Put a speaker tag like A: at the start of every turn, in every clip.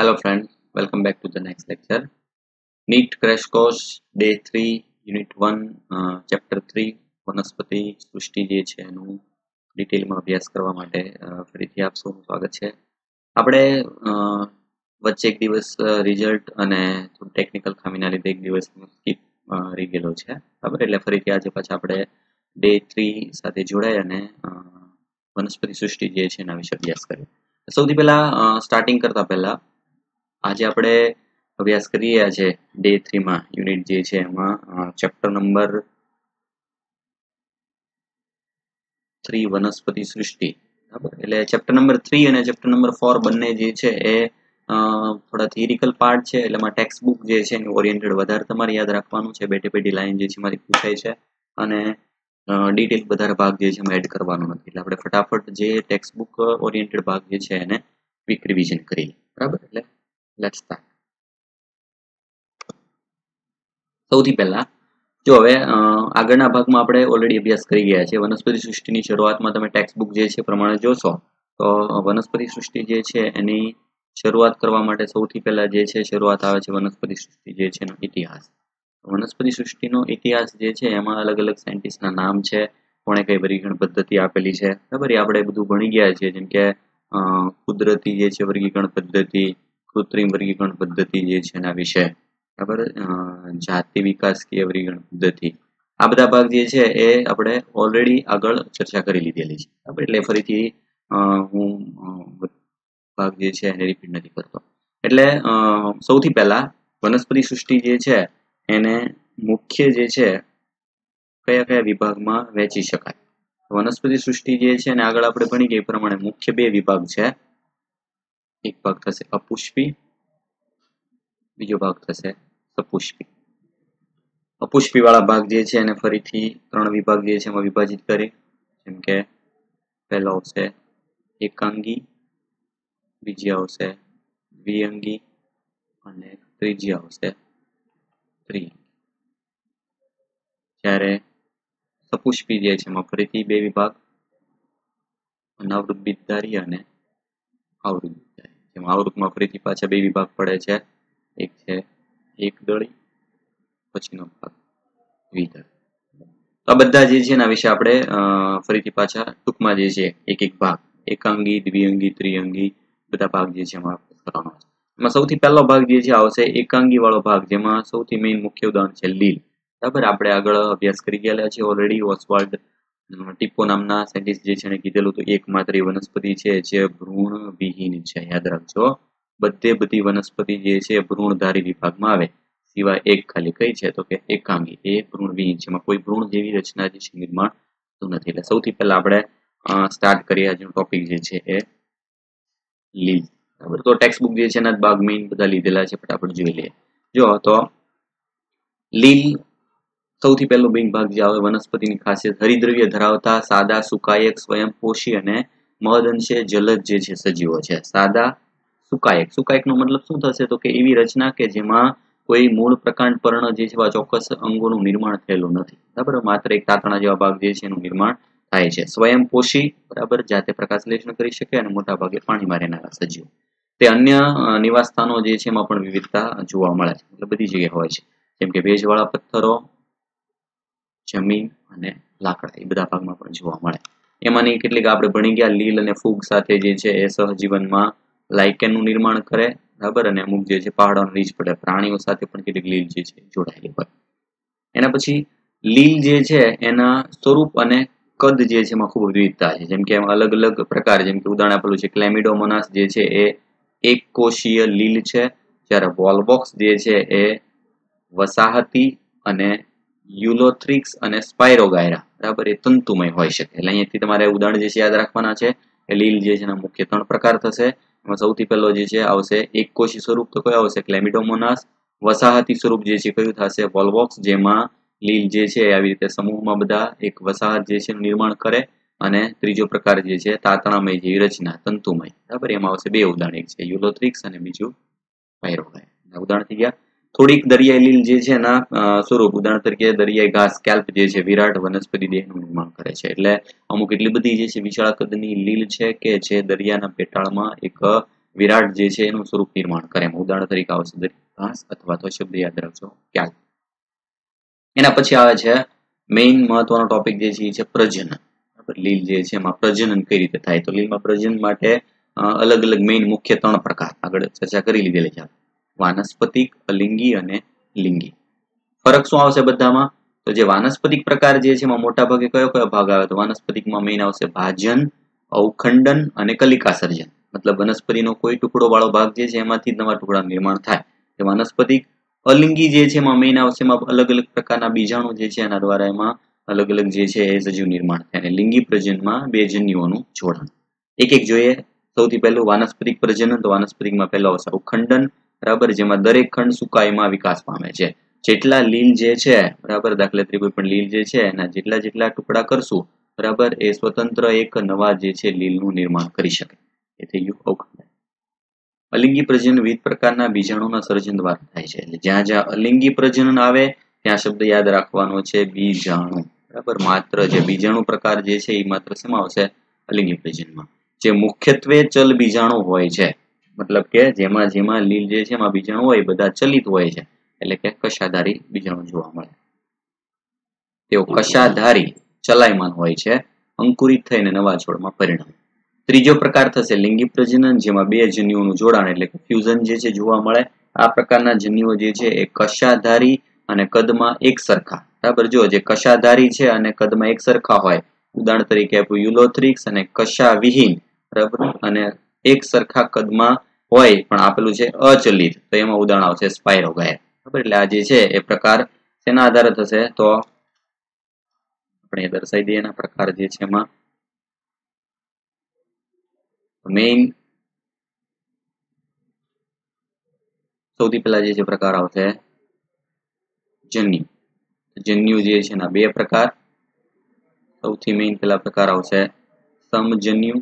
A: Hello friend, welcome back to the next lecture. NEET Crash Course Day 3 Unit 1 uh, Chapter 3 વનસ્પતિ સૃષ્ટિ જે છે એનું ડિટેલમાં અભ્યાસ કરવા માટે ફરીથી આપ સૌનું સ્વાગત છે. આપણે વચ્ચે એક દિવસ રિઝલ્ટ અને થોડું ટેકનિકલ ખામીના લીધે એક દિવસ સ્કીપ રહી ગયેલો છે. બરાબર? એટલે ફરીથી આજે પાછા આપણે ડે થ્રી સાથે જોડાઈ અને વનસ્પતિ સૃષ્ટિ જે છે એના વિશે અભ્યાસ કરીએ. સૌથી પહેલા સ્ટાર્ટિંગ કરતા પહેલા આજે આપણે અભ્યાસ કરી રહ્યા છે ડે થ્રીમાં યુનિટ જે છે એમાં ચેપ્ટર નંબર થ્રી વનસ્પતિ સૃષ્ટિ. એટલે ચેપ્ટર નંબર થ્રી અને ચેપ્ટર નંબર ફોર બંને જે છે એ થોડા થિયરિકલ પાર્ટ છે, એટલે એમાં ટેક્સ્ટ બુક જે છે એની ઓરિએન્ટેડ વધારે તમારે યાદ રાખવાનું છે. બેટે પેટી લાઈન જે છે એમાંથી પૂછાય છે અને ડિટેલ વધારે ભાગ જે છે એમાં એડ કરવાનો નથી. એટલે આપણે ફટાફટ જે ટેક્સ્ટ બુક ઓરિએન્ટેડ ભાગ જે છે એને ક્વિક રિવિઝન કરી બરાબર? એટલે લેટ્સ સ્ટાર્ટ સૌથી પહેલા, જો હવે આગળના ભાગમાં આપણે ઓલરેડી અભ્યાસ કરી ગયા છે. વનસ્પતિ સૃષ્ટિની શરૂઆતમાં તમે ટેક્સ બુક જે છે પ્રમાણે જોશો, તો વનસ્પતિ સૃષ્ટિ જે છે એની શરૂઆત કરવા માટે સૌથી પહેલા જે છે શરૂઆત આવે છે વનસ્પતિ સૃષ્ટિ જે છે એનો ઇતિહાસ. વનસ્પતિ સૃષ્ટિનો ઇતિહાસ જે છે એમાં અલગ અલગ સાયન્ટિસ્ટના નામ છે. કોણે કઈ વર્ગીકરણ પદ્ધતિ આપેલી છે. એ આપણે બધું ભણી ગયા છીએ. જેમ કે કુદરતી જે છે વર્ગીકરણ પદ્ધતિ કૃત્રિમ વર્ગીકરણ પદ્ધતિ જે છે એના વિશે, બરાબર? જાતિ વિકાસકીય વર્ગીકરણ પદ્ધતિ. આ બધા ભાગ જે છે એ આપણે ઓલરેડી આગળ ચર્ચા કરી લીધેલી છે. બરાબર? એટલે ફરીથી હું ભાગ જે છે એને રિપીટ નથી કરતો. એટલે સૌથી પહેલા વનસ્પતિ સૃષ્ટિ જે છે એને મુખ્ય જે છે કયા કયા વિભાગમાં વહેંચી શકાય? વનસ્પતિ સૃષ્ટિ જે છે ને આગળ આપણે ભણી ગઈ પ્રમાણે મુખ્ય બે વિભાગ છે. એક ભાગ થશે અપુષ્પી બીજો ભાગ થશે સપુષ્પી અપુષ્પી વાળા ભાગ જે છે એને ફરીથી ત્રણ વિભાગ જે છે એમાં વિભાજિત કરી જેમ કે પહેલો આવશે એકાંગી બીજી આવશે દ્વિઅંગી અને ત્રીજી આવશે ત્રિઅંગી જ્યારે સપુષ્પી જે છે એમાં ફરીથી બે વિભાગ અનાવૃત બીજધારી અને આવૃત જેમાં આવૃતમાં ફરીથી પાછા બે વિભાગ પડે છે. એક છે એક દળી, પછીનો ભાગ દ્વિદળ આ બધા જે છે એના વિશે આપણે ફરીથી પાછા ટૂંકમાં જે છે એક એક ભાગ એકાંગી દ્વિઅંગી ત્રિઅંગી બધા ભાગ જે છે એમાં કરવાનો છે. એમાં સૌથી પહેલો ભાગ જે છે આવશે એકાંગી વાળો ભાગ, જેમાં સૌથી મેઇન મુખ્ય ઉદાહરણ છે લીલ. બરાબર? આપણે આગળ અભ્યાસ કરી ગયેલા છે ઓલરેડી ઓસવાલ્ડ ટીપો નામના સાયન્ટિસ્ટ જે છે એને કીધેલું હતું એકમાત્ર એ વનસ્પતિ છે જે ભ્રૂણ વિહીન છે, યાદ રાખજો. બધે બધી વનસ્પતિ જે છે ભ્રૂણધારી વિભાગમાં આવે. સિવાય એક ખાલી કઈ છે? તો કે એકાંગી. એ ભ્રૂણ વિહીન છે. એમાં કોઈ ભ્રૂણ જેવી રચના જે છે નિર્માણ થતું નથી. એટલે સૌથી પહેલા આપણે સ્ટાર્ટ કરીએ આજનો ટોપિક જે છે એ લીલ બરાબર? તો ટેક્સ્ટ બુક જે છે એના બાગ મેઇન બધા લીધેલા છે, ફટાફટ જોઈ લઈએ. જો તો, લીલ સૌથી પહેલો બિન ભાગ જે આવે વનસ્પતિની ખાસિયત. હરિદ્રવ્ય ધરાવતા સાદા, સુકાયક સ્વયંપોષી અને મહદઅંશે જલદ જે છે સજીવો છે. સાદા, સુકાયક. સુકાયકનો મતલબ શું થશે? તો કે એવી રચના કે જેમાં કોઈ મૂળ પ્રકાંડ પર્ણ જે છે ચોક્કસ અંગોનું નિર્માણ થયેલું નથી. બરાબર? માત્ર એક તાતણા જેવા ભાગ જે છે, એનું નિર્માણ થાય છે. સ્વયંપોષી બરાબર, જાતે પ્રકાશલેષણ કરી શકે અને મોટા ભાગે પાણીમાં રહેનારા સજીવો. તે અન્ય નિવાસસ્થાનો નિવાસ સ્થાનો જે છે, એમાં પણ વિવિધતા જોવા મળે છે. એટલે બધી જગ્યાએ હોય છે. જેમ કે ભેજવાળા પથ્થરો જમીન અને લાકડા, એ બધા ભાગમાં પણ જોવા મળે. એમાંની કેટલીક આપણે ભણી ગયા, લીલ અને ફૂગ સાથે જે છે એ સહજીવનમાં લાઇકેનનું નિર્માણ કરે, બરાબર? અને અમુક જે છે પહાડોને રીજ પડે. પ્રાણીઓ સાથે પણ કેટલીક લીલ જે છે જોડાયેલી હોય. એના પછી લીલ જે છે એના સ્વરૂપ અને કદ જે છે એમાં ખૂબ વિવિધતા છે. જેમ કે અલગ અલગ પ્રકાર, જેમ કે ઉદાહરણ આપેલું છે, ક્લેમિડોમોનાસ જે છે એ એક કોષીય લીલ છે. જ્યારે વોલબોક્સ જે છે એ વસાહતી અને યુલોથ્રિક્સ અને સ્પાયરોગાયરા. બરાબર? એ તંતુમય હોઈ શકે. એટલે અહીંયાથી તમારે ઉદાહરણ જે છે યાદ રાખવાના છે. એ લીલ જે છે એના મુખ્ય ત્રણ પ્રકાર થશે. એમાં સૌથી પહેલો જે છે આવશે એક કોષી સ્વરૂપ. તો કયો આવશે? ક્લેમિડોમોનાસ. વસાહતી સ્વરૂપ જે છે કયું થશે? વોલ્વોક્સ. જેમાં લીલ જે છે આવી રીતે સમૂહમાં બધા એક વસાહત જે છે નિર્માણ કરે. અને ત્રીજો પ્રકાર જે છે તાતણામય જેવી રચના, તંતુમય. બરાબર? એમાં આવશે બે ઉદાહરણ. એક છે યુલોથ્રિક્સ અને બીજું પાયરોગાય ઉદાહરણ થઈ ગયા. થોડીક દરિયાઈ લીલ જે છે એના સ્વરૂપ. ઉદાહરણ તરીકે દરિયાઈ ઘાસ, કેલ્પ જે છે, વિરાટ વનસ્પતિ દેહનું નિર્માણ કરે છે. એટલે અમુક એટલી બધી જે છે વિશાળ કદની લીલ છે કે જે દરિયાના પેટાળમાં એક વિરાટ જે છે એનું સ્વરૂપ નિર્માણ કરે. એમ ઉદાહરણ તરીકે આવશે ઘાસ અથવા તો શબ્દ યાદ રાખજો. ક્યાલ એના પછી આવે છે મેઇન મહત્વનો ટોપિક જે છે, એ છે પ્રજનન. લીલ જે છે એમાં પ્રજનન કઈ રીતે થાય? તો લીલમાં પ્રજનન માટે અલગ અલગ મેઇન મુખ્ય ત્રણ પ્રકાર. આગળ ચર્ચા કરી લીધેલી છે. વાનસ્પતિક, અલિંગી અને લિંગી. ફરક શું આવશે બધામાં? તો જે વાનસ્પતિક પ્રકાર જે છે એમાં મોટા ભાગે કયો કયો ભાગ આવે? તો વાનસ્પતિકમાં મેઇન આવશે ભાજન, અવખંડન અને કલિકા સર્જન. મતલબ વનસ્પતિનો કોઈ ટુકડો વાળો ભાગ જે છે એમાંથી નવા ટુકડા નિર્માણ થાય. તે વાનસ્પતિક, અલિંગી જે છે એમાં મેઇન આવશે, એમાં અલગ અલગ પ્રકારના બીજાણુ જે છે એના દ્વારા એમાં અલગ અલગ જે છે એ સજીવ નિર્માણ થાય. અને લિંગી પ્રજનમાં બે જન્યુઓનું જોડાણ. એક એક જોઈએ. સૌથી પહેલું વાનસ્પતિક પ્રજનન, તો વાનસ્પતિકમાં પહેલો આવશે અવખંડન બરાબર? જેમાં દરેક ખંડ સુકાઈમાં વિકાસ પામે છે. જેટલા લીલ જે છે, બરાબર? દાખલા તરીકે પણ લીલ જે છે, એના જેટલા જેટલા ટુકડા કરશું, બરાબર? એ સ્વતંત્ર એક નવા જે છે, લીલનું નિર્માણ કરી શકે. એ થઈ અલિંગી પ્રજનન વિવિધ પ્રકારના બીજાણુના સર્જન દ્વારા થાય છે. જ્યાં જ્યાં અલિંગી પ્રજનન આવે, ત્યાં શબ્દ યાદ રાખવાનો છે બીજાણુ. બરાબર? માત્ર જે બીજાણુ પ્રકાર જે છે, એ માત્ર શેમાં આવશે? અલિંગી પ્રજનમાં જે મુખ્યત્વે ચલ બીજાણુ હોય છે મતલબ કે જેમાં જેમાં લીલ જે છે એમાં બીજાણુ હોય બધા ચલિત હોય છે. એટલે કે કશાધારી બીજાણુ જોવા મળે. તેઓ કશાધારી ચલાયમાન હોય છે અંકુરિત થઈને નવા છોડમાં પરિણમે. ત્રીજો પ્રકાર થશે લિંગી પ્રજનન જેમાં બે જન્યુઓનું જોડાણ એટલે કે ફ્યુઝન જે છે જોવા મળે. આ પ્રકારના જન્યુઓ જે છે એ કશાધારી અને કદમાં એક સરખા બરાબર? જો જે કશાધારી છે અને કદમાં એક સરખા હોય ઉદાહરણ તરીકે આપ્યું યુલોથ્રિક્સ અને કશા વિહીન બરાબર? અને એક સરખા કદમાં હોય પણ આપેલું છે અચલિત. તો એમાં ઉદાહરણ આવશે સ્પાયરોગાયર બરાબર? એટલે આ જે છે એ પ્રકાર શેના આધારે થશે? તો આપણે દર્શાવી દઈએ એના પ્રકાર જે છે એમાં. મેઇન સૌથી પહેલા જે છે પ્રકાર આવશે જન્યુ. જન્યુ જે છે એના બે પ્રકાર. સૌથી મેઇન પહેલા પ્રકાર આવશે સમજન્યુ.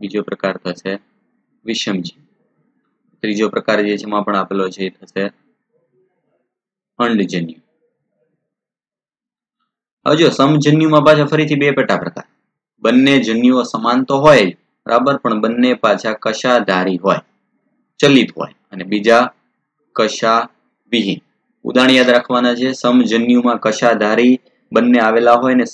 A: બીજો પ્રકાર થશે વિષમજી. ત્રીજો પ્રકાર જે છે એમાં પણ આપેલો છે એ થશે અંડજન્યુ હવે જો સમજન્યુમાં પાછા ફરીથી બે પેટા પ્રકાર. બંને જન્યુઓ સમાન તો હોય બરાબર? પણ બંને પાછા કશાધારી હોય, ચલિત હોય. અને બીજા કશા વિહીન ઉદાહરણ યાદ રાખવાના છે, સમજન્યુમાં કશાધારી બંને આવેલા હોય ને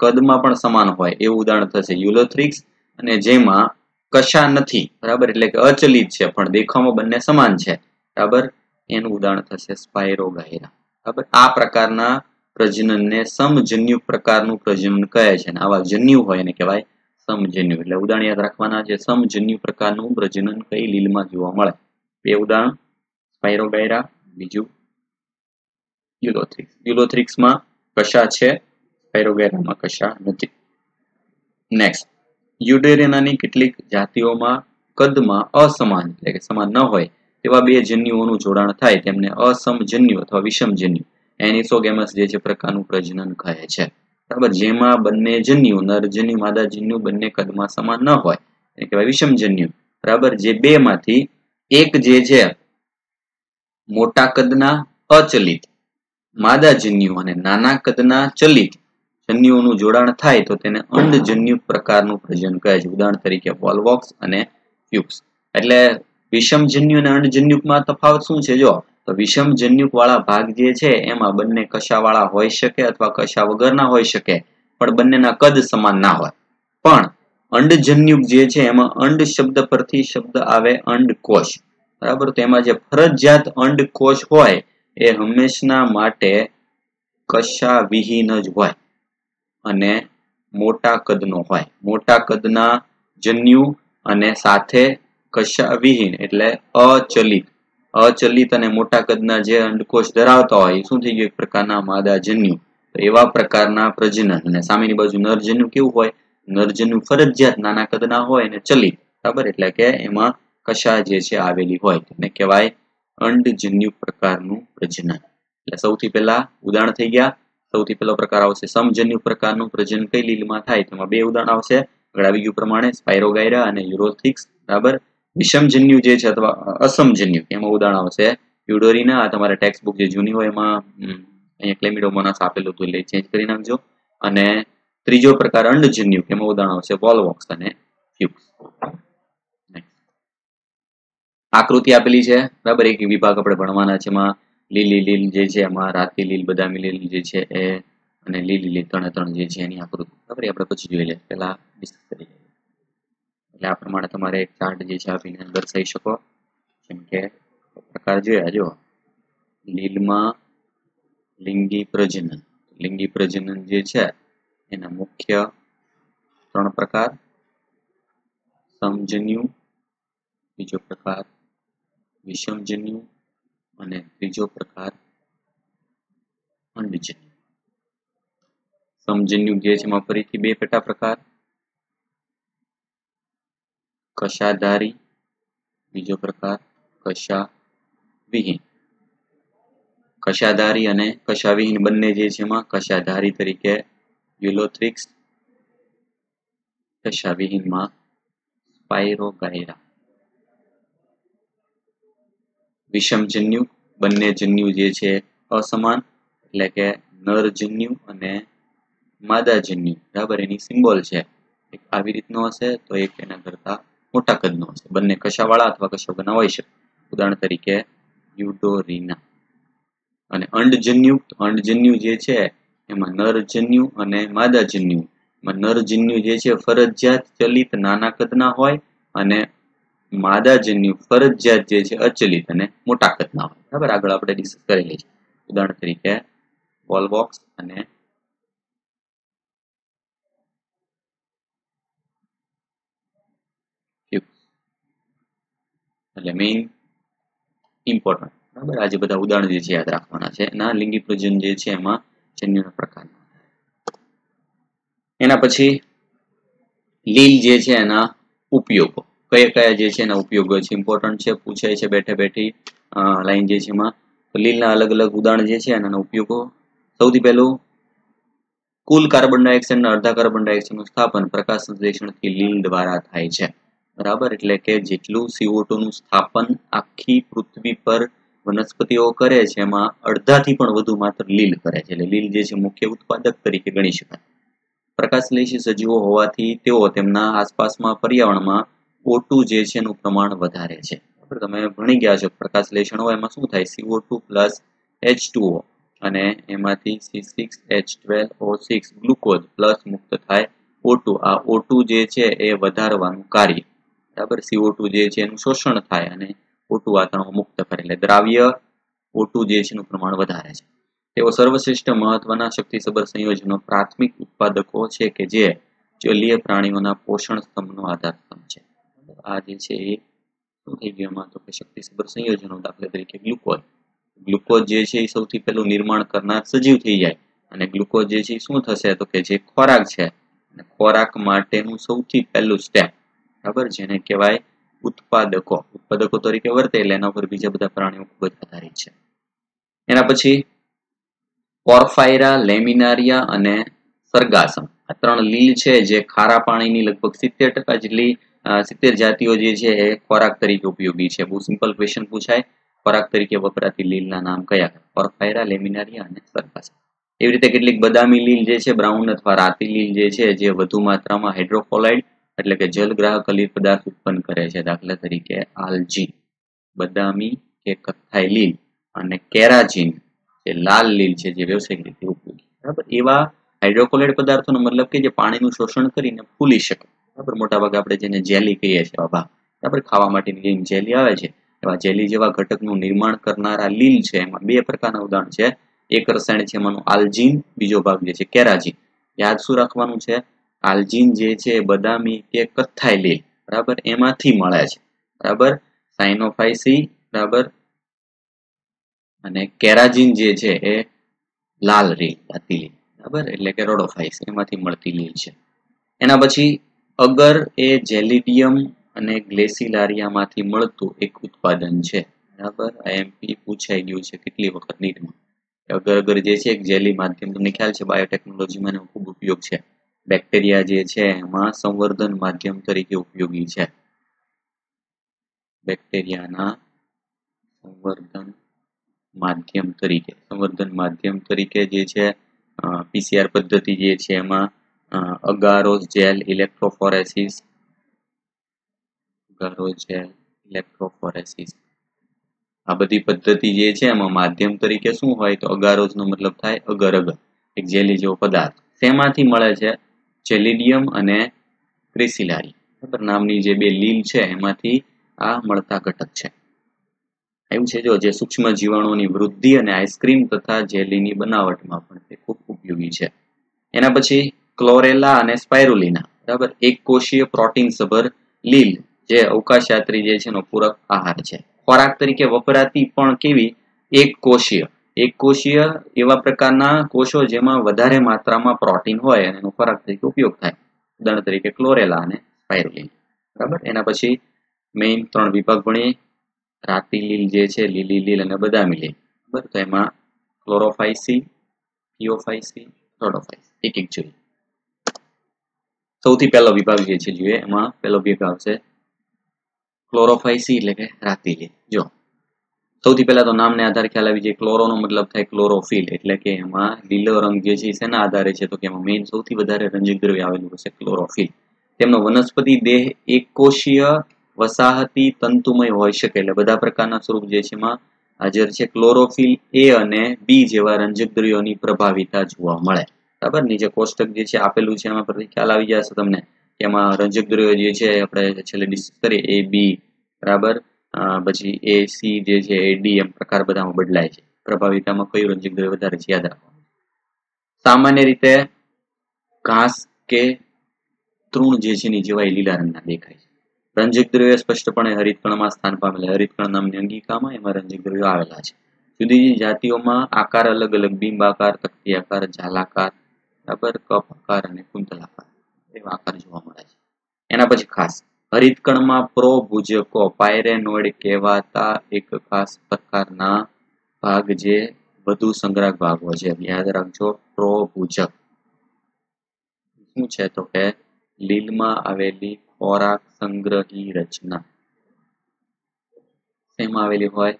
A: કદમાં પણ સમાન હોય. એવું ઉદાહરણ થશે યુલોથ્રિક્સ અને જેમાં કશા નથી, બરાબર? એટલે કે અચલિત છે, પણ દેખાવમાં બંને સમાન છે, બરાબર? એનું ઉદાહરણ થશે સ્પાયરોગાયરા, બરાબર? આ પ્રકારના પ્રજનનને સમજન્યુ પ્રકારનું પ્રજનન કહે છે, અને આવા જન્યુ હોય એને કહેવાય સમજન્યુ. એટલે ઉદાહરણ યાદ રાખવાના છે, સમજન્યુ પ્રકારનું પ્રજનન કઈ લીલમાં જોવા મળે? બે ઉદાહરણ, સ્પાયરોગાયરા, બીજું યુલોથ્રિક્સ. યુલોથ્રિક્સમાં કશા છે, સ્પાયરોગાયરામાં કશા નથી. નેક્સ્ટ યુડેરેનાની કેટલીક જાતિઓમાં કદમાં અસમાન એટલે કે સમાન ન હોય, તેવા બે જન્યુઓનું જોડાણ થાય, તેમને અસમજન્યુ અથવા વિષમજન્યુ, એનિસોગેમસ જે છે પ્રકારનું પ્રજનન કહે છે. બરાબર? જેમાં બંને જન્યુ નરજન્યુ માદા જન્યુ બંને કદમાં સમાન ન હોય એ કહેવાય વિષમજન્યુ. બરાબર? જે બે માંથી એક જે છે મોટા કદના અચલિત, માદા જન્યુ અને નાના કદના ચલિત જન્યુઓનું જોડાણ થાય તો તેને અંડજન્યુ પ્રકારનું પ્રજનન કહે છે. ઉદાહરણ તરીકે વોલ્વોક્સ અને ફ્યુક્સ. એટલે વિષમજન્યુ અને અંડજન્યુકમાં તફાવત શું છે? જો તો વિષમજન્યુક વાળા ભાગ જે છે, એમાં બંને કશાવાળા હોઈ શકે અથવા કશા વગરના હોઈ શકે, પણ બંનેના કદ સમાન ના હોય. પણ અંડજન્યુક જે છે, એમાં અંડ શબ્દ પરથી શબ્દ આવે અંડકોષ બરાબર? તો એમાં જે ફરજિયાત અંડકોષ હોય, એ હંમેશના માટે કશા વિહીન જ હોય. અને મોટા કદનો હોય. મોટા કદના જન્યુ અને સાથે કશા વિહીન એટલે અચલિત. અચલિત અને મોટા કદના જે અંડકોષ ધરાવતા હોય શું થઈ ગયું? એક પ્રકારના માદા જન્યુ. તો એવા પ્રકારના પ્રજનન. અને સામેની બાજુ નરજન્યુ કેવું હોય? નરજન્યુ ફરજિયાત નાના કદના હોય અને ચલિત. બરાબર? એટલે કે એમાં કશા જે છે આવેલી હોય. એને કહેવાય અંડજન્યુ પ્રકારનું પ્રજનન. એટલે સૌથી પહેલા ઉદાહરણ થઈ ગયા. સૌથી પહેલો પ્રકાર આવશે સમજન્યુ પ્રકારનું પ્રજનન કઈ લીલમાં થાય? તેમાં બે ઉદાહરણ આવશે. આગળ આવી ગયું પ્રમાણે સ્પાયરોગાયરા અને યુરોથિક્સ, બરાબર? વિષમજન્યુ જે છે અથવા અસમજન્યુ, એમાં ઉદાહરણ આવશે. યુડોરીના, આ તમારે ટેક્સ્ટ બુક જે જૂની હોય એમાં અહીંયા ક્લેમિડોમોનાસ આપેલું હતું એટલે ચેન્જ કરી નાખજો. અને ત્રીજો પ્રકાર અંડજન્યુ, એમાં ઉદાહરણ આવશે વોલવોક્સ અને ફ્યુક્સ. આકૃતિ આપેલી છે, બરાબર? એક વિભાગ આપણે ભણવાના છે એમાં લીલી લીલ જે છે, એમાં રાતી લીલ, બદામી લીલ જે છે, એ અને લીલી લીલ ત્રણે ત્રણ જે છે, એની આકૃતિ. બરાબર આપણે પછી જોઈ લઈએ. પેલા ડિસ્કસ કરી લઈએ. એટલે આ પ્રમાણે તમારે એક ચાર્ટ જે છે આપીને દર્શાવી શકો. જેમ કે પ્રકાર જોયા જો લીલમાં લિંગી પ્રજનન. લિંગી પ્રજનન જે છે, એના મુખ્ય ત્રણ પ્રકાર. સમજન્યુ, બીજો પ્રકાર વિષમજન્યુ અને ત્રીજો પ્રકાર સમજન્યુ છે. એમાં ફરીથી બે પેટા પ્રકાર. કશાધારી, બીજો પ્રકાર કશા વિહીન કશાધારી અને કશાવિહીન બંને જે છે એમાં કશાધારી તરીકે યુલોથ્રિક્સ, કશાવિહીનમાં સ્પાઇરોગાયરા વિષમજન્યુ બંને જન્યુ જે છે અસમાન, એટલે કે નરજન્યુ અને માદાજન્યુ. બરાબર? એની સિમ્બોલ છે. એક આવી રીતનો હશે તો એક એના કરતા મોટા કદનો હશે. બંને કશાવાળા અથવા કશા વગરના હોય છે. ઉદાહરણ તરીકે યુડોરીના. અને અંડજન્યુ અંડજન્યુ જે છે એમાં નરજન્યુ અને માદાજન્યુ. એમાં નરજન્યુ જે છે ફરજિયાત ચલિત નાના કદના હોય અને માદાજન્યુ ફરજિયાત જે છે, અચલિત અને મોટા કદના હોય બરાબર? આગળ આપણે ડિસ્કસ કરેલી છે ઉદાહરણ તરીકે વોલબોક્સ અને એટલે મેઇન ઇમ્પોર્ટન્ટ બરાબર? આજે બધા ઉદાહરણ જે છે, યાદ રાખવાના છે. ના લિંગી પ્રજન જે છે, એમાં જન્યુના પ્રકાર. એના પછી લીલ જે છે, એના ઉપયોગો. કયા કયા જે છે એના ઉપયોગો છે? ઇમ્પોર્ટન્ટ છે, પૂછાય છે, બેઠે બેઠી લાઈન જે છે એમાં. લીલના અલગ અલગ ઉદાહરણ જે છે એના ઉપયોગો. સૌથી પહેલું, કુલ કાર્બન ડાયોક્સાઇડના અડધા કાર્બન ડાયોક્સાઇડનું સ્થાપન પ્રકાશ સંશ્લેષણથી લીલ દ્વારા થાય છે. બરાબર? એટલે કે જેટલું સીઓ નું સ્થાપન આખી પૃથ્વી પર વનસ્પતિઓ કરે છે, એમાં અડધાથી પણ વધુ માત્ર લીલ કરે છે. એટલે લીલ જે છે મુખ્ય ઉત્પાદક તરીકે ગણી શકાય. પ્રકાશલેશી સજીવો હોવાથી તેઓ તેમના આસપાસમાં પર્યાવરણમાં ઓટુ જે છે એનું પ્રમાણ વધારે છે. તમે ભણી ગયા છો. પ્રકાશલેષણ હોય એમાં શું થાય? CO two plus H two O અને એમાંથી C six H twelve O six glucose plus મુક્ત થાય ઓટુ આ ઓટુ જે છે એ વધારવાનું કાર્ય. બરાબર? સીઓ ટુ જે છે એનું શોષણ થાય અને ઓટુ વાતાવરણમાં મુક્ત કરે. એટલે દ્રાવ્ય ઓટુ જે છે એનું પ્રમાણ વધારે છે. તેઓ સર્વશ્રેષ્ઠ મહત્વના શક્તિસભર સંયોજનો પ્રાથમિક ઉત્પાદકો છે કે જે જલીય પ્રાણીઓના પોષણ સ્તંભનો આધાર સ્તંભ છે. આ જે છે એ શું થઈ ગયું એમાં તો કે શક્તિસભર સંયોજનો દાખલા તરીકે ગ્લુકોઝ. ગ્લુકોઝ જે છે એ સૌથી પહેલું નિર્માણ કરનાર સજીવ થઈ જાય અને ગ્લુકોઝ જે છે એ શું થશે તો કે જે ખોરાક છે ખોરાક માટેનું સૌથી પહેલું સ્ટેપ બરાબર? જેને કહેવાય ઉત્પાદકો. ઉત્પાદકો તરીકે વર્તે એટલે એના ઉપર બીજા બધા પ્રાણીઓ ખૂબ જ આધારિત છે. એના પછી પોર્ફાયરા, લેમિનારિયા અને સરગાસમ આ ત્રણ લીલ છે જે ખારા પાણીની લગભગ સિત્તેર ટકા જેટલી સિત્તેર જાતિઓ જે છે એ ખોરાક તરીકે ઉપયોગી છે. બહુ સિમ્પલ ક્વેશ્ચન પૂછાય. ખોરાક તરીકે વપરાતી લીલના નામ કયા ઓરફાયરા લેમિનારિયા અને સરફાસ. એવી રીતે કેટલીક બદામી લીલ જે છે, બ્રાઉન અથવા રાતી લીલ જે છે, જે વધુ માત્રામાં હાઇડ્રોકોલાઇડ એટલે કે જલગ્રાહક અલીલ પદાર્થ ઉત્પન્ન કરે છે. દાખલા તરીકે આલજી બદામી કે કથ્થાઈ લીલ અને કેરાજીન, જે લાલ લીલ છે, જે વ્યવસાયિક રીતે ઉપયોગી બરાબર? એવા હાઇડ્રોકોલાઇડ પદાર્થોનો મતલબ કે જે પાણીનું શોષણ કરીને ફૂલી શકે. બરાબર? મોટા ભાગે આપણે જેને જેલી કહીએ છીએ બાબા બરાબર? ખાવા માટેની જે જેલી આવે છે. એવા જેલી જેવા ઘટકનું નિર્માણ કરનારા લીલ છે. એમાં બે પ્રકારના ઉદાહરણ છે. એક રસાયણ છે, એમાંનું આલ્જીન, બીજો ભાગ જે છે, કેરાજીન. યાદ શું રાખવાનું છે? આલ્જીન જે છે બદામી કે કથ્થાઈ લીલ. બરાબર? એમાંથી મળે છે. બરાબર? સાઇનોફાઇસી બરાબર? અને કેરાજીન જે છે, એ લાલ રીલ લીલ. બરાબર? એટલે કે રોડોફાઇસ એમાંથી મળતી લીલ છે. એના પછી અગર એ જેલિડિયમ અને ગ્લેસિલારિયામાંથી મળતું એક ઉત્પાદન છે. બરાબર? આઈએમપી પૂછાઈ ગયું છે કેટલી વખત નીટમાં. અગર અગર જે છે એક જેલી માધ્યમ, તમને ખ્યાલ છે બાયોટેકનોલોજીમાં એનો ખૂબ ઉપયોગ છે. બેક્ટેરિયા જે છે એમાં સંવર્ધન માધ્યમ તરીકે ઉપયોગી છે. બેક્ટેરિયાના સંવર્ધન માધ્યમ તરીકે. સંવર્ધન માધ્યમ તરીકે જે છે પીસીઆર પદ્ધતિ જે છે એમાં agarose gel electrophoresis. Agarose gel electrophoresis. આ બધી પદ્ધતિ જે છે, એમાં માધ્યમ તરીકે શું હોય તો અગારોજનો મતલબ થાય અગર અગર એક જેલી જેવો પદાર્થ. શેમાંથી મળે છે? જેલિડિયમ અને ક્રિસિલારી. બરાબર? નામની જે બે લીલ છે, એમાંથી આ મળતા ઘટક છે. એવું છે, જો જે સૂક્ષ્મ જીવાણુઓની વૃદ્ધિ અને આઈસ્ક્રીમ તથા જેલીની બનાવટમાં પણ તે ખૂબ ઉપયોગી છે. એના પછી ક્લોરેલા અને સ્પાયરુલિના બરાબર? એક કોષીય પ્રોટીન સભર લીલ, જે અવકાશયાત્રી જે છે એનો પૂરક આહાર છે. ખોરાક તરીકે વપરાતી પણ કેવી? એક કોષીય. એક કોષીય એવા પ્રકારના કોષો જેમાં વધારે માત્રામાં પ્રોટીન હોય અને એનો ખોરાક તરીકે ઉપયોગ થાય. ઉદાહરણ તરીકે ક્લોરેલા અને સ્પાયરુલિન બરાબર? એના પછી મેઇન ત્રણ વિભાગ ભણીએ રાતી લીલ જે છે, લીલી લીલ અને બદામી લીલ. બરાબર? તો એમાં ક્લોરોફાઇસી થિયોફાઇસી થોડોફાઇસી એક એક જોઈએ. સૌથી પહેલો વિભાગ જે છે જોઈએ એમાં પહેલો વિભાગ આવશે ક્લોરોફાઇસી એટલે કે રાતીલી. જો, સૌથી પહેલા તો નામને આધારે ખ્યાલ આવી જાય, ક્લોરોનો મતલબ થાય ક્લોરોફિલ એટલે કે એમાં લીલો રંગ જે છે શેના આધારે છે, તો કે એમાં મેઇન સૌથી વધારે રંજક દ્રવ્ય આવેલું હશે ક્લોરોફિલ. તેમનો વનસ્પતિ દેહ એક કોષીય વસાહતી તંતુમય હોઈ શકે એટલે બધા પ્રકારના સ્વરૂપ જે છે એમાં હાજર છે. ક્લોરોફિલ એ અને બી જેવા રંજક દ્રવ્યોની પ્રભાવિતા જોવા મળે. બરાબર? નીચે કોષ્ટક જે છે આપેલું છે, એમાં પરથી ખ્યાલ આવી જશે તમને એમાં રંજક દ્રવ્યો જે છે, આપણે છેલ્લે ડિસ્કસ કરીએ, એ, બી, બરાબર? પછી એ, સી જે છે, એ, ડી, એમ પ્રકાર બધામાં બદલાય છે. પ્રભાવિતામાં કયું રંજક દ્રવ્ય વધારે છે? યાદ રાખવાનું. સામાન્ય રીતે ઘાસ કે તૃણ જે છે ની જેવા લીલા રંગના દેખાય છે. રંજક દ્રવ્ય સ્પષ્ટપણે હરિતકણમાં સ્થાન પામેલા હરિતકણ નામની અંગિકામાં એમાં રંજક દ્રવ્યો આવેલા છે. જુદી જુદી જાતિઓમાં આકાર અલગ અલગ બિંબ આકાર તકતી આકાર ઝાલાકાર બરાબર કપ આકાર અને કુંતલ આકાર એવા આકાર જોવા મળે છે. એના પછી ખાસ, હરિતકણમાં પ્રોભુજકો પાયરેનોઇડ કહેવાતા એક ખાસ પ્રકારના ભાગ જે વધુ સંગ્રાહક ભાગો છે. યાદ રાખજો, પ્રોભુજક. શું છે તો કે લીલમાં આવેલી ખોરાક સંગ્રહી રચના. શેમાં આવેલી હોય?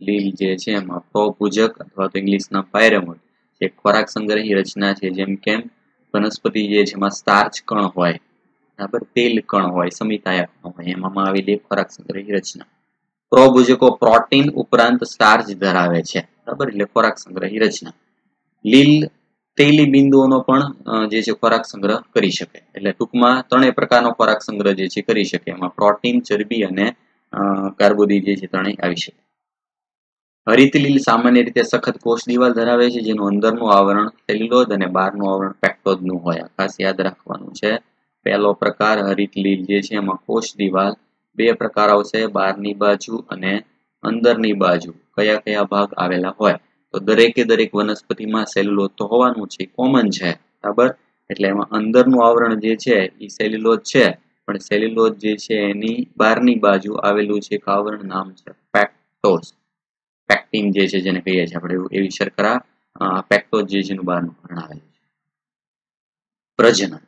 A: લીલ જે છે એમાં. પ્રોભુજક અથવા તો ઇંગ્લિશના પાયરેમોડ જે ખોરાક સંગ્રહી રચના છે, જેમ કેમ? વનસ્પતિ જે છે, એમાં સ્ટાર્ચ કણ હોય, બરાબર? તેલ કણ હોય સમિતાયા કણ હોય, એમાં આવેલી ખોરાક સંગ્રહી રચના. પ્રોભુજકો પ્રોટીન ઉપરાંત સ્ટાર્ચ ધરાવે છે, બરાબર? એટલે ખોરાક સંગ્રહી રચના. લીલ તેલી બિંદુઓનો પણ જે છે, ખોરાક સંગ્રહ કરી શકે. એટલે ટૂંકમાં ત્રણેય પ્રકારનો ખોરાક સંગ્રહ જે છે, કરી શકે. એમાં પ્રોટીન, ચરબી અને કાર્બોદી જે છે, ત્રણેય આવી શકે. હરિત લીલ સામાન્ય રીતે સખત કોષ દિવાલ ધરાવે છે, જેનું અંદરનું આવરણ સેલ્યુલોઝ અને બહારનું આવરણ પેક્ટોઝનું હોય. ખાસ યાદ રાખવાનું છે. પહેલો પ્રકાર હરિતલીલ જે છે, એમાં કોષ દિવાલ બે પ્રકાર આવશે, બહારની બાજુ અને અંદરની બાજુ. કયા કયા ભાગ આવેલા હોય? તો દરેકે દરેક વનસ્પતિમાં સેલ્યુલોઝ તો હોવાનું છે, કોમન છે, બરાબર? એટલે એમાં અંદરનું આવરણ જે છે એ સેલ્યુલોઝ છે. પણ સેલ્યુલોઝ જે છે, એની બહારની બાજુ આવેલું છે, એક આવરણ નામ છે, પેક્ટોઝ. પેક્ટિન જે છે, જેને કહીએ છીએ આપણે, એવી શર્કરા પેક્ટોજ જે છે, એનું બહારનું આવરણ આવે છે. પ્રજનન.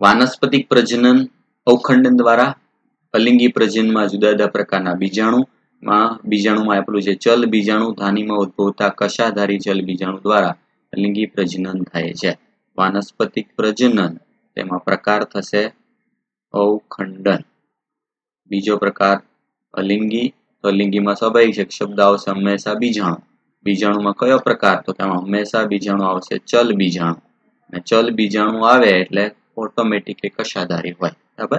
A: વાનસ્પતિક પ્રજનન અવખંડન દ્વારા અલિંગી પ્રજનનમાં જુદા જુદા પ્રકારના બીજાણુમાં બીજાણુમાં આપેલું છે, ચલ બીજાણુ ધાનીમાં ઉદ્ભવતા કશાધારી ચલ બીજાણુ દ્વારા અલિંગી પ્રજનન થાય છે. વાનસ્પતિક પ્રજનન, તેમાં પ્રકાર થશે અવખંડન. બીજો પ્રકાર, અલિંગી તો લિંગીમાં સ્વાભાવિક શબ્દ આવશે હંમેશા બીજાણુ. બીજાણુમાં કયો પ્રકાર? તો તેમાં હંમેશા બીજાણુ આવશે ચલ બીજાણુ. ચલ બીજાણુ આવે એટલે ઓટોમેટિક કશાધારી હોય. બરાબર?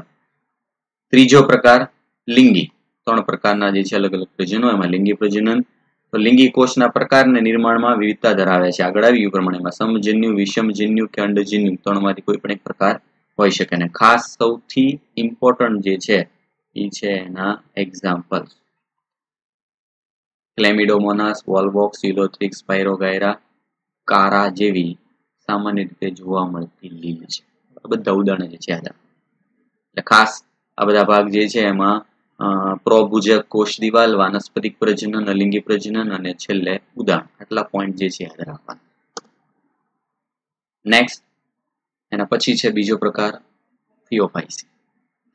A: ત્રીજો પ્રકાર, લિંગી. ત્રણ પ્રકારના જે છે અલગ અલગ પ્રજનનો, એમાં લિંગી પ્રજનન. તો લિંગી કોષના પ્રકારને નિર્માણમાં વિવિધતા ધરાવે છે. આગળ આવ્યું પ્રમાણે એમાં સમજન્યુ, વિષમજન્યુ કે અંડજન્યુ ત્રણમાંથી કોઈ પણ એક પ્રકાર હોઈ શકે. ને ખાસ સૌથી ઇમ્પોર્ટન્ટ જે છે એ છે એના example Chlamydomonas Volvox Ulothrix Spirogyra Chara જેવી સામાન્ય રીતે જોવા મળતી લીલ છે. બધા ઉદાહરણ જે છે એટલે ખાસ આ બધા ભાગ જે છે એમાં પ્રોભુજક, કોષ દિવાલ, વાનસ્પતિક પ્રજનન, અલિંગી પ્રજનન અને છેલ્લે ઉદાહરણ. આટલા પોઈન્ટ જે છે યાદ રાખવાના. નેક્સ્ટ એના પછી છે બીજો પ્રકાર ફિયોફાઇસી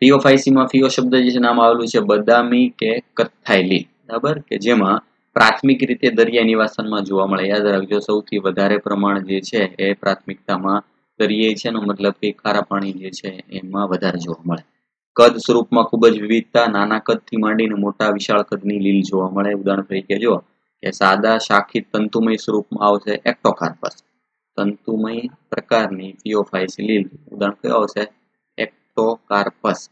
A: ફિયોફાઇસીમાં ફિયો શબ્દ જે છે, નામ આવેલું છે, બદામી કે કથ્થાઈ લીલ બરાબર? કે જેમાં પ્રાથમિક રીતે દરિયા નિવાસનમાં જોવા મળે. યાદ રાખજો, સૌથી વધારે પ્રમાણ જે છે એ પ્રાથમિકતામાં દરિયાઈ છે મતલબ કે ખારા પાણી જે છે એમાં વધારે જોવા મળે. કદ સ્વરૂપમાં ખૂબ જ વિવિધતા. નાના કદથી માંડીને મોટા વિશાળ કદની લીલ જોવા મળે. ઉદાહરણ તરીકે જો કે સાદા શાખિત તંતુમય સ્વરૂપમાં આવશે એક્ટોકાર્પસ. તંતુમય પ્રકારની ફિયોફાઇસી લીલ. ઉદાહરણ કયો આવશે? એક્ટોકાર્પસ.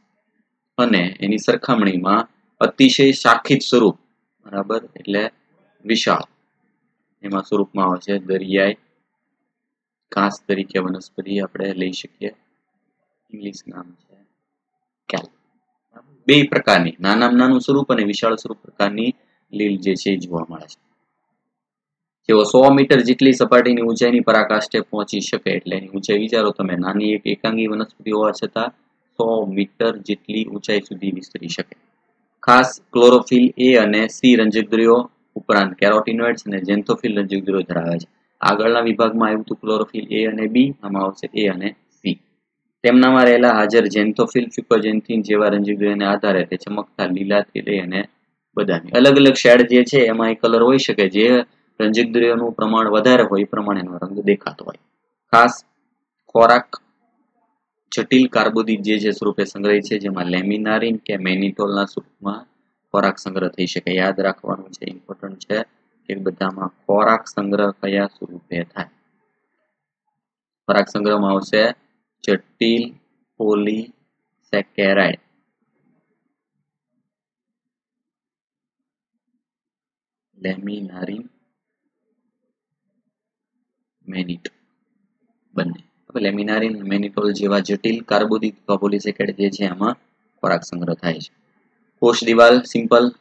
A: અને એની સરખામણીમાં અતિશય શાખિત સ્વરૂપ. બરાબર? એટલે વિશાળ. એમાં સ્વરૂપમાં આવે છે દરિયાઈ ઘાસ તરીકે વનસ્પતિ આપણે લઈ શકીએ. ઇંગ્લિશ નામ છે કેલ બે પ્રકારની, નાનામાં નાનું સ્વરૂપ અને વિશાળ સ્વરૂપ પ્રકારની લીલ જે છે એ જોવા મળે છે. જેઓ સો મીટર જેટલી સપાટીની ઊંચાઈની પરાકાષ્ઠે પહોંચી શકે એટલે એની ઊંચાઈ વિચારો તમે. નાની એક એકાંગી વનસ્પતિ હોવા છતાં સો મીટર જેટલી ઊંચાઈ સુધી વિસ્તરી શકે. ખાસ ક્લોરોફિલ એ અને સી રંજકદ્રવ્યો ઉપરાંત કેરોટીનોઇડ્સ અને જેન્થોફિલ રંજકદ્રવ્યો ધરાવે છે. આગળના વિભાગમાં આવ્યું હતું ક્લોરોફિલ એ અને બી આમાં આવશે એ અને સી તેમનામાં રહેલા હાજર જેન્થોફિલ ફ્યુકોજેન્થિન જેવા રંજકદ્રવ્યોને આધારે તે ચમકતા લીલા લઈ અને બદામી. અલગ અલગ શેડ જે છે, એમાં એ કલર હોઈ શકે જે રંજક પ્રમાણ વધારે હોય એ પ્રમાણે એનો રંગ દેખાતો હોય. ખાસ ખોરાક જટિલ કાર્બોદિત જે છે સ્વરૂપે સંગ્રહિત છે, જેમાં લેમિનારિન કે મેનિટોલના સ્વરૂપમાં ખોરાક સંગ્રહ થઈ શકે. યાદ રાખવાનું છે ઇમ્પોર્ટન્ટ છે કે બધામાં ખોરાક સંગ્રહ કયા સ્વરૂપે થાય. ખોરાક સંગ્રહમાં આવશે જટિલ પોલીસેકેરાઇડ. લેમિનારિન મેનિટોલ બંને. લેમિનારિન મેનિટોલ જેવા જટિલ કાર્બોદિત પોલિસેકેડ જે છે એમાં ખોરાક સંગ્રહ થાય છે. કોષ દિવાલ સિમ્પલ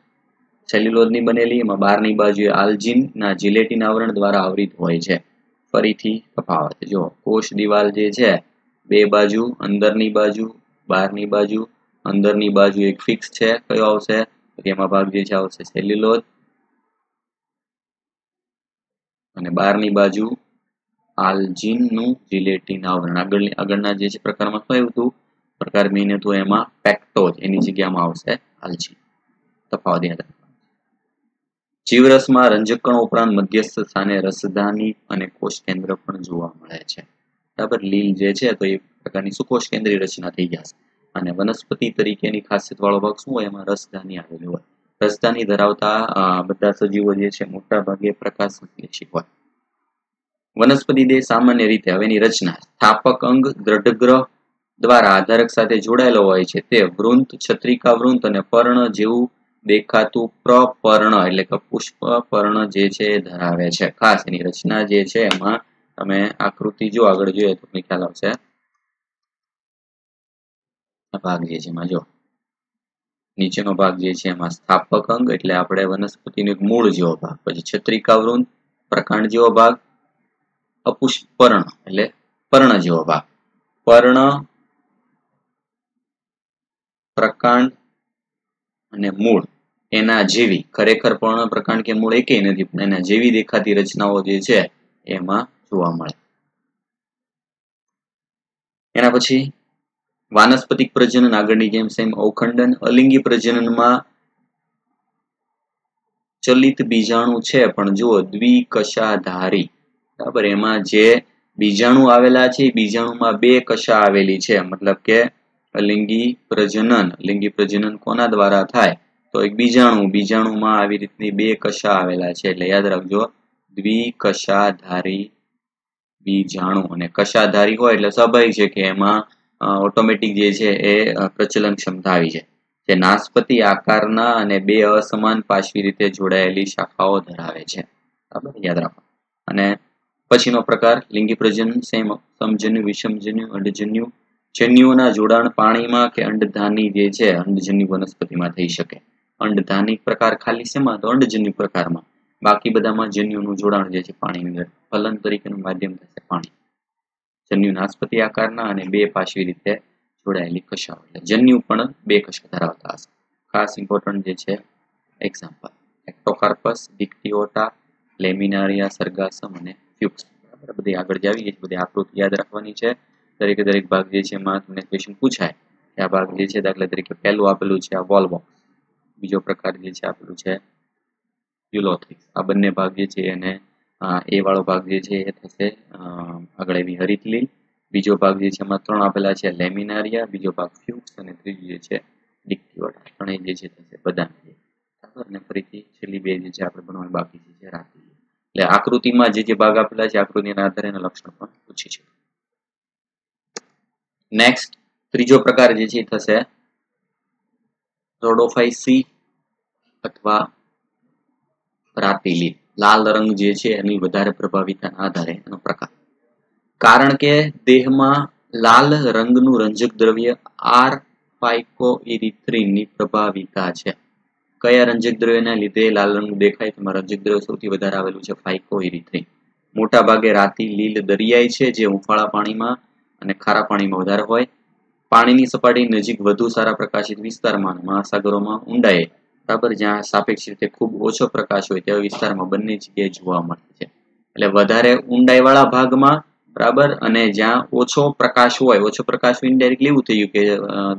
A: સેલ્યુલોઝની બનેલી, એમાં બહારની બાજુએ આલ્જિનના જિલેટિન આવરણ દ્વારા આવરિત હોય છે. ફરીથી તફાવત, જો કોષ દિવાલ જે છે, બે બાજુ, અંદરની બાજુ, બહારની બાજુ, અંદરની બાજુ એક ફિક્સ છે, કયો આવશે? એમાં ભાગ જે છે આવશે સેલ્યુલોઝ. અને બહારની બાજુ આલ્જિનનું જિલેટિન આવરણ. આગળ આગળના જે છે પ્રકારમાં શું આવ્યું હતું? પ્રકાર મેઇન હતું એમાં પેક્ટોજ એની જગ્યામાં આવશે આલ્જિન. તફાવત યાદ જીવરસમાં રંજકણો ઉપરાંત મધ્યસ્થ સ્થાને રસધાની અને કોષ કેન્દ્ર પણ જોવા મળે છે. બરાબર? લીલ જે છે તો એ પ્રકારની સુકોષ કેન્દ્રીય રચના થઈ જશે. અને વનસ્પતિ તરીકેની ખાસિયત વાળો ભાગ શું હોય? એમાં રસધાની આવેલી હોય. રસધાની ધરાવતા બધા સજીવો જે છે મોટા ભાગે પ્રકાશ હોય. વનસ્પતિ દેહ સામાન્ય રીતે હવેની રચના, સ્થાપક અંગ દ્રઢગ્રહ દ્વારા આધારક સાથે જોડાયેલો હોય છે. તે વૃંત, છત્રિકા વૃંત અને પર્ણ જેવું દેખાતું પ્રપર્ણ એટલે કે પુષ્પ પર્ણ જે છે ધરાવે છે. ખાસ એની રચના જે છે એમાં તમે આકૃતિ જો આગળ જોઈએ તો ખ્યાલ આવશે. ભાગ જે છે એમાં જો, નીચેનો ભાગ જે છે એમાં સ્થાપક અંગ એટલે આપણે વનસ્પતિનો એક મૂળ જેવો ભાગ, પછી છત્રિકા વૃંદ પ્રકાંડ જેવો ભાગ અપુષ્પ પર્ણ, એટલે પર્ણ જેવો ભાગ. પર્ણ પ્રકાંડ અને મૂળ. એના જેવી, ખરેખર પર્ણ, પ્રકાંડ કે મૂળ એકેય નથી, પણ એના જેવી દેખાતી રચનાઓ જે છે, એમાં જોવા મળે. એના પછી, વાનસ્પતિક પ્રજનન, આગળની જેમ સેમ અવખંડન, અલિંગી પ્રજનનમાં ચલિત બીજાણુ છે, પણ જુઓ, દ્વિકશાધારી. બરાબર? એમાં જે બીજાણુ આવેલા છે બીજાણુમાં બે કશા આવેલી છે. મતલબ કે લિંગી પ્રજનન લિંગી પ્રજનન કોના દ્વારા થાય? તો એક બીજાણુ, બીજાણુમાં આવી રીતની બે કશા આવેલા છે. એટલે યાદ રાખજો, દ્વિકશાધારી બીજાણુ. અને કશાધારી હોય એટલે સ્વાભાવિક છે કે એમાં ઓટોમેટિક જે છે એ પ્રચલન ક્ષમતા આવી જાય. જે નાસ્પતિ આકારના અને બે અસમાન પાશવી રીતે જોડાયેલી શાખાઓ ધરાવે છે. બરાબર? યાદ રાખો. અને પછીનો પ્રકાર લિંગી પ્રજનન સેમ સમજન્યુ, વિષમજન્યુ, અંડજન્યુ, જન્યુઓના જોડાણ પાણીમાં કે અંડધાની જે છે, અંડજન્યુ વનસ્પતિમાં થઈ શકે. અંડધાની પ્રકાર ખાલી શેમાં? તો અંડજન્યુ પ્રકારમાં. બાકી બધામાં જન્યુનું જોડાણ જે છે, પાણીની અંદર ફલન તરીકેનું માધ્યમ થશે પાણી. જન્યુ નાસ્પતિ આકારના અને બે પાશવી રીતે જોડાયેલી કશાઓ. એટલે જન્યુ પણ બે કશા ધરાવતા હશે. ખાસ ઇમ્પોર્ટન્ટ જે છે એક્ઝામ્પલ એક્ટોકાર્પસ ડિક્ટિઓટા લેમિનારિયા સરગાસમ અને ફ્યુક્સ બરાબર બધી આગળ જ આવી બધી આકૃતિ યાદ રાખવાની છે. દરેકે દરેક ભાગ જે છે એમાં તમને ક્વેશ્ચન પૂછાય. કે આ ભાગ જે છે દાખલા તરીકે પહેલું આપેલું છે આ વોલ બોક્સ બીજો પ્રકાર જે છે આપેલું છે યુલોથ્રિક્સ આ બંને ભાગ જે છે એને એ વાળો ભાગ જે છે એ થશે આગળ એવી હરિતલી. બીજો ભાગ જે છે એમાં ત્રણ આપેલા છે લેમિનારિયા બીજો ભાગ ફ્યુક્સ અને ત્રીજું જે છે ડિક્ટિવટ ત્રણેય જે છે થશે બરાબર અને ફરીથી છેલ્લી બે જે છે આપણે ભણવાની બાકી છે રાતી એટલે આકૃતિમાં જે જે ભાગ આપેલા છે, આકૃતિના આધારે એના લક્ષણ પણ પૂછી છે. નેક્સ્ટ ત્રીજો પ્રકાર જે છે થશે રોડોફાઇસી અથવા પ્રાતિલી લાલ રંગ જે છે એની વધારે પ્રભાવિતાના આધારે એનો પ્રકાર. કારણ કે દેહમાં લાલ રંગનું રંજક દ્રવ્ય આર ફાઇકોઇરિથ્રિનની પ્રભાવિતા છે. કયા રંજક દ્રવ્યના લીધે લાલ રંગ દેખાય? તેમાં રંજક દ્રવ્ય સૌથી વધારે આવેલું છે ફાઇકોઇરિથ્રિન મોટા ભાગે રાતી લીલ દરિયાઈ છે, જે હુંફાળા પાણીમાં અને ખારા પાણીમાં વધારે હોય. પાણીની સપાટી નજીક વધુ સારા પ્રકાશિત વિસ્તારમાં મહાસાગરોમાં ઊંડાએ બરાબર, જ્યાં સાપેક્ષ રીતે ખૂબ ઓછો પ્રકાશ હોય તેવા વિસ્તારમાં બંને જગ્યાએ જોવા મળે છે. એટલે વધારે ઊંડાઈવાળા ભાગમાં, બરાબર, અને જ્યાં ઓછો પ્રકાશ હોય, ઓછો પ્રકાશ ઇનડાયરેક્ટલી એવું થયું કે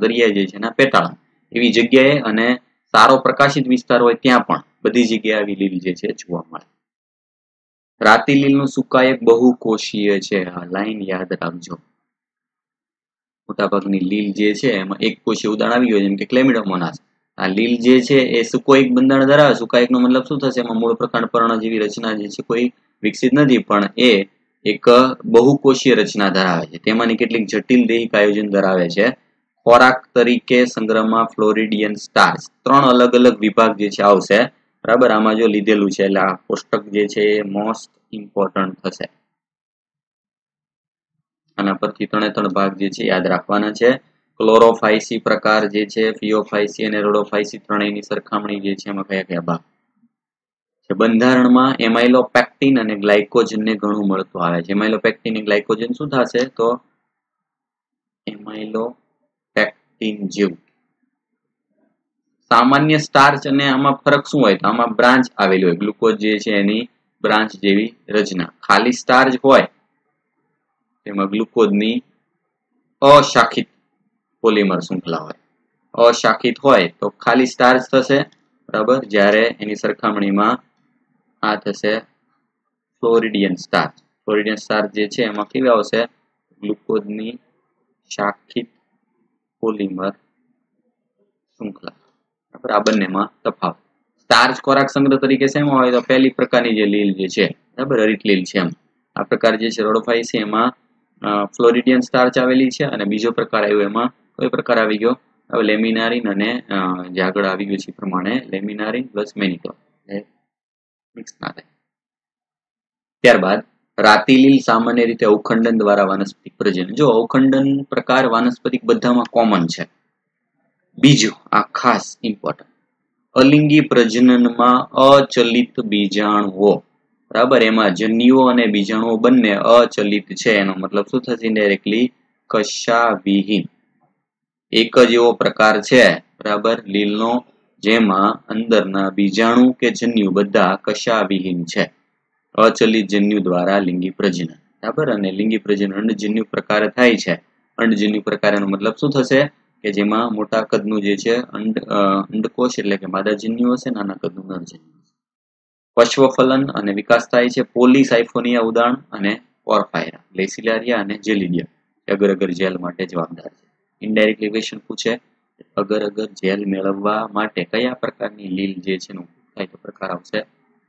A: દરિયા જે છે, એના પેટાળા. એવી જગ્યાએ અને સારો પ્રકાશિત વિસ્તાર હોય ત્યાં પણ બધી જગ્યાએ આવી લીલ જે છે જોવા મળે. રાતી લીલનું સુકાયક બહુકોષીય છે આ લાઈન યાદ રાખજો. મોટાભાગની લીલ જે છે એમાં એક કોષીય ઉદાહરણ આવી ગયું જેમ કે ક્લેમિડોમોનાસ. આ લીલ જે છે એ સુકોઈક બંધારણ ધરાવે સુકાયક નો મતલબ શું થશે? એમાં મૂળ પ્રકાંડ પર્ણ જેવી રચના જે છે કોઈ વિકસિત નથી, પણ એ એક બહુકોષીય રચના ધરાવે છે. તેમાંની કેટલીક જટિલ દૈહિક આયોજન ધરાવે છે. ખોરાક તરીકે સંગ્રહમાં ફ્લોરિડિયન સ્ટાર્ચ ત્રણ અલગ અલગ વિભાગ જે છે આવશે, બરાબર? આમાં જો લીધેલું છે, એટલે આ કોષ્ટક જે છે એ મોસ્ટ ઇમ્પોર્ટન્ટ થશે. આના પરથી ત્રણે ત્રણ ભાગ જે છે યાદ રાખવાના છે. ક્લોરોફાઇસી પ્રકાર જે છે ફિયોફાઇસી અને રોડોફાઇસી ત્રણેયની સરખામણી જે છે એમાં કયા કયા ભાગ? છે બંધારણમાં એમાઇલોપેક્ટિન અને ગ્લાયકોજનને ઘણું મળતું આવે છે. એમાઇલોપેક્ટિન અને ગ્લાયકોજન શું થશે? તો એમાઇલોપેક્ટિન જેવું સામાન્ય સ્ટાર્ચ અને આમાં ફરક શું હોય તો આમાં બ્રાન્ચ આવેલી હોય. ગ્લુકોઝ જે છે એની બ્રાન્ચ જેવી રચના. ખાલી સ્ટાર્ચ હોય તેમાં ગ્લુકોઝની અશાખિત પોલિમર શૃંખલા હોય. અશાખિત હોય તો ખાલી સ્ટાર્ચ થશે, બરાબર? જ્યારે એની સરખામણીમાં આ થશે ફ્લોરિડિયન સ્ટાર્ચ ફ્લોરિડિયન સ્ટાર્ચ જે છે એમાં કેવી આવશે? ગ્લુકોઝની શાખિત પોલિમર શૃંખલા. બરાબર આ બંનેમાં તફાવત. સ્ટાર્ચ ખોરાક સંગ્રહ તરીકે શેમાં હોય તો પહેલી પ્રકારની જે લીલ જે છે, બરાબર? હરિત લીલ છે એમ. આ પ્રકાર જે છે, રોડોફાઈ છે, એમાં ફ્લોરિડિયન સ્ટાર્ચ આવેલી છે અને બીજો પ્રકાર આવ્યો એમાં કયો પ્રકાર આવી ગયો? હવે લેમિનારિન અને જે આગળ આવી ગયું છે પ્રમાણે લેમિનારિન પ્લસ મેનિકો મિક્સ ના થાય. ત્યારબાદ રાતિલીલ સામાન્ય રીતે અવખંડન દ્વારા વાનસ્પતિક પ્રજનન. જો અવખંડન પ્રકાર વાનસ્પતિક બધામાં કોમન છે. બીજું, આ ખાસ ઇમ્પોર્ટન્ટ અલિંગી પ્રજનનમાં અચલિત બીજાણુઓ. બરાબર? એમાં જન્યુઓ અને બીજાણુઓ બંને અચલિત છે. એનો મતલબ શું થશે? ડાયરેક્ટલી કશાવિહીન. એક જ એવો પ્રકાર છે. બરાબર? લીલનો, જેમાં અંદરના બીજાણુ કે જન્યુ બધા કશાવિહીન છે. અચલિત જન્યુ દ્વારા લિંગી પ્રજનન. બરાબર? અને લિંગી પ્રજનન અંડજન્યુ પ્રકાર થાય છે. અંડજન્યુ પ્રકાર એનો મતલબ શું થશે? કે જેમાં મોટા કદનું જે છે અંડ અંડકોષ એટલે કે માદાજન્યુ હશે, નાના કદનું નરજન્યુ પશ્વફલન અને વિકાસ થાય છે પોલીસાઇફોનિયા ઉદાહરણ અને ઓરફાયરા, લેસિલારિયા અને જેલિડિયા. અગર અગર જેલ માટે જવાબદાર છે. ઇનડાયરેક્ટલી ક્વેશ્ચન પૂછે અગર અગર જેલ મેળવવા માટે કયા પ્રકારની લીલ જે છે એનો થાય તો પ્રકાર આવશે.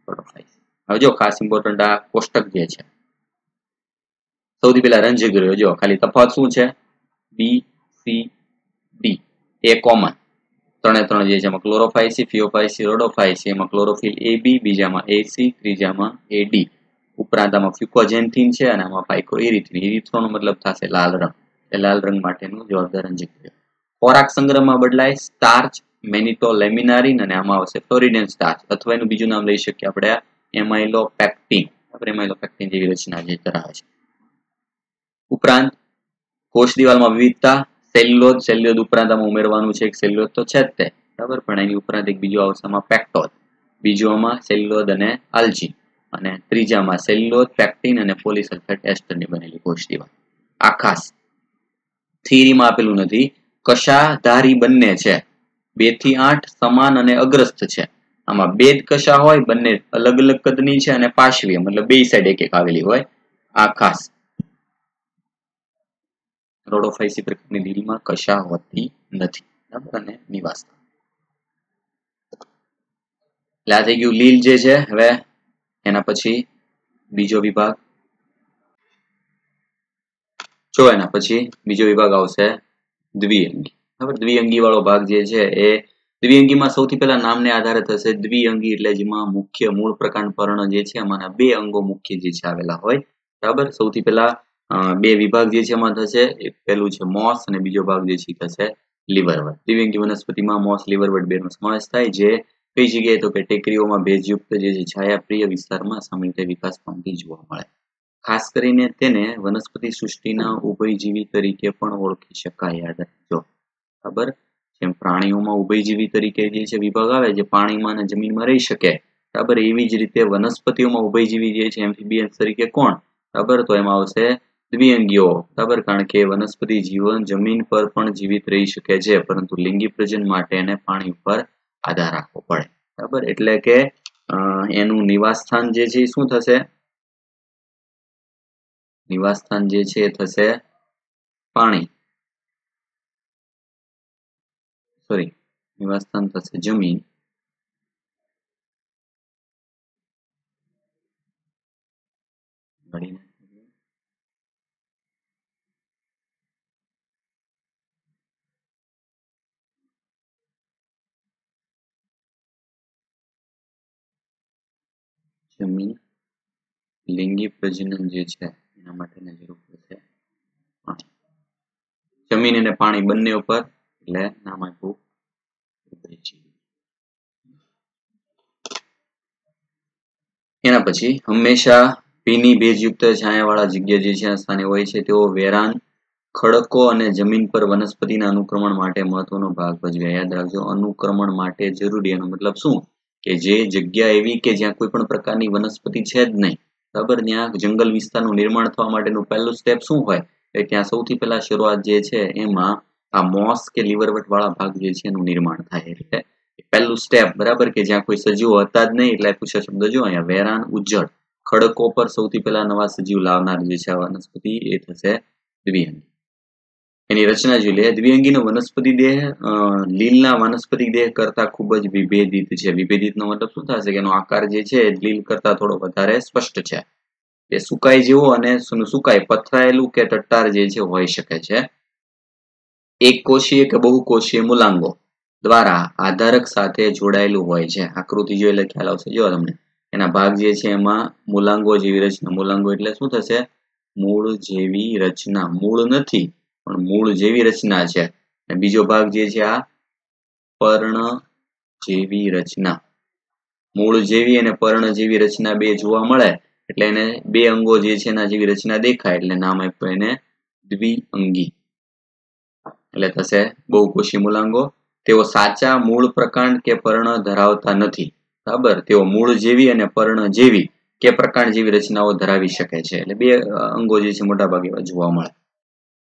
A: પ્રોટોફાઇસ હવે જો ખાસ ઇમ્પોર્ટન્ટ આ કોષ્ટક જે છે, સૌથી પહેલા રંજક રહ્યો, જો ખાલી તફાવત શું છે? B C D A common ત્રણે ત્રણ જે છે, એમાં ક્લોરોફાઇસી ફિયોફાઇસી રોડોફાઇસી એમાં ક્લોરોફિલ એ બી બીજામાં એ સી ત્રીજામાં એ ડી ઉપરાંત આમાં ફ્યુકોજેન્થિન છે અને આમાં ફાઇકો ઇરિથ્રિન ઇરિથ્રોનો મતલબ થશે લાલ રંગ. એ લાલ રંગ માટેનું જવાબદાર રંજક ખોરાક સંગ્રહમાં બદલાય સ્ટાર્ચ મેનિટો લેમિનારીન અને આમાં આવશે ફ્લોરિડિયન સ્ટાર્ચ અથવા એનું બીજું નામ લઈ શકીએ આપણે એમાઇલોપેક્ટિન આપણે એમાઇલોપેક્ટિન જેવી રચના જે ધરાવે છે. ઉપરાંત, કોષ દિવાલમાં વિવિધતા, સેલ્યુલોઝ સેલ્યુલોઝ ઉપરાંત આમાં ઉમેરવાનું છે, એક સેલ્યુલોઝ તો છે જ તે, બરાબર? પણ એની ઉપરાંત એક બીજો આવશે આમાં પેક્ટોઝ બીજોમાં સેલ્યુલોઝ અને આલ્જીન અને ત્રીજામાં સેલ્યુલોઝ પેક્ટિન અને પોલિસલ્ફેટ એસ્ટરની બનેલી કોષ દિવાલ. આ ખાસ. આપેલું નથી. કશાધારી બંને છે. બેથી આઠ સમાન અને અગ્રસ્ત છે. આમાં બે કશા હોય, બંને અલગ અલગ કદની છે અને પાશવી મતલબ બે સાઈડ એક એક આવેલી હોય. આ ખાસ. રોડોફાઇસી પ્રકારની લીલમાં કશા હોતી નથી. બરાબર? અને નિવાસ એટલે આ થઈ ગયું લીલ જે છે. હવે એના પછી બીજો વિભાગ. જો એના પછી બીજો વિભાગ આવશે દ્વિઅંગી. બરાબર? દ્વિઅંગી વાળો ભાગ જે છે એ દ્વિઅંગીમાં સૌથી પહેલા નામને આધારે થશે દ્વિઅંગી એટલે જેમાં મુખ્ય મૂળ પ્રકાંડ પર્ણ જે છે એમાંના બે અંગો મુખ્ય જે છે આવેલા હોય. બરાબર? સૌથી પહેલા બે વિભાગ જે છે એમાં થશે. એક પહેલું છે મોસ અને બીજો ભાગ જે છે થશે લીવરવટ દ્વિઅંગી વનસ્પતિમાં મોસ લીવરવટ બેનો સમાવેશ થાય જે કઈ જગ્યાએ? તો કે ટેકરીઓમાં ભેજયુક્ત જે છે છાયાપ્રિય વિસ્તારમાં સામાન્ય વિકાસ પામતી જોવા મળે. ખાસ કરીને તેને વનસ્પતિ સૃષ્ટિના ઉભયજીવી તરીકે પણ ઓળખી શકાય યાદ રાખજો. બરાબર? જેમ પ્રાણીઓમાં ઉભયજીવી તરીકે જે છે વિભાગ આવે, જે પાણીમાં અને જમીનમાં રહી શકે, બરાબર, એવી જ રીતે વનસ્પતિઓમાં ઉભયજીવી જે છે એમ્ફીબિયન્સ તરીકે કોણ? બરાબર, તો એમાં આવશે દ્વિઅંગીઓ, બરાબર, કારણ કે વનસ્પતિ જીવન જમીન પર પણ જીવિત રહી શકે છે, પરંતુ લિંગી પ્રજન માટે એને પાણી ઉપર આધાર રાખવો પડે, બરાબર, એટલે કે એનું નિવાસ સ્થાન જે છે શું થશે? નિવાસ સ્થાન જે છે એ થશે પાણી સોરી નિવાસ સ્થાન થશે જમીન જમીન લિંગી પ્રજનન જે છે, એના માટેની જરૂર પાણી જમીન અને પાણી બંને ઉપર. પછી હંમેશા ભીની ખડકો અને જમીન પર વનસ્પતિના માટે મહત્વનો ભાગ ભજવે. યાદ અનુક્રમણ માટે જરૂરી એનો મતલબ શું? કે જે જગ્યા એવી કે જ્યાં કોઈ પણ પ્રકારની વનસ્પતિ છે જ નહીં. બરાબર ત્યાં જંગલ વિસ્તારનું નિર્માણ થવા માટેનું પહેલું સ્ટેપ શું હોય? ત્યાં સૌથી પહેલા શરૂઆત જે છે, એમાં આ મોસ કે લીવરવટ વાળા ભાગ જે છે એનું નિર્માણ થાય એટલે પહેલું સ્ટેપ બરાબર કે જ્યાં કોઈ સજીવો હતા જ નહીં એટલે પૂછે શબ્દ જો અહીંયા વેરાન ઉજ્જડ ખડકો પર સૌથી પહેલા નવા સજીવ લાવનાર જે છે વનસ્પતિ એ થશે દ્વિઅંગી. એની રચના જોઈ લઈએ. દ્વિઅંગીનો વનસ્પતિ દેહ લીલના વનસ્પતિ દેહ કરતા ખૂબ જ વિભેદિત છે. વિભેદિતનો મતલબ શું થશે કે એનો આકાર જે છે લીલ કરતા થોડો વધારે સ્પષ્ટ છે. એ સુકાઈ જેવો અને સુકાય પથરાયેલું કે ટટ્ટાર જે છે હોઈ શકે છે. એક કોષીય કે બહુકોષીય મૂલાંગો દ્વારા આધારક સાથે જોડાયેલું હોય છે. આકૃતિ જોઈ એટલે ખ્યાલ આવશે. જો તમને એના ભાગ જે છે એમાં મૂલાંગો જેવી રચના. મૂલાંગો એટલે શું થશે? મૂળ જેવી રચના. મૂળ નથી, પણ મૂળ જેવી રચના છે. બીજો ભાગ જે છે આ પર્ણ જેવી રચના. મૂળ જેવી અને પર્ણ જેવી રચના બે જોવા મળે, એટલે એને બે અંગો જે છે એના જેવી રચના દેખાય, એટલે નામ આપ્યું એને દ્વિઅંગી. એટલે થશે બહુકોષી મૂલાંગો. તેઓ સાચા મૂળ પ્રકાંડ કે પર્ણ ધરાવતા નથી. બરાબર? તેઓ મૂળ જેવી અને પર્ણ જેવી કે પ્રકાંડ જેવી રચનાઓ ધરાવી શકે છે. એટલે બે અંગો જે છે મોટા ભાગે જોવા મળે.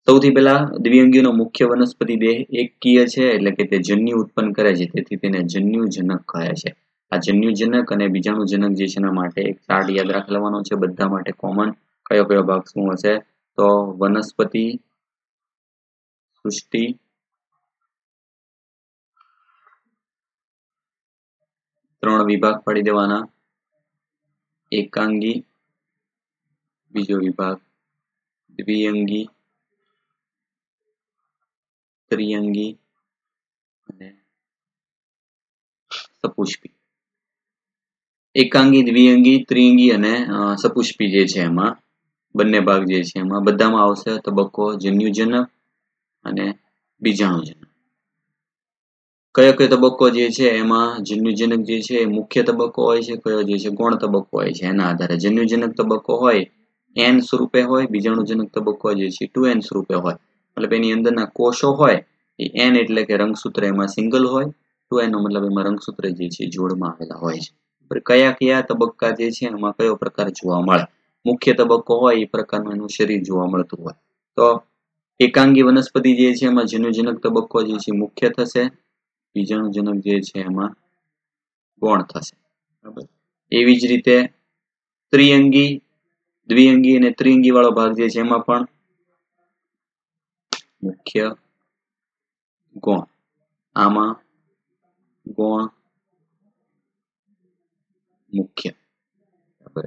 A: સૌથી પહેલા દ્વિઅંગીનો મુખ્ય વનસ્પતિ દેહ એકકીય છે એટલે કે તે જન્યુ ઉત્પન્ન કરે છે. તેથી તેને જન્યુજનક કહે છે. આ જન્યુજનક અને બીજાણુજનક જે છે એના માટે એક ચાર્ટ યાદ રાખવાનો છે. બધા માટે કોમન કયો કયો ભાગ શું હશે? તો વનસ્પતિ સૃષ્ટિ. ત્રણ વિભાગ પાડી દેવાના. એકાંગી, બીજો વિભાગ દ્વિઅંગી, ત્રિઅંગી અને સપુષ્પી. એકાંગી, દ્વિઅંગી, ત્રિઅંગી અને સપુષ્પી જે છે એમાં, બંને ભાગ જે છે એમાં, બધામાં આવશે તબક્કો જન્યુજનક અને બીજાણુજનક કયો કયો તબક્કો જે છે એમાં જન્યુજનક જે છે મુખ્ય તબક્કો હોય છે, કયો જે છે ગૌણ તબક્કો હોય છે. એના આધારે જન્યુજનક તબક્કો હોય એન સ્વરૂપે હોય, બીજાણુજનક તબક્કો જે છે ટુ એન સ્વરૂપે હોય. મતલબ એની અંદરના કોષો હોય, એ એન એટલે કે રંગસૂત્ર એમાં સિંગલ હોય, ટુ એન મતલબ એમાં રંગસૂત્ર જે છે જોડમાં આવેલા હોય છે. કયા કયા તબક્કા જે છે એમાં કયો પ્રકાર જોવા મળે? મુખ્ય તબક્કો હોય, એ પ્રકારનું એનું શરીર જોવા મળતું હોય. તો એકાંગી વનસ્પતિ જે છે એમાં જન્યુજનક તબક્કો જે છે મુખ્ય થશે. બીજાણુજનક જે છે એમાં ગૌણ થશે. બરાબર? એવી જ રીતે ત્રિઅંગી, દ્વિઅંગી અને ત્રિઅંગી વાળો ભાગ જે છે એમાં પણ મુખ્ય ગૌણ. આમાં ગૌણ મુખ્ય.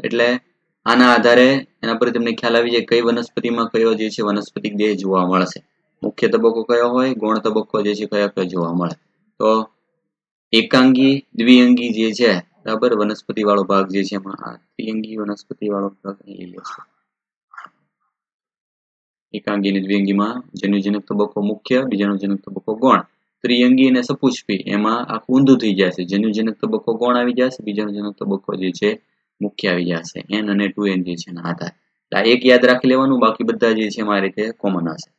A: એટલે આના આધારે એના પર તમને ખ્યાલ આવી જાય કઈ વનસ્પતિમાં કયો જે છે વનસ્પતિક દેહ જોવા મળશે. મુખ્ય તબક્કો કયો હોય, ગૌણ તબક્કો જે છે કયો કયો જોવા મળે. તો એકાંગી, દ્વિઅંગી જે છે, બરાબર વનસ્પતિ વાળો ભાગ જે છે એમાં ત્રિઅંગી વનસ્પતિ વાળો ભાગ લઈ લેશે એકાંગી અને દ્વિઅંગીમાં જન્યુજનક તબક્કો મુખ્ય, બીજાણુજનક તબક્કો ગૌણ. ત્રિઅંગી અને સપુષ્પી, એમાં આખું ઊંધું થઈ જશે. જન્યુજનક તબક્કો ગૌણ આવી જશે જનક તબક્કો જે છે મુખ્ય આવી જશે એન અને ટુ એન જે છે એના આધારે. એટલે એક યાદ રાખી લેવાનું. બાકી બધા જે છે આ રીતે કોમન હશે.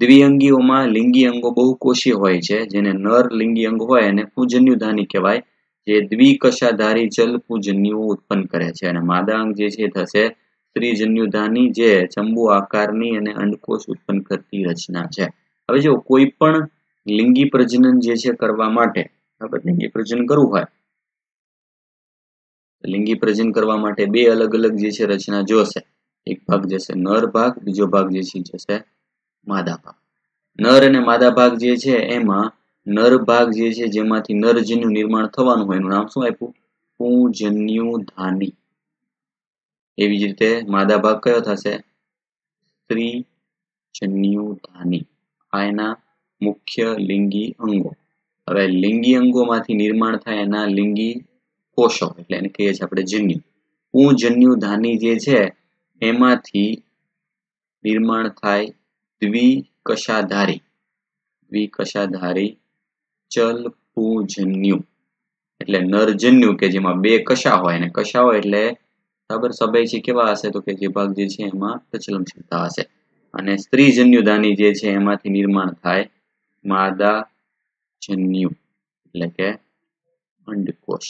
A: દ્વિઅંગીઓમાં લિંગી અંગો બહુકોષીય હોય છે, જેને નર લિંગી અંગ હોય એને પૂજન્યુધાની કહેવાય, જે દ્વિકશાધારી ચલ પૂજન્યુ ઉત્પન્ન કરે છે. અને માદા અંગ જે છે થશે સ્ત્રીજન્યુધાની, જે ચંબુ આકારની અને અંડકોષ ઉત્પન્ન કરતી રચના છે. હવે જો કોઈ પણ લિંગી પ્રજનન જે છે કરવા માટે, બરાબર, લિંગી પ્રજનન કરવું હોય લિંગી પ્રજનન કરવા માટે બે અલગ અલગ જે છે રચના જોશે એક ભાગ જશે નર ભાગ, બીજો ભાગ જે છે જશે માદા ભાગ. નર અને માદા ભાગ જે છે એમાં નર ભાગ જે છે જેમાંથી નરજન્યુ નિર્માણ થવાનું હોય એનું નામ શું આપ્યું? પૂજન્યુ ધાની. એવી જ રીતે માદા ભાગ કયો થશે? સ્ત્રી જન્યુ ધાની. આ એના મુખ્ય લિંગી અંગો. હવે લિંગી અંગોમાંથી નિર્માણ થાય એના લિંગી કોષો એટલે એને કહીએ છીએ આપણે જન્યુ. પૂજન્યુ ધાની જે છે, એમાંથી નિર્માણ થાય દ્વિકશાધારી. દ્વિકશાધારી ચલ પૂજન્યુ એટલે નરજન્યુ કે જેમાં બે કશા હોય. અને કશા હોય એટલે બરાબર સભય છે કેવા હશે તો કે જે ભાગ જે છે એમાં પ્રચલનશીલતા હશે. અને સ્ત્રીજન્યુ જન્યુધાની જે છે એમાંથી નિર્માણ થાય માદા જન્યુ. એટલે કે અંડકોષ.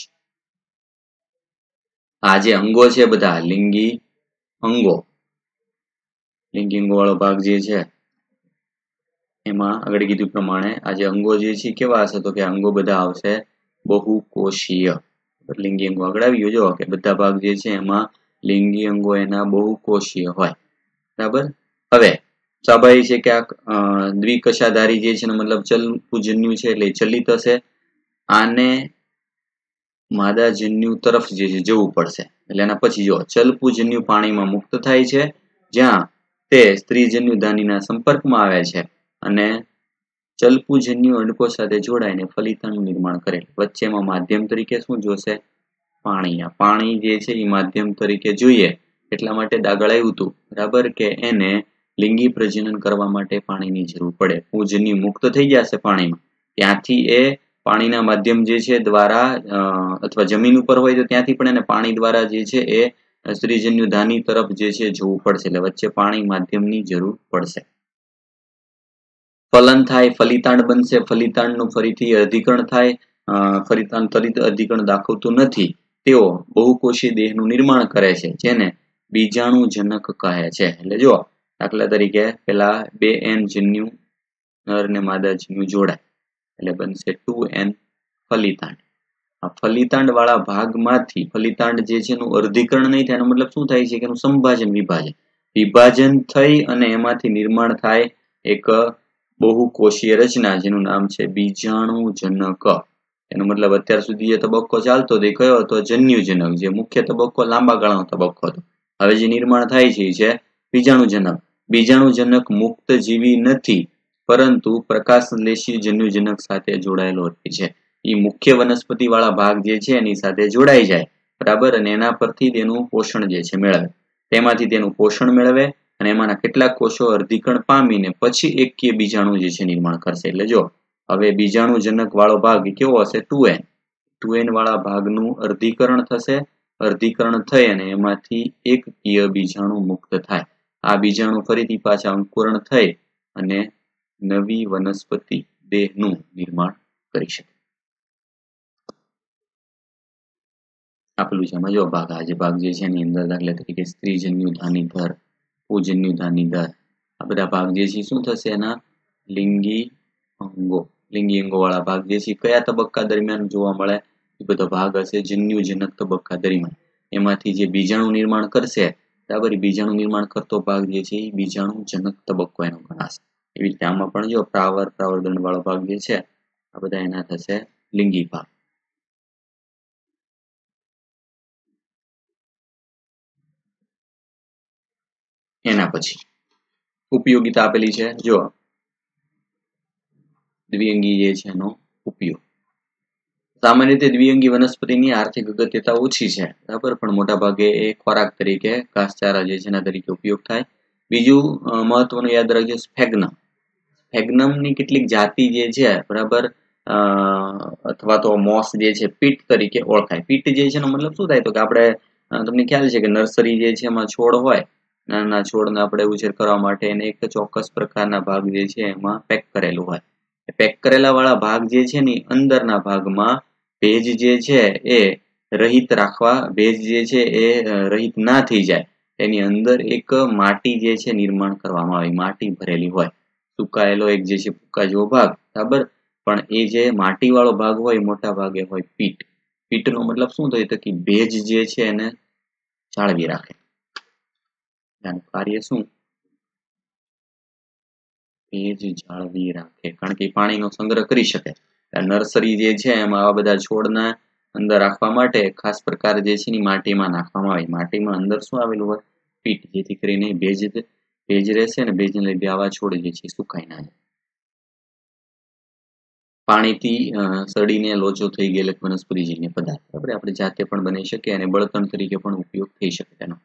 A: આ જે અંગો છે બધા, લિંગી અંગો. લિંગી અંગો વાળો ભાગ જે છે, એમાં આગળ કીધું પ્રમાણે આ જે અંગો જે છે કેવા હશે? તો કે અંગો બધા આવશે બહુકોષીય. લિંગી અંગો આગળ આવ્યું જો કે બધા ભાગ જે છે એમાં લિંગી અંગો એના બહુકોષીય હોય. બરાબર? હવે, સ્વાભાવિક છે કે આ દ્વિકશાધારી જે છે મતલબ ચલ પૂજન્યું છે, એટલે ચલિત હશે. આને માદાજન્યુ તરફ જે છે જવું પડશે. એટલે એના પછી જો ચલપુજન્યુ પાણીમાં મુક્ત થાય છે, જ્યાં તે સ્ત્રીજન્યુ ધાનીના સંપર્કમાં આવે છે અને ચલપુજન્યુ અડકો સાથે જોડાઈને ફલિતાનું નિર્માણ કરે. વચ્ચેમાં માધ્યમ તરીકે શું જોશે? પાણી. આ પાણી જે છે એ માધ્યમ તરીકે જોઈએ એટલા માટે દાગળ આવ્યું હતું. બરાબર? કે એને લિંગી પ્રજનન કરવા માટે પાણીની જરૂર પડે. પૂજન્યુ મુક્ત થઈ જશે પાણીમાં. ત્યાંથી એ પાણીના માધ્યમ જે છે દ્વારા અથવા જમીન ઉપર હોય તો ત્યાંથી પણ એને પાણી દ્વારા જે છે એ સ્ત્રીજન્યુ ધાની તરફ જે છે જવું પડશે. એટલે વચ્ચે પાણી માધ્યમની જરૂર પડશે. ફલન થાય, ફલિતાણ બનશે. ફલિતાણનું ફરીથી અધિકરણ થાય. ફલિતાણ ત્વરિત અધિકરણ દાખવતું નથી. તેઓ બહુકોષી દેહનું નિર્માણ કરે છે, જેને બીજાણુજનક કહે છે. એટલે જો દાખલા તરીકે પેલા બે એન જન્યુ નર ને માદા જન્યુ જોડાય. એટલે બનશે ટુ એન ફલિતાંડ. આ ફલિતાંડ વાળા ભાગમાંથી ફલિતાંડ જે છે એનું અર્ધીકરણ નહીં થાય મતલબ શું થાય છે કે એનું સંભાજન વિભાજન. વિભાજન થઈ અને એમાંથી નિર્માણ થાય એક બહુકોષીય રચના જેનું નામ છે બીજાણુજનક. એનો મતલબ અત્યાર સુધી જે તબક્કો ચાલતો હતો એ કયો હતો, જન્યુજનક, જે મુખ્ય તબક્કો લાંબા ગાળાનો તબક્કો હતો. હવે જે નિર્માણ થાય છે એ છે બીજાણુજનક. બીજાણુજનક મુક્ત જીવી નથી. પરંતુ પ્રકાશલેશી જન્યુજનક સાથે જોડાયેલો હોય છે. એ મુખ્ય વનસ્પતિ વાળા ભાગ જે છે એની સાથે જોડાઈ જાય, બરાબર? અને એના પરથી તેનું પોષણ જે છે મેળવે. તેમાંથી તેનું પોષણ મેળવે અને એમાંના કેટલાક કોષો અર્ધીકરણ પામીને પછી એકકીય બીજાણુ જે છે નિર્માણ કરશે. એટલે જો, હવે બીજાણુજનક વાળો ભાગ કેવો હશે? Two N. ટુ એન વાળા ભાગનું અર્ધીકરણ થશે. અર્ધીકરણ થઈ અને એમાંથી એકકીય બીજાણુ મુક્ત થાય. આ બીજાણુ ફરીથી પાછા અંકુરણ થઈ અને નવી વનસ્પતિ દેહનું નિર્માણ કરી શકે. આપેલું છે એમાં જો ભાગ. આ જે ભાગ જે છે એની અંદર દાખલા તરીકે સ્ત્રીજન્યુ ધાની ધર પૂજન્યુ ધાની ધર આ બધા ભાગ જે છે શું થશે? એના લિંગી અંગો. લિંગી અંગો વાળા ભાગ જે છે કયા તબક્કા દરમિયાન જોવા મળે? એ બધો ભાગ હશે જન્યુજનક તબક્કા દરમિયાન. એમાંથી જે બીજાણુ નિર્માણ કરશે, બરાબર બીજાણુ નિર્માણ કરતો ભાગ જે છે એ બીજાણુજનક તબક્કો એનો ગણાશે. એવી રીતે આમાં પણ જો પ્રાવર પ્રાવરદંડ વાળો ભાગ જે છે, આ બધા એના થશે લિંગી ભાગ. એના પછી ઉપયોગિતા આપેલી છે જો દ્વિઅંગી જે છે એનો ઉપયોગ. સામાન્ય રીતે દ્વિઅંગી વનસ્પતિની આર્થિક અગત્યતા ઓછી છે, બરાબર? પણ મોટા ભાગે એ ખોરાક તરીકે ઘાસચારા જે છે એના તરીકે ઉપયોગ થાય. બીજું મહત્વનું યાદ રાખજો સ્ફેગ્નમ. સ્ફેગ્નમની કેટલીક જાતિ જે છે, બરાબર અથવા તો મોસ જે છે, પીટ તરીકે ઓળખાય. પીટ જે છે એનો મતલબ શું થાય તો કે આપણે તમને ખ્યાલ છે કે નર્સરી જે છે એમાં છોડ હોય નાના છોડને આપણે ઉછેર કરવા માટે એને એક ચોક્કસ પ્રકારના ભાગ જે છે એમાં પેક કરેલું હોય. પેક કરેલા વાળા ભાગ જે છે ને અંદરના ભાગમાં ભેજ જે છે એ રહિત રાખવા, ભેજ જે છે એ રહિત ના થઈ જાય. એની અંદર એક માટી જે છે નિર્માણ કરવામાં આવે, માટી ભરેલી હોય. સુકાયેલો એક જે છે ફૂકા જેવો ભાગ, બરાબર? પણ એ જે માટી વાળો ભાગ હોય મોટા ભાગે હોય પીટ. પીટનો મતલબ શું થાય કે ભેજ જે છે એને જાળવી રાખે. કાર્ય શું? ભેજ જાળવી રાખે, કારણ કે પાણીનો સંગ્રહ કરી શકે. નર્સરી જે છે એમાં આવા બધા છોડના અંદર રાખવા માટે ખાસ પ્રકાર જે છે એની માટીમાં નાખવામાં આવે. માટીમાં અંદર શું આવેલું હોય? પીટ, જેથી કરીને ભેજ ભેજ રહેશે અને ભેજને લીધે આવા છોડ જે છે સુકાઈ ના જાય. પાણીથી સડીને લોચો થઈ ગયેલ વનસ્પતિજન્ય પદાર્થ. બરાબર? આપણે જાતે પણ બની શકીએ અને બળતણ તરીકે પણ ઉપયોગ થઈ શકે તેનો.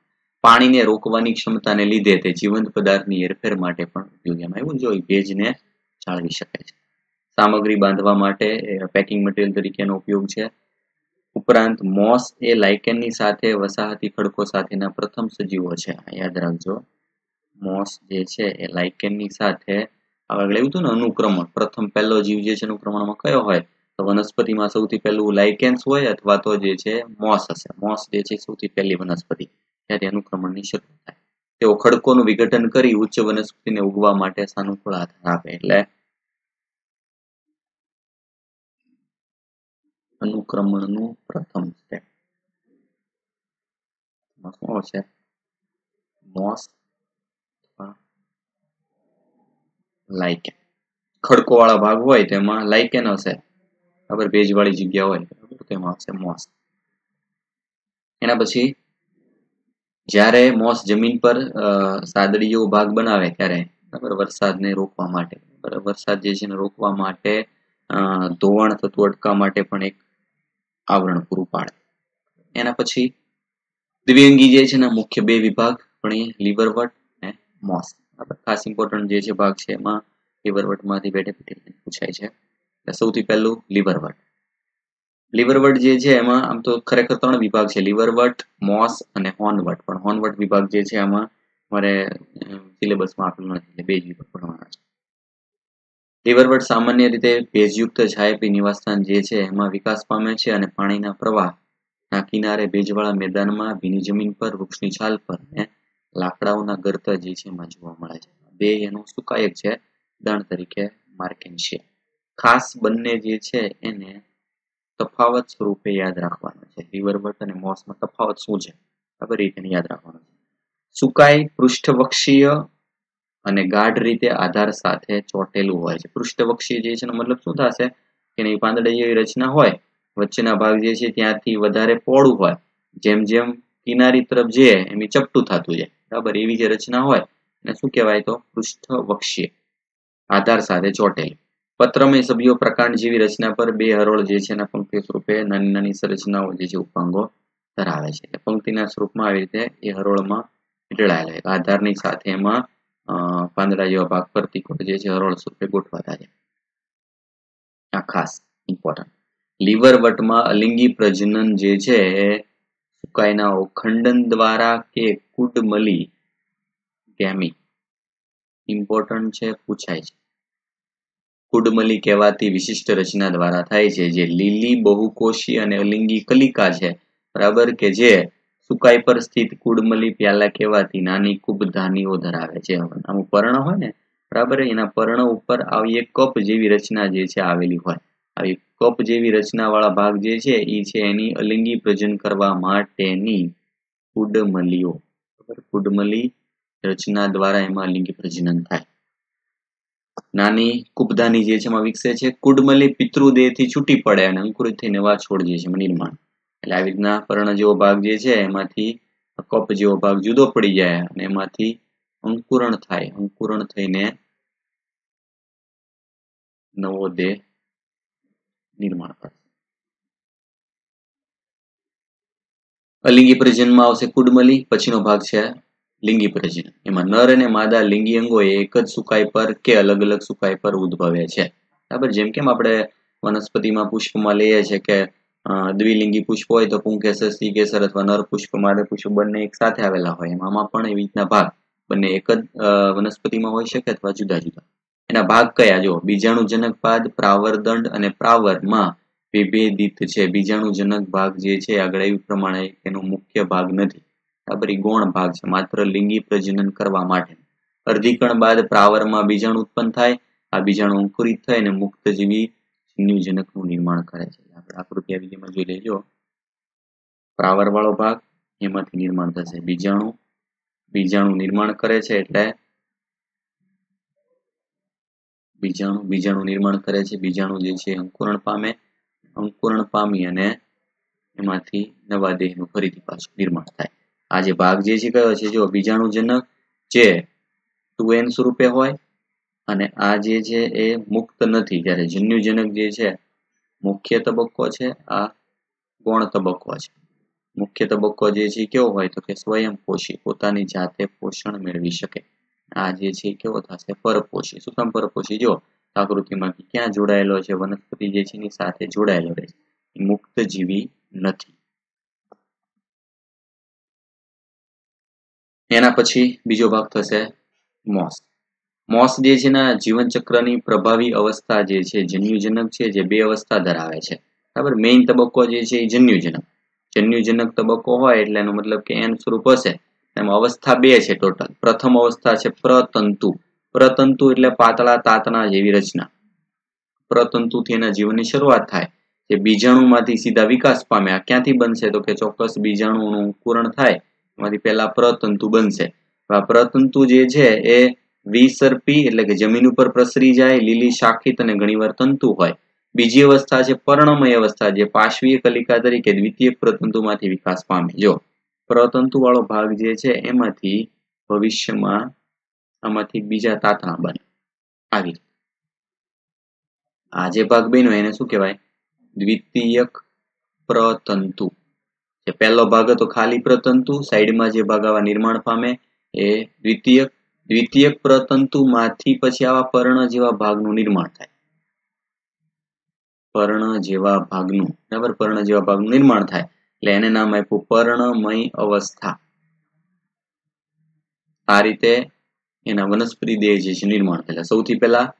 A: પાણીને રોકવાની ક્ષમતાને લીધે તે જીવંત પદાર્થની હેરફેર માટે પણ ઉપયોગીમાં એવું જોઈએ ભેજને જાળવી શકે છે. સામગ્રી બાંધવા માટે પેકિંગ મટીરિયલ તરીકેનો ઉપયોગ છે. ઉપરાંત મોસ એ લાઇકેનની સાથે વસાહતી ખડકો સાથેના પ્રથમ સજીવો છે. યાદ રાખજો. મોસ જે છે એ લાઇકેનની સાથે આગળ એવું હતું ને અનુક્રમણ. પ્રથમ પહેલો જીવ જે છે અનુક્રમણમાં કયો હોય? તો વનસ્પતિમાં સૌથી પહેલું લાઇકેન્સ હોય અથવા તો જે છે મોસ હશે. મોસ જે છે સૌથી પહેલી વનસ્પતિ. ત્યારે અનુક્રમણની શરૂઆત થાય. તેઓ ખડકોનું વિઘટન કરી ઉચ્ચ વનસ્પતિને ઉગવા માટે સાનુકૂળ આધાર આપે. એટલે અનુક્રમણનું પ્રથમ સ્ટેપ શું છે મોસ ખડકોવાળા ભાગ હોય તેમાં લાઇકેન હશે બરાબર ભેજવાળી જગ્યા હોય, તેમાં મોસ એના પછી જ્યારે મોસ જમીન પર સાદડી જેવો ભાગ બનાવે ત્યારે બરાબર વરસાદને રોકવા માટે વરસાદ જે છે રોકવા માટે ધોવાણ થતું અટકાવવા માટે પણ એક આવરણ પૂરું પાડે. એના પછી દ્વિઅંગી જે છે ને, મુખ્ય બે વિભાગ, પણ લીવરવટ અને મોસ. ખાસ ઇમ્પોર્ટન્ટ જે છે ભાગ છે એમાં લીવરવટમાંથી બેઠે બેઠે પૂછાય છે. સૌથી પહેલું લીવરવટ લીવરવટ જે છે એમાં આમ તો ખરેખર ત્રણ વિભાગ છે. લીવરવટ મોસ અને હોર્નવટ પણ હોર્નવટ વિભાગ જે છે એમાં મારે સિલેબસમાં આપેલું નથી. બે જ વિભાગ ભણવાના છે. લીવરવટ સામાન્ય રીતે ભેજયુક્ત છાયપી નિવાસસ્થાન જે છે, એમાં વિકાસ પામે છે અને પાણીના પ્રવાહના કિનારે ભેજવાળા મેદાનમાં ભીની જમીન પર, વૃક્ષની છાલ પર અને લાકડાઓના ગર્ત જે છે એમાં જોવા મળે છે. બે એનું સુકાયક છે, ઉદાહરણ તરીકે માર્કેન્શિયા ખાસ બંને જે છે એને તફાવત સ્વરૂપે યાદ રાખવાનો છે. રિવરવટ અને મોસમાં તફાવત શું છે? બરાબર રીતે યાદ રાખવાનું છે. સુકાઈ પૃષ્ઠવક્ષીય અને ગાઢ રીતે આધાર સાથે ચોટેલું હોય છે. પૃષ્ઠવક્ષીય જે છે મતલબ શું થશે કે એની પાંદડા જેવી રચના હોય, વચ્ચેના ભાગ જે છે ત્યાંથી વધારે પોળું હોય. જેમ જેમ કિનારી તરફ જઈએ એમ ચપટું થતું જાય. બરાબર? એવી જે રચના હોય એને શું કહેવાય તો? પૃષ્ઠવક્ષીય આધાર સાથે ચોટેલી. પત્રમય સભ્યો પ્રકાંડ જેવી રચના પર બે હરોળ જે છે એના પંક્તિ સ્વરૂપે નાની નાની સંરચનાઓ જે છે ઉપાંગો ધરાવે છે. પંક્તિના સ્વરૂપમાં આવી રીતે એ હરોળમાં વીંટળાયેલા આધારની સાથે એમાં પાંદડા જેવા ભાગ પર તીકોટ જે છે હરોળ સ્વરૂપે ગોઠવાતા છે. આ ખાસ ઇમ્પોર્ટન્ટ લીવર વટમાં અલિંગી પ્રજનન જે છે એ સુકાઈના ખંડન દ્વારા કે કુડમલી ગેમી. ઇમ્પોર્ટન્ટ છે, પૂછાય છે. કુડમલી કહેવાતી વિશિષ્ટ રચના દ્વારા થાય છે, જે લીલી બહુકોષી અને અલિંગી કલિકા છે. બરાબર કે જે સુકાઈ પર સ્થિત કુડમલી પ્યાલા કહેવાતી નાની કુબધાનીઓ ધરાવે છે. આનું પર્ણ હોય ને, બરાબર? એના પર્ણ ઉપર આવી એક કપ જેવી રચના જે છે આવેલી હોય. આવી કપ જેવી રચના વાળા ભાગ જે છે એ છે એની અલિંગી પ્રજન કરવા માટેની કુડમલીઓ. કુડમલી રચના દ્વારા એમાં અલિંગી પ્રજનન થાય. નાની કુબધાની જે છે એમાં વિકસે છે, કુડમલી પિતૃદેહથી છૂટી પડે અને અંકુરિત થઈ નવા છોડ જે છે નિર્માણ એટલે આવી રીતના પર્ણ જેવો ભાગ જે છે, એમાંથી કપ જેવો ભાગ જુદો પડી જાય અને એમાંથી અંકુરણ થાય. અંકુરણ થઈને નવો દેહ નિર્માણ કરશે. અલિંગી પ્રજનમાં આવશે કુડમલી, પછીનો ભાગ છે લિંગી પ્રજનન એમાં નર અને માદા લિંગી અંગો એક જ સુકાઈ પર કે અલગ અલગ સુકાઈ પર ઉદ્ભવે છે. બરાબર? જેમ કેમ આપણે વનસ્પતિમાં પુષ્પમાં લઈએ છીએ કે દ્વિલિંગી પુષ્પ હોય તો પુંકેસર કેસર અથવા નર પુષ્પ માદા પુષ્પ બંને એક સાથે આવેલા હોય. એમાં પણ એવી રીતના ભાગ બંને એક જ વનસ્પતિમાં હોઈ શકે અથવા જુદા જુદા. એના ભાગ કયા? જો બીજાણુજનક પાદ પ્રાવરદંડ અને પ્રાવરમાં વિભેદિત છે. બીજાણુજનક ભાગ જે છે, આગળ એવું પ્રમાણે એનો મુખ્ય ભાગ નથી. બરાબર ગૌણ ભાગ છે, માત્ર લિંગી પ્રજનન કરવા માટે. અર્ધીકણ બાદ પ્રાવરમાં બીજાણુ ઉત્પન્ન થાય, આ બીજાણુ અંકુરિત થાય અને મુક્તજીવી જન્યુજનકનું નિર્માણ કરે છે. આકૃતિ આવી જેમાં જોઈ લેજો. પાવર વાળો ભાગ એમાંથી નિર્માણ થશે. બીજાણુ બીજાણુ નિર્માણ કરે છે એટલે બીજાણુ બીજાણુ નિર્માણ કરે છે. બીજાણુ જે છે અંકુરણ પામે, અંકુરણ પામી અને એમાંથી નવા દેહનું ફરીથી પાછું નિર્માણ થાય. આ જે ભાગ જે છે કયો છે? જો બીજાણુજનક જે ટુ એન સ્વરૂપે હોય અને આ જે છે એ મુક્ત નથી. જ્યારે જન્યુજનક જે છે મુખ્ય તબક્કો છે, આ ગૌણ તબક્કો છે? મુખ્ય તબક્કો જે છે કેવો હોય તો કે સ્વયંપોષી, પોતાની જાતે પોષણ મેળવી શકે. આ જે છે કેવો થશે? પરપોષી. શું કામ પરપોષી? જો આકૃતિમાં ક્યાં જોડાયેલો છે? વનસ્પતિ જે છે એની સાથે જોડાયેલો રહે છે. મુક્ત જીવી નથી. એના પછી બીજો ભાગ થશે મોસ. મોસ જે છે ને જીવનચક્રની પ્રભાવી અવસ્થા જે છે, જન્યુજનક છે, જે બે અવસ્થા ધરાવે છે. બરાબર? મેઇન તબક્કો જે છે એ જન્યુજનક. જન્યુજનક તબક્કો હોય એટલે એનો મતલબ કે એન સ્વરૂપ હશે. એમાં અવસ્થા બે છે ટોટલ પ્રથમ અવસ્થા છે પ્રતંતુ. પ્રતંતુ એટલે પાતળા તાતણા જેવી રચના. પ્રતંતુથી એના જીવનની શરૂઆત થાય. જે બીજાણુમાંથી સીધા વિકાસ પામ્યા ક્યાંથી બનશે? તો કે ચોક્કસ બીજાણુનું પૂરણ થાય. એમાંથી પહેલા પ્રતંતુ બનશે. આ પ્રતંતુ જે છે એ વિસર્પી એટલે કે જમીન ઉપર પ્રસરી જાય, લીલી શાખિત અને ઘણીવાર તંતુ હોય. બીજી અવસ્થા છે પર્ણમય અવસ્થા, જે પાશ્વીય કલિકા તરીકે દ્વિતીય પ્રતંતુમાંથી વિકાસ પામે. જો પ્રતંતુ વાળો ભાગ જે છે એમાંથી ભવિષ્યમાં આમાંથી બીજા તાતણા બને. આવી આ જે ભાગ બન્યો એને શું કહેવાય? દ્વિતીયક પ્રતંતુ. જે પહેલો ભાગ હતો ખાલી પ્રતંતુ, સાઈડમાં જે ભાગ આવા નિર્માણ પામે એ દ્વિતીયક દ્વિતીયક પ્રતંતુમાંથી પછી આવા પર્ણ જેવા ભાગનું નિર્માણ થાય. પર્ણ જેવા ભાગનું, બરાબર? પર્ણ જેવા ભાગનું નિર્માણ થાય. એટલે એને નામ આપ્યું પર્ણમય અવસ્થા. આ રીતે એના વનસ્પતિ દેહ જે છે નિર્માણ થયેલા સૌથી પહેલા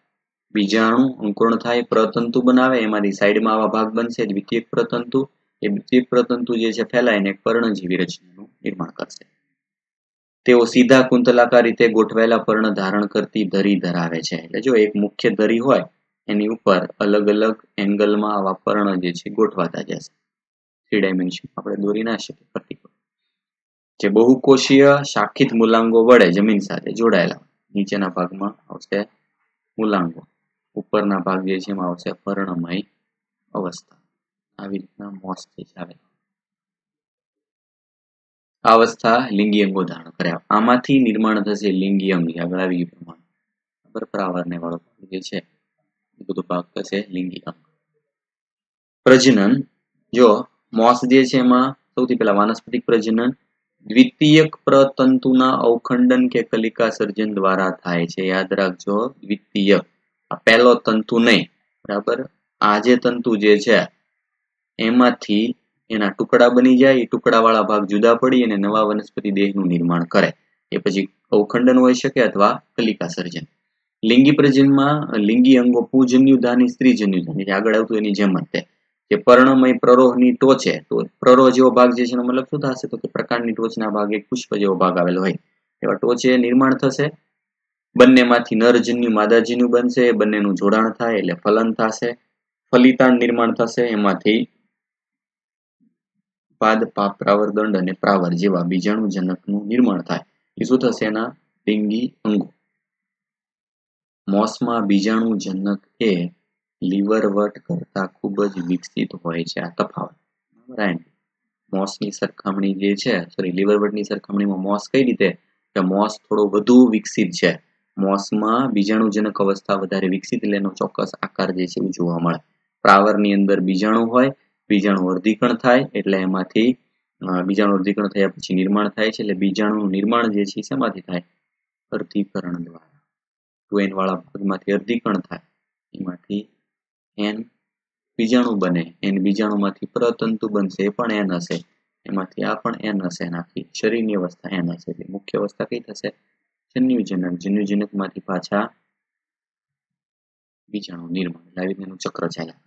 A: બીજાણુ અંકુરણ થાય, પ્રતંતુ બનાવે, એમાંથી સાઈડમાં આવા ભાગ બનશે, દ્વિતીય પ્રતંતુ. એ દ્વિતીય પ્રતંતુ જે છે ફેલાઈને એક પર્ણજીવી રચનાનું નિર્માણ કરશે. તેઓ સીધા કુંતલાકાર રીતે ગોઠવાયેલા પર્ણ ધારણ કરતી ધરી ધરાવે છે. એટલે જો એક મુખ્ય ધરી હોય, એની ઉપર અલગ અલગ એંગલમાં આવા પર્ણ જે છે ગોઠવાતા જશે. થ્રી ડાયમેન્શન આપણે દોરી ના શકીએ પર્ટિક્યુલર જે બહુકોષીય શાખિત મૂલાંગો વડે જમીન સાથે જોડાયેલા. નીચેના ભાગમાં આવશે મૂલાંગો. ઉપરના ભાગ જે છે એમાં આવશે પર્ણમય અવસ્થા. આવી રીતના મોસ્ટ આવે આ અવસ્થા લિંગી અંગો ધારણ કર્યા. આમાંથી નિર્માણ થશે લિંગી અંગ આગળ આવી ગયું પ્રમાણ. પ્રાવરને વાળો જે છે, એ બધો ભાગ થશે લિંગી અંગ પ્રજનન. જો મોસ જે છે એમાં સૌથી પહેલા વાનસ્પતિક પ્રજનન દ્વિતીયક પ્રતંતુના અવખંડન કે કલિકા સર્જન દ્વારા થાય છે. યાદ રાખજો દ્વિતીયક આ પહેલો તંતુ નહીં. બરાબર? આ જે તંતુ જે છે, એમાંથી એના ટુકડા બની જાય, એ ટુકડાવાળા ભાગ જુદા પડી અને નવા વનસ્પતિ દેહનું નિર્માણ કરે. એ પછી અવખંડન હોઈ શકે અથવા કલિકા સર્જન. લિંગી પ્રજનમાં લિંગી અંગો પૂજન્યુધાની સ્ત્રીજન્યુધાની આગળ આવતું એની જેમ જ તે. જે પર્ણમય પ્રરોહની ટોચે તો પ્રરોહ જેવો ભાગ જે છે એનો મતલબ શું થશે? તો કે પ્રકાંડની ટોચના ભાગે પુષ્પ જેવો ભાગ આવેલો હોય. એવા ટોચે નિર્માણ થશે. બંનેમાંથી નરજન્યુ, માદાજન્યુ બનશે, બંનેનું જોડાણ થાય એટલે ફલન થશે. ફલિતાણ નિર્માણ થશે. એમાંથી પાદ, પાપ પ્રાવરદંડ અને પ્રાવર જેવા બીજાણુજનકનું નિર્માણ થાય. એ શું થશે એના? લિંગી અંગો. મોસમાં બીજાણુજનક એ લીવરવટ કરતા ખૂબ જ વિકસિત હોય છે. આ તફાવત. મોસની સરખામણી જે છે સોરી લીવરવટની સરખામણીમાં મોસ કઈ રીતે? કે મોસ થોડો વધુ વિકસિત છે. મોસમાં બીજાણુજનક અવસ્થા વધારે વિકસિત એટલે એનો ચોક્કસ આકાર જે છે એ જોવા મળે. પ્રાવરની અંદર બીજાણુ હોય બીજાણુ અર્ધિકણ થાય એટલે એમાંથી બીજાણુ અર્ધીકરણ થયા પછી નિર્માણ થાય છે એટલે બીજાણુનું નિર્માણ જે છે શેમાંથી થાય? અર્ધીકરણ દ્વારા. ટુ એન વાળા ભાગમાંથી અર્ધીકરણ થાય. એમાંથી એન બીજાણુ બને. એન બીજાણુમાંથી પ્રતંતુ બનશે, એ પણ એન હશે. એમાંથી આ પણ એન હશે નાખી શરીરની અવસ્થા એન હશે. એટલે મુખ્ય અવસ્થા કઈ થશે? જન્યુજનક. જન્યુજનકમાંથી પાછા બીજાણુ નિર્માણ. એટલે આવી રીતનું ચક્ર ચાલ્યા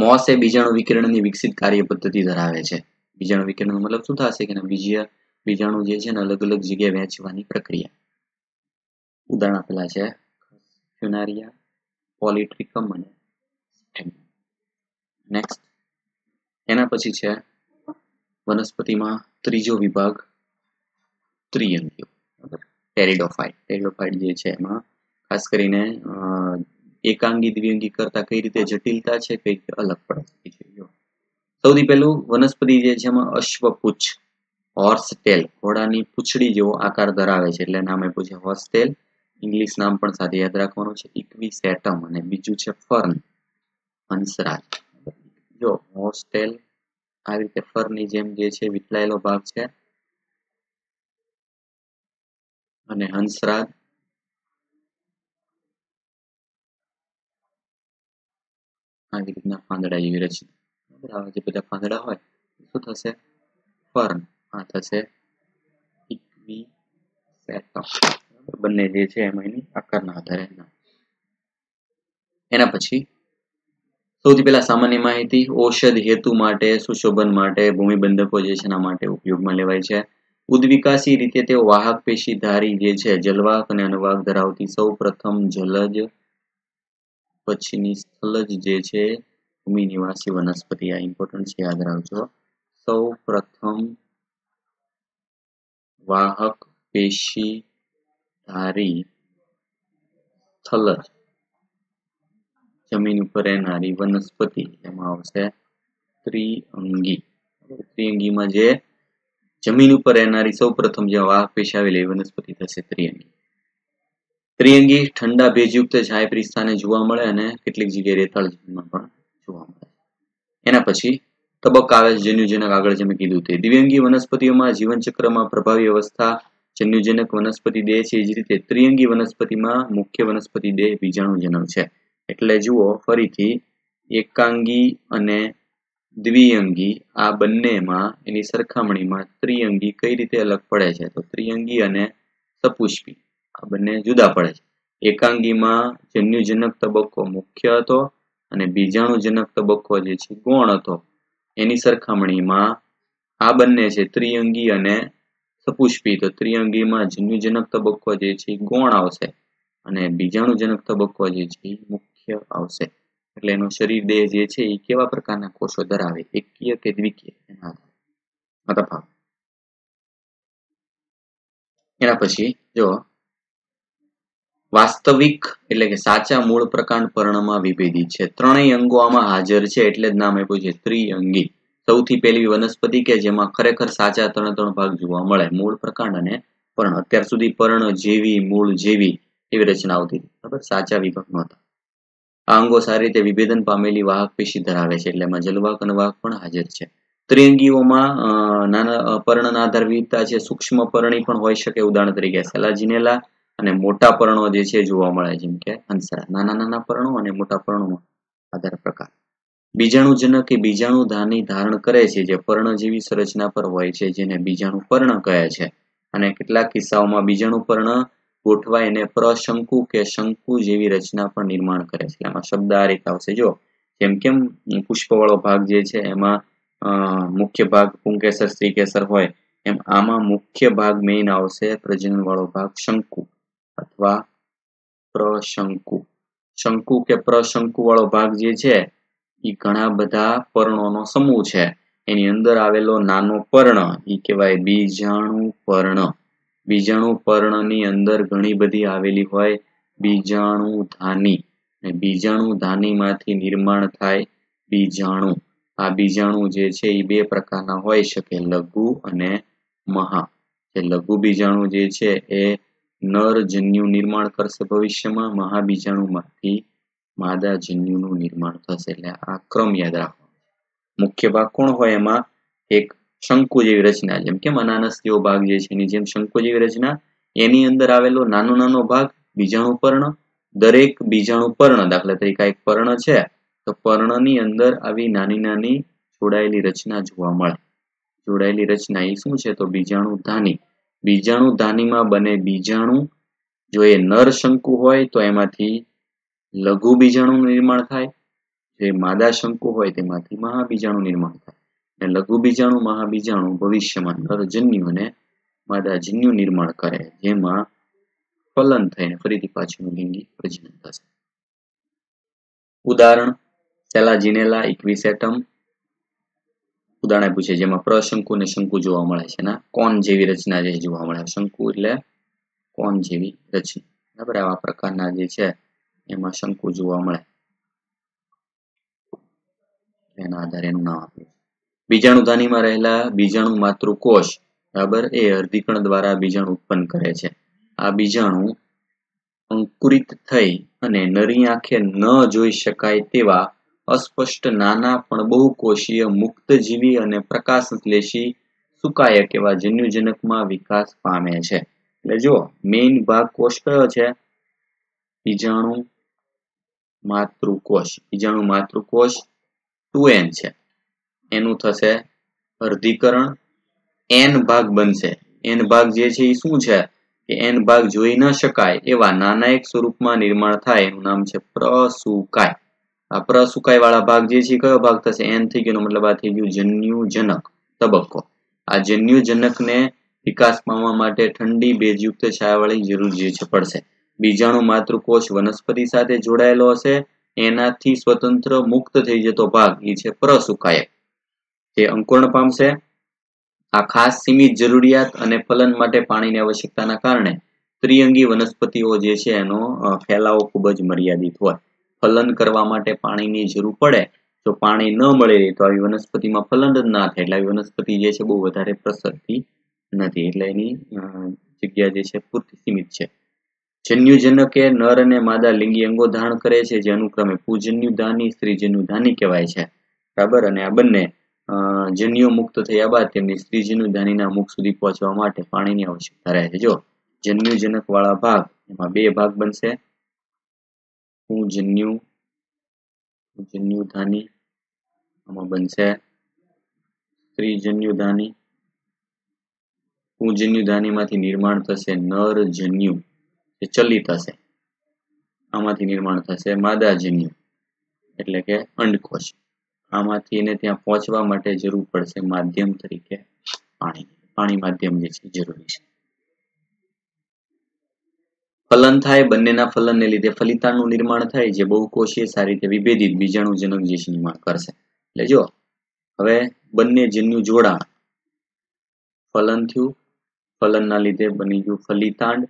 A: મોસ એ બીજાણુ વિકિરણની વિકસિત કાર્ય પદ્ધતિ ધરાવે છે. બીજાણુ વિકિરણ મતલબ શું થશે કે બીજા બીજાણુ જે છે ને અલગ અલગ જગ્યાએ વહેંચવાની પ્રક્રિયા. ઉદાહરણ આપેલા છે. ફ્યુનારિયા પોલિટ્રિકમ અને નેક્સ્ટ એના પછી છે વનસ્પતિમાં ત્રીજો વિભાગ ત્રિઅંગીઓ ટેરિડોફાઇટ ટેરિડોફાઇટ જે છે એમાં ખાસ કરીને એકાંગી દ્વિઅંગી કરતા કઈ રીતે જટિલતા છે, કઈ રીતે અલગ પડે છે? સૌથી પહેલું વનસ્પતિ જે છે એમાં અશ્વપુચ્છ હોર્સ ટેલ ઘોડાની પૂંછડી જેવો આકાર ધરાવે છે, એટલે નામે પૂછે હોર્સ ઇંગ્લિશ નામ પણ સાથે યાદ રાખવાનું છે ઇક્વી સેટમ અને બીજું છે ફર્ન, હંસરાજ. જો હોર્સ ટેલ આ રીતે ફરની જેમ જે છે વિટલાયેલો ભાગ છે. અને હંસરાજ આવી રીતના પાંદડા જેવી રચના આવા જે બધા પાંદડા હોય, શું થશે? ફર્ન આ થશે ઇક્વી સેટમ બંને જે છે એમાં એની આકારના આધારે એના પછી સૌથી પહેલા સામાન્ય માહિતી, ઔષધ હેતુ માટે, સુશોભન માટે, ભૂમિબંધકો જે છે એના માટે ઉપયોગમાં લેવાય છે. ઉદ્વિકાસી રીતે તેઓ વાહક પેશી ધારી જે છે, જલવાહક અને અનુવાહક ધરાવતી સૌ પ્રથમ જલજ પછીની સ્થલજ જે છે, ભૂમિ નિવાસી વનસ્પતિ, આ ઇમ્પોર્ટન્ટ છે, યાદ રાખજો. સૌ પ્રથમ વાહક પેશી ધારી સ્થલજ જમીન ઉપર રહેનારી વનસ્પતિ, એમાં આવશે ત્રિઅંગી. ત્રિઅંગીમાં જે જમીન ઉપર રહેનારી સૌ પ્રથમ જે વાહક પેશી આવેલી વનસ્પતિ થશે ત્રિઅંગી. ત્રિઅંગી ઠંડા ભેજયુક્ત છાયપ્રી સ્થાને જોવા મળે અને કેટલીક જગ્યાએ રેતાળ જમીનમાં પણ જોવા મળે એના પછી તબક્કા આવે છે જન્યુજનક આગળ જે મેં કીધું તે. દ્વિઅંગી વનસ્પતિઓમાં જીવનચક્રમાં પ્રભાવી અવસ્થા જન્યુજનક વનસ્પતિ દેહ છે. એ જ રીતે ત્રિઅંગી વનસ્પતિમાં મુખ્ય વનસ્પતિ દેહ બીજાણુજનક છે. એટલે જુઓ, ફરીથી એકાંગી અને દ્વિઅંગી આ બંનેમાં એની સરખામણીમાં ત્રિઅંગી કઈ રીતે અલગ પડે છે? તો ત્રિઅંગી અને સપુષ્પી. આ બંને જુદા પડે છે. એકાંગીમાં જન્યુજનક તબક્કો મુખ્ય હતો અને બીજાણુજનક તબક્કો જે છે ગૌણ હતો. એની સરખામણીમાં આ બંને છે ત્રિઅંગી અને સપુષ્પી તો ત્રિઅંગીમાં જન્યુજનક તબક્કો જે છે ગૌણ આવશે અને બીજાણુજનક તબક્કો જે છે મુખ્ય આવશે. એટલે એનો શરીર દેહ જે છે એ કેવા પ્રકારના કોષો ધરાવે? એકકીય કે દ્વિકીય? એના તફાવત એના પછી જો વાસ્તવિક એટલે કે સાચા મૂળ પ્રકાંડ પર્ણમાં વિભેદિત છે. ત્રણેય અંગો આમાં હાજર છે એટલે જ નામ આપ્યું છે ત્રિઅંગી. સૌથી પહેલી વનસ્પતિ કે જેમાં ખરેખર સાચા ત્રણ ત્રણ ભાગ જોવા મળે, મૂળ પ્રકાંડ અને પર્ણ. અત્યાર સુધી પર્ણ જેવી, મૂળ જેવી એવી રચના હતી. બરાબર? સાચા વિભાગ નહોતા આ અંગો સારી રીતે વિભેદન પામેલી વાહક પેશી ધરાવે છે એટલે એમાં જલવાહક અને વાહક પણ હાજર છે. ત્રિઅંગીઓમાં નાના પર્ણના આધાર વિવિધતા છે. સૂક્ષ્મ પર્ણી પણ હોઈ શકે. ઉદાહરણ તરીકે સેલાજીનેલા અને મોટા પર્ણો જે છે જોવા મળે જેમ કે હંસરા નાના નાના પર્ણો અને મોટા પર્ણોમાં આધાર પ્રકાર. બીજાણુજનક એ બીજાણુ ધાની ધારણ કરે છે, જે પર્ણ જેવી સંરચના પર હોય છે, જેને બીજાણુ પર્ણ કહે છે. અને કેટલાક કિસ્સાઓમાં બીજાણુ પર્ણ ગોઠવાય એને પ્રશંકુ કે શંકુ જેવી રચના પણ નિર્માણ કરે છે. એમાં શબ્દ આ રીતે આવશે. જો જેમ કેમ પુષ્પવાળો ભાગ જે છે, એમાં મુખ્ય ભાગ પુંકેસર, સ્ત્રીકેસર હોય. એમ આમાં મુખ્ય ભાગ મેઇન આવશે પ્રજનન વાળો ભાગ શંકુ. અથવા પ્રશંકુ. શંકુ કે પ્રશંકુ વાળો ભાગ જે છે એ ઘણા બધા પર્ણોનો સમૂહ છે. એની અંદર આવેલો નાનો પર્ણ એ કહેવાય બીજાણુ પર્ણ. બીજાણુ પર્ણની અંદર ઘણી બધી આવેલી હોય બીજાણુ ધાની. બીજાણુ ધાનીમાંથી નિર્માણ થાય બીજાણુ. આ બીજાણુ જે છે એ બે પ્રકારના હોઈ શકે, લઘુ અને મહા. જે લઘુ બીજાણુ જે છે, એ નર જન્યુ નિર્માણ કરશે ભવિષ્યમાં, મહાબીજાણુમાંથી માદા જન્યુનું નિર્માણ થશે. એટલે આ ક્રમ યાદ રાખો મુખ્ય ભાગ કોણ હોય એમાં? એક શંકુ જેવી રચના. જેમ કે અનાનસ જેવો ભાગ જે છે એની જેમ શંકુ જેવી રચના. એની અંદર આવેલો નાનો નાનો ભાગ, બીજાણુ પર્ણ. દરેક બીજાણુ પર્ણ, દાખલા તરીકે એક પર્ણ છે. તો પર્ણની અંદર આવી નાની નાની જોડાયેલી રચના જોવા મળે. જોડાયેલી રચના એ શું છે? તો બીજાણુ ધાની. બીજાણુ ધાનીમાં બને બીજાણુ, જો એ નર શંકુ હોય તો એમાંથી લઘુ બીજાણુનું નિર્માણ થાય, જે માદા શંકુ હોય તેમાંથી મહાબીજાણુ નિર્માણ થાય. અને લઘુ બીજાણુ, મહાબીજાણુ ભવિષ્યમાં નરજન્યુ અને માદા જન્યુ નિર્માણ કરે, જેમાં ફલન થઈને ફરીથી પાછું લિંગી પ્રજનન થશે. ઉદાહરણ, સેલાજીનેલા ઇક્વિસેટમ ઉદાહરણ પૂછે જેમાં પ્રશંકુ અને શંકુ જોવા મળે છે. ના કોન જેવી રચના જે જોવા મળે? શંકુ એટલે કોન જેવી રચના? બરાબર આવા પ્રકારના જે છે, એમાં શંકુ જોવા મળે. એના આધારે એનું નામ આપ્યું બીજાણુ ધાનીમાં રહેલા બીજાણુ માતૃકોષ, બરાબર, એ અર્ધિકણ દ્વારા બીજાણુ ઉત્પન્ન કરે છે. આ બીજાણુ અંકુરિત થઈ અને નરી આંખે ન જોઈ શકાય તેવા અસ્પષ્ટ નાના પણ બહુકોષીય મુક્તજીવી અને પ્રકાશસંશ્લેષી સુકાયક એવા જન્યુજનકમાં વિકાસ પામે છે. એટલે જો મેઇન ભાગ કોષ કયો છે? બીજાણુ માતૃકોષ. બીજાણુ માતૃકોષ ટુ એન છે. એનું થશે અર્ધીકરણ. એન ભાગ બનશે. એન ભાગ જે છે એ શું છે? કે એન ભાગ જોઈ ન શકાય એવા નાના એક સ્વરૂપમાં નિર્માણ થાય. એનું નામ છે પ્રસુકાય. આ પ્રસુકાય વાળા ભાગ જે છે કયો ભાગ થશે? એન થઈ ગયો મતલબ આ થઈ ગયું જન્યુજનક. તબક્કો. આ જન્યુજનકને વિકાસ પામવા માટે ઠંડી, ભેજયુક્ત છાયાવાળી જરૂર જે છે પડશે. બીજાણુ માતૃકોષ વનસ્પતિ સાથે જોડાયેલો હશે. એનાથી સ્વતંત્ર મુક્ત થઈ જતો ભાગ એ છે પ્રસુકાયક. તે અંકુરણ પામશે. આ ખાસ સીમિત જરૂરિયાત અને ફલન માટે પાણીની આવશ્યકતાના કારણે ત્રિઅંગી વનસ્પતિઓ જે છે એનો ફેલાવો ખૂબ જ મર્યાદિત હોય. ફલન કરવા માટે પાણીની જરૂર પડે, જો પાણી ન મળે તો આવી વનસ્પતિમાં ફલન જ ના થાય. એટલે આવી વનસ્પતિ જે છે બહુ વધારે પ્રસરતી નથી. એટલે એની જગ્યા જે છે પૂરતી સીમિત છે. જન્યુજનકે નર અને માદા લિંગી અંગો ધારણ કરે છે, જે અનુક્રમે પૂજન્યુધાની, સ્ત્રીજન્યુધાની કહેવાય છે. બરાબર? અને આ બંને જન્યુઓ મુક્ત થયા બાદ તેમની સ્ત્રીજન્યુધાનીના મુખ સુધી પહોંચવા માટે પાણીની આવશ્યકતા રહે છે. જો જન્યુજનક વાળા ભાગ, એમાં બે ભાગ બનશે પૂજન્યુ ધાની, આમાં બનશે સ્ત્રીજન્યુધાની પૂજન્યુધાનીમાંથી નિર્માણ થશે નર જન્યુ, જે ચલિત હશે. આમાંથી નિર્માણ થશે માદા જન્યુ, એટલે કે અંડકોશ આમાંથી એને ત્યાં પહોંચવા માટે જરૂર પડશે માધ્યમ તરીકે પાણી. પાણી માધ્યમ જે છે જરૂરી છે. ફલન થાય, બંનેના ફલનને લીધે ફલિતાણનું નિર્માણ થાય, જે બહુકોષીય સારી રીતે વિભેદિત બીજાણુજનક જે નિર્માણ કરશે. એટલે જો હવે બંને જન્યુ જોડાણ ફલન થયું, ફલનના લીધે બની ગયું ફલિતાંડ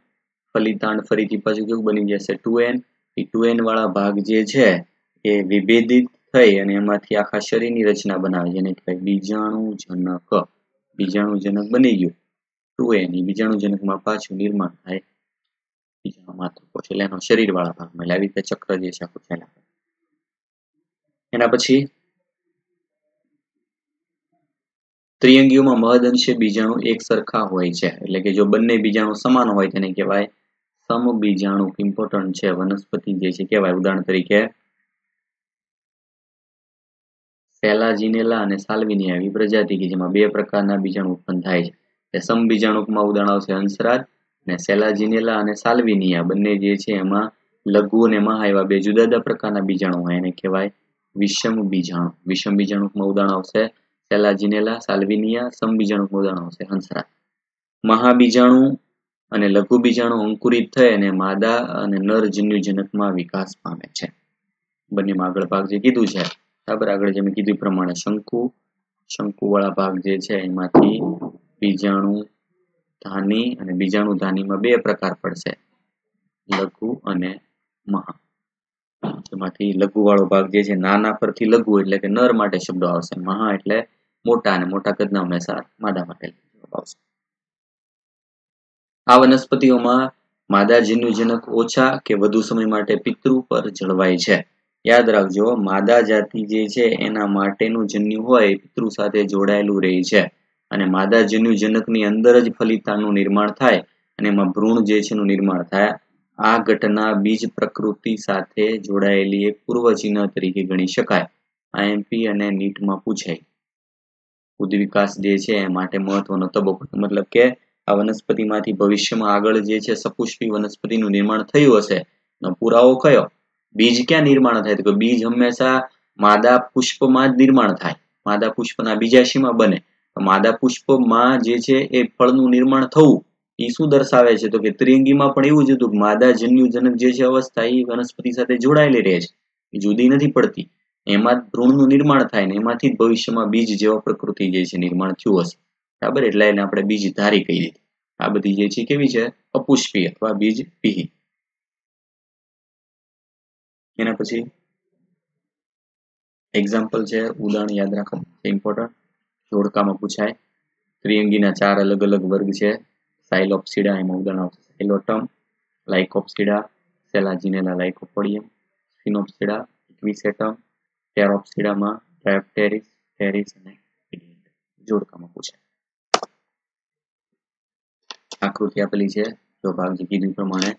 A: ફલિતાંડ ફરીથી પાછું કેવું બની જશે two N, A two N વાળા ભાગ જે છે, એ વિભેદિત થઈ અને એમાંથી આખા શરીરની રચના બનાવે જેને કહેવાય બીજાણુજનક. બીજાણુજનક બની ગયું. ટુ એન, એ બીજાણુજનકમાં પાછું નિર્માણ થાય બીજાણુ માથું એટલે એનો શરીર વાળા ભાગમાં એટલે આવી રીતે ચક્ર જે છે આખું ચાલ્યા એના પછી ત્રિઅંગીઓમાં મહદઅંશે બીજાણુ એક સરખા હોય છે એટલે કે જો બંને બીજાણુ સમાન હોય તેને કહેવાય સમબીજાણુ ઇમ્પોર્ટન્ટ છે વનસ્પતિ જે છે કહેવાય ઉદાહરણ તરીકે સેલાજીનેલા અને સાલ્વિની એવી પ્રજાતિ કે જેમાં બે પ્રકારના બીજાણુ ઉત્પન્ન થાય છે એટલે સમબીજાણુકમાં ઉદાહરણ આવશે હંસરાજ અને સેલાજીનેલા અને સાલ્વિનિયા બંને જે છે એમાં લઘુ અને મહા એવા બે જુદા જુદા પ્રકારના બીજાણુ હોય. એને કહેવાય વિષમ બીજાણુ. વિષમ બીજાણુકમાં ઉદાહરણ આવશે સેલાજીનેલા સાલ્વિનિયા સમબીજાણુકમાં ઉદાહરણ આવશે હંસરા. મહાબીજાણુ અને લઘુ બીજાણુ અંકુરિત થઈ અને માદા અને નર જન્યુજનકમાં વિકાસ પામે છે. બંનેમાં આગળ ભાગ જે કીધું છે, બરાબર? આગળ જે મેં કીધું પ્રમાણે શંકુ શંકુ વાળા ભાગ જે છે એમાંથી બીજાણુ ધાની અને બીજાણુ ધાનીમાં બે પ્રકાર પડશે. લઘુ અને મહા. એમાંથી લઘુ વાળો ભાગ જે છે, નાના પરથી લઘુ એટલે કે નર માટે શબ્દો આવશે. મહા એટલે મોટા અને મોટા કદના હંમેશા માદા માટે આવશે. આ વનસ્પતિઓમાં માદા જનક ઓછા કે વધુ સમય માટે પિતૃ પર જળવાય છે. યાદ રાખજો, માદા જાતિ જે છે, એના માટેનું જન્યુ હોય પિતૃ સાથે જોડાયેલું રહે છે. અને માદા જનકની અંદર જ ફલિતાનું નિર્માણ થાય અને એમાં ભ્રૂણ જે છે એનું નિર્માણ થાય. આ ઘટના બીજ પ્રકૃતિ સાથે જોડાયેલી એક પૂર્વ ચિહ્ન તરીકે ગણી શકાય. આઈએમપી અને નીટમાં પૂછાય. ઉદ્વિકાસ જે છે એ માટે મહત્વનો તબક્કો, મતલબ કે આ વનસ્પતિમાંથી ભવિષ્યમાં આગળ જે છે સપુષ્પી વનસ્પતિનું નિર્માણ થયું હશે. પુરાવો કયો? બીજ ક્યાં નિર્માણ થાય? તો બીજ હંમેશા માદા પુષ્પમાં જ નિર્માણ થાય. માદા પુષ્પના બીજાશીમાં બને. માદા પુષ્પમાં જે છે એ ફળનું નિર્માણ થવું એ શું દર્શાવે છે? તો કે ત્રિંગીમાં પણ એવું જ હતું માદા જન્યુજનક જે છે અવસ્થા એ વનસ્પતિ સાથે જોડાયેલી રહે છે. જુદી નથી પડતી. એમાં ભ્રૂણનું નિર્માણ થાય ને એમાંથી ભવિષ્યમાં બીજ જેવા પ્રકૃતિ જે છે નિર્માણ થયું હશે. બરાબર? એટલે એને આપણે બીજ ધારી કહી દીધી. આ બધી જે છે કેવી છે? અપુષ્પી અથવા બીજ પીહી. એના પછી એક્ઝામ્પલ છે, ઉદાહરણ યાદ રાખો. ઇમ્પોર્ટન્ટ જોડકામાં પૂછાય. ત્રિઅંગીના ચાર અલગ અલગ વર્ગ છે. સાયલોપ્સિડા એમાં ઉદાહરણ આવશે સાયલોટમ, લાઇકોપ્સિડા સેલાજીનેલા લાઇકોપોડિયમ, સિનોપ્સિડા, ઇક્વિસેટમ, ટેરોપ્સિડામાં ટ્રાયોપ્ટેરિસ, ટેરિસ અને જોડકામાં પૂછાય. આકૃતિ આપેલી છે. જો ભાગ જે કીધું પ્રમાણે